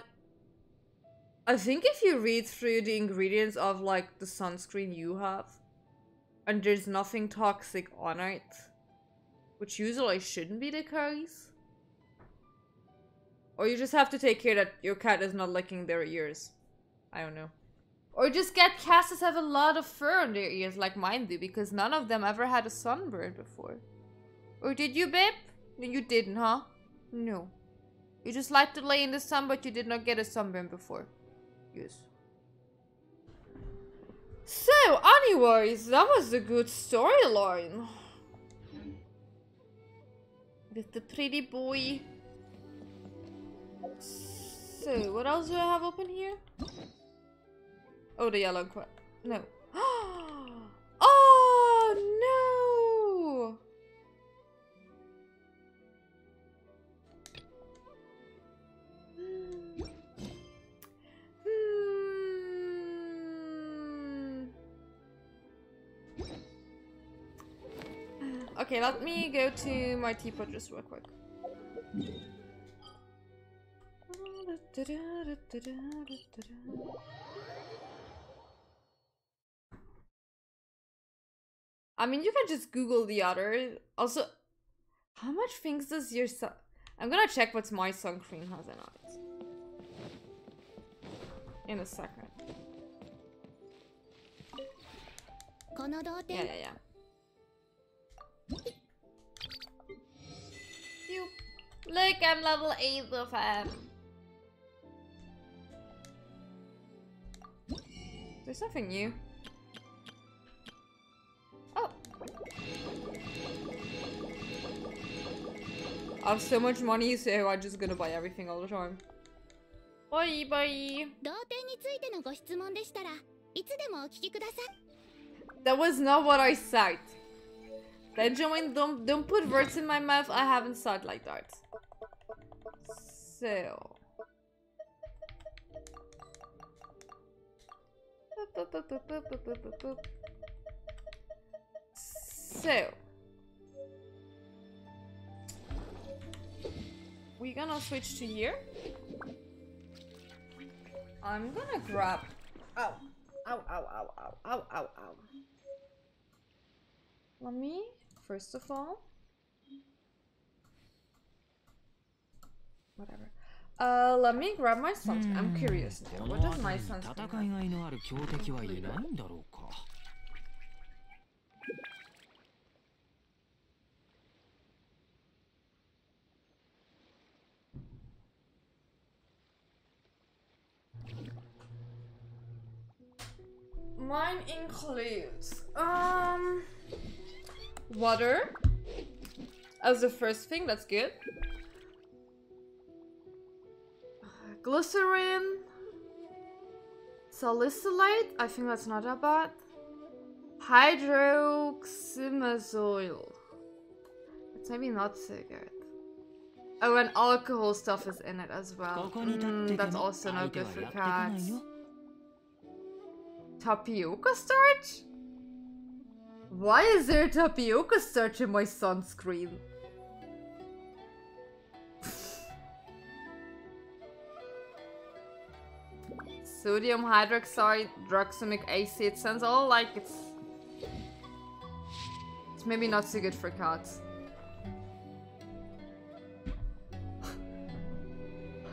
I think if you read through the ingredients of like the sunscreen you have, and there's nothing toxic on it, which usually shouldn't be the case. Or you just have to take care that your cat is not licking their ears. I don't know. Or just get cats that have a lot of fur on their ears like mine do because none of them ever had a sunburn before. Or did you, babe? No, you didn't, huh? No. You just like to lay in the sun but you did not get a sunburn before. Yes. So, anyways, that was a good storyline. With the pretty boy. So, what else do I have open here? Oh, the yellow quest. No. oh, no! Okay, let me go to my teapot just real quick. I mean, you can just Google the other. Also, how much things does your sun... I'm gonna check what my sun cream has in it. In a second. Yeah, yeah, yeah. Look, I'm level 8 of him. There's nothing new. Oh. I have so much money, so I'm just gonna buy everything all the time. Bye bye. That was not what I said. Benjamin, don't don't put words in my mouth. I haven't said like that. So. So. We're gonna switch to here. I'm gonna grab. Ow. Ow, ow, ow, ow, ow, ow, ow. Let me, first of all. Whatever. Uh, let me grab my sunscreen. I'm hmm. curious now. What does my sunscreen have? Mine includes, um... Water. As the first thing, that's good. Uh, glycerin. Salicylate. I think that's not that bad. Hydroxymazoil. It's maybe not so good. Oh, and alcohol stuff is in it as well. Mm, that's also not good for cats. Tapioca starch? Why is there tapioca starch in my sunscreen? Sodium hydroxide, droxamic acid sounds all like it's. It's maybe not so good for cats.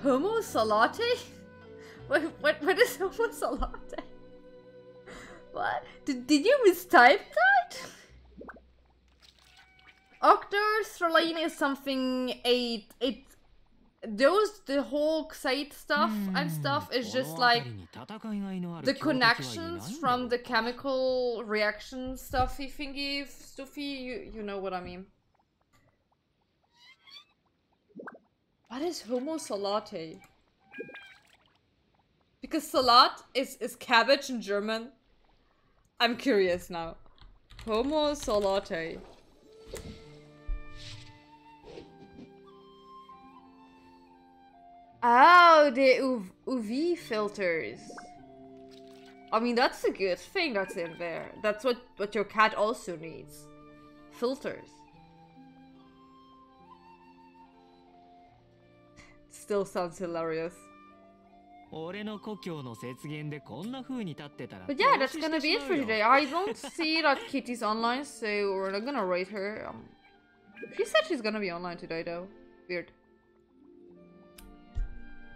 Homo salate? What, what, what is homo salate? What? Did, did you mistype that? Octos Relaine is something eight it those the whole site stuff and stuff is just like the connections from the chemical reaction stuffy thingy stuffy you you know what I mean. What is homo salate? Because salad is is cabbage in German. I'm curious now. Homo salate. Oh, the UV, filters. I mean, that's a good thing that's in there. That's what, what your cat also needs. Filters. Still sounds hilarious. But yeah, that's gonna be it for today. I don't see that Kitty's online, so we're not gonna rate her. Um, she said she's gonna be online today, though. Weird.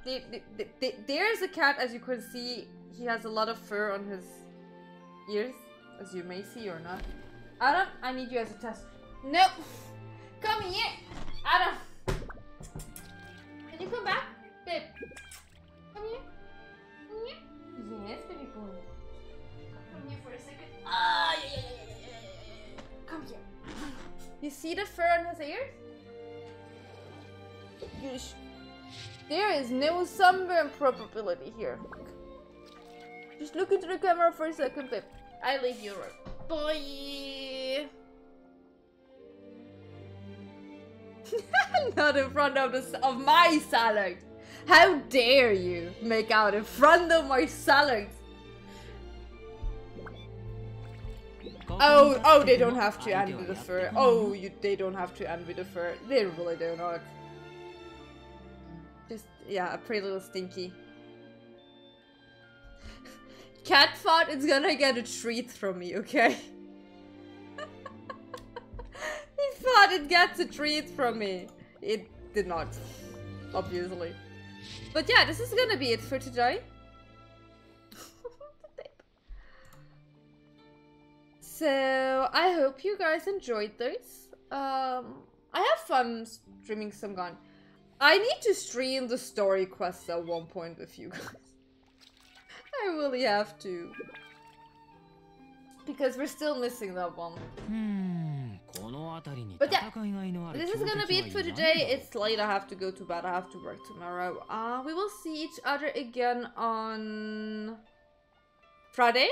There's a cat, as you can see. He has a lot of fur on his ears, as you may see or not. Adam, I need you as a test. No! Come here! Adam! Can you come back? Babe. Come here. Come here. Yes, baby boy. Come here for a second. Ah, yeah, yeah, yeah, yeah, yeah. Come here. You see the fur on his ears? You there is no sunburn probability here. Just look into the camera for a second, babe. I leave you alone. Bye. Not in front of the of my salad. How dare you make out in front of my salad? Oh, oh, they don't have to end with the fur. Oh, you, they don't have to end with the fur. They really do not. Yeah, a pretty little stinky. Cat thought it's gonna get a treat from me, okay? he thought it gets a treat from me. It did not, obviously. But yeah, this is gonna be it for today. So I hope you guys enjoyed this. Um, I have fun streaming some gun. I need to stream the story quests at one point with you guys. I really have to. Because we're still missing that one. But yeah, this is gonna be it for today. It's late, I have to go to bed, I have to work tomorrow. Uh, we will see each other again on Friday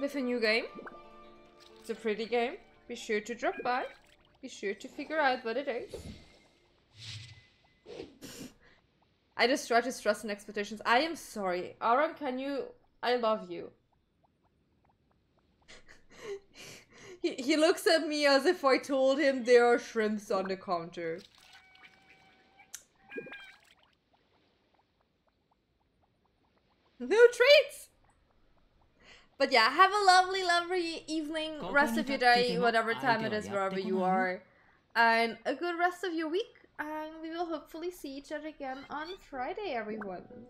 with a new game. It's a pretty game. Be sure to drop by. Be sure to figure out what it is. I just try to stress and expectations. I am sorry. Aaron, can you... I love you. he, he looks at me as if I told him there are shrimps on the counter. No treats! But yeah, have a lovely, lovely evening, rest of your day, whatever time it is, wherever you are. And a good rest of your week. And we will hopefully see each other again on Friday, everyone.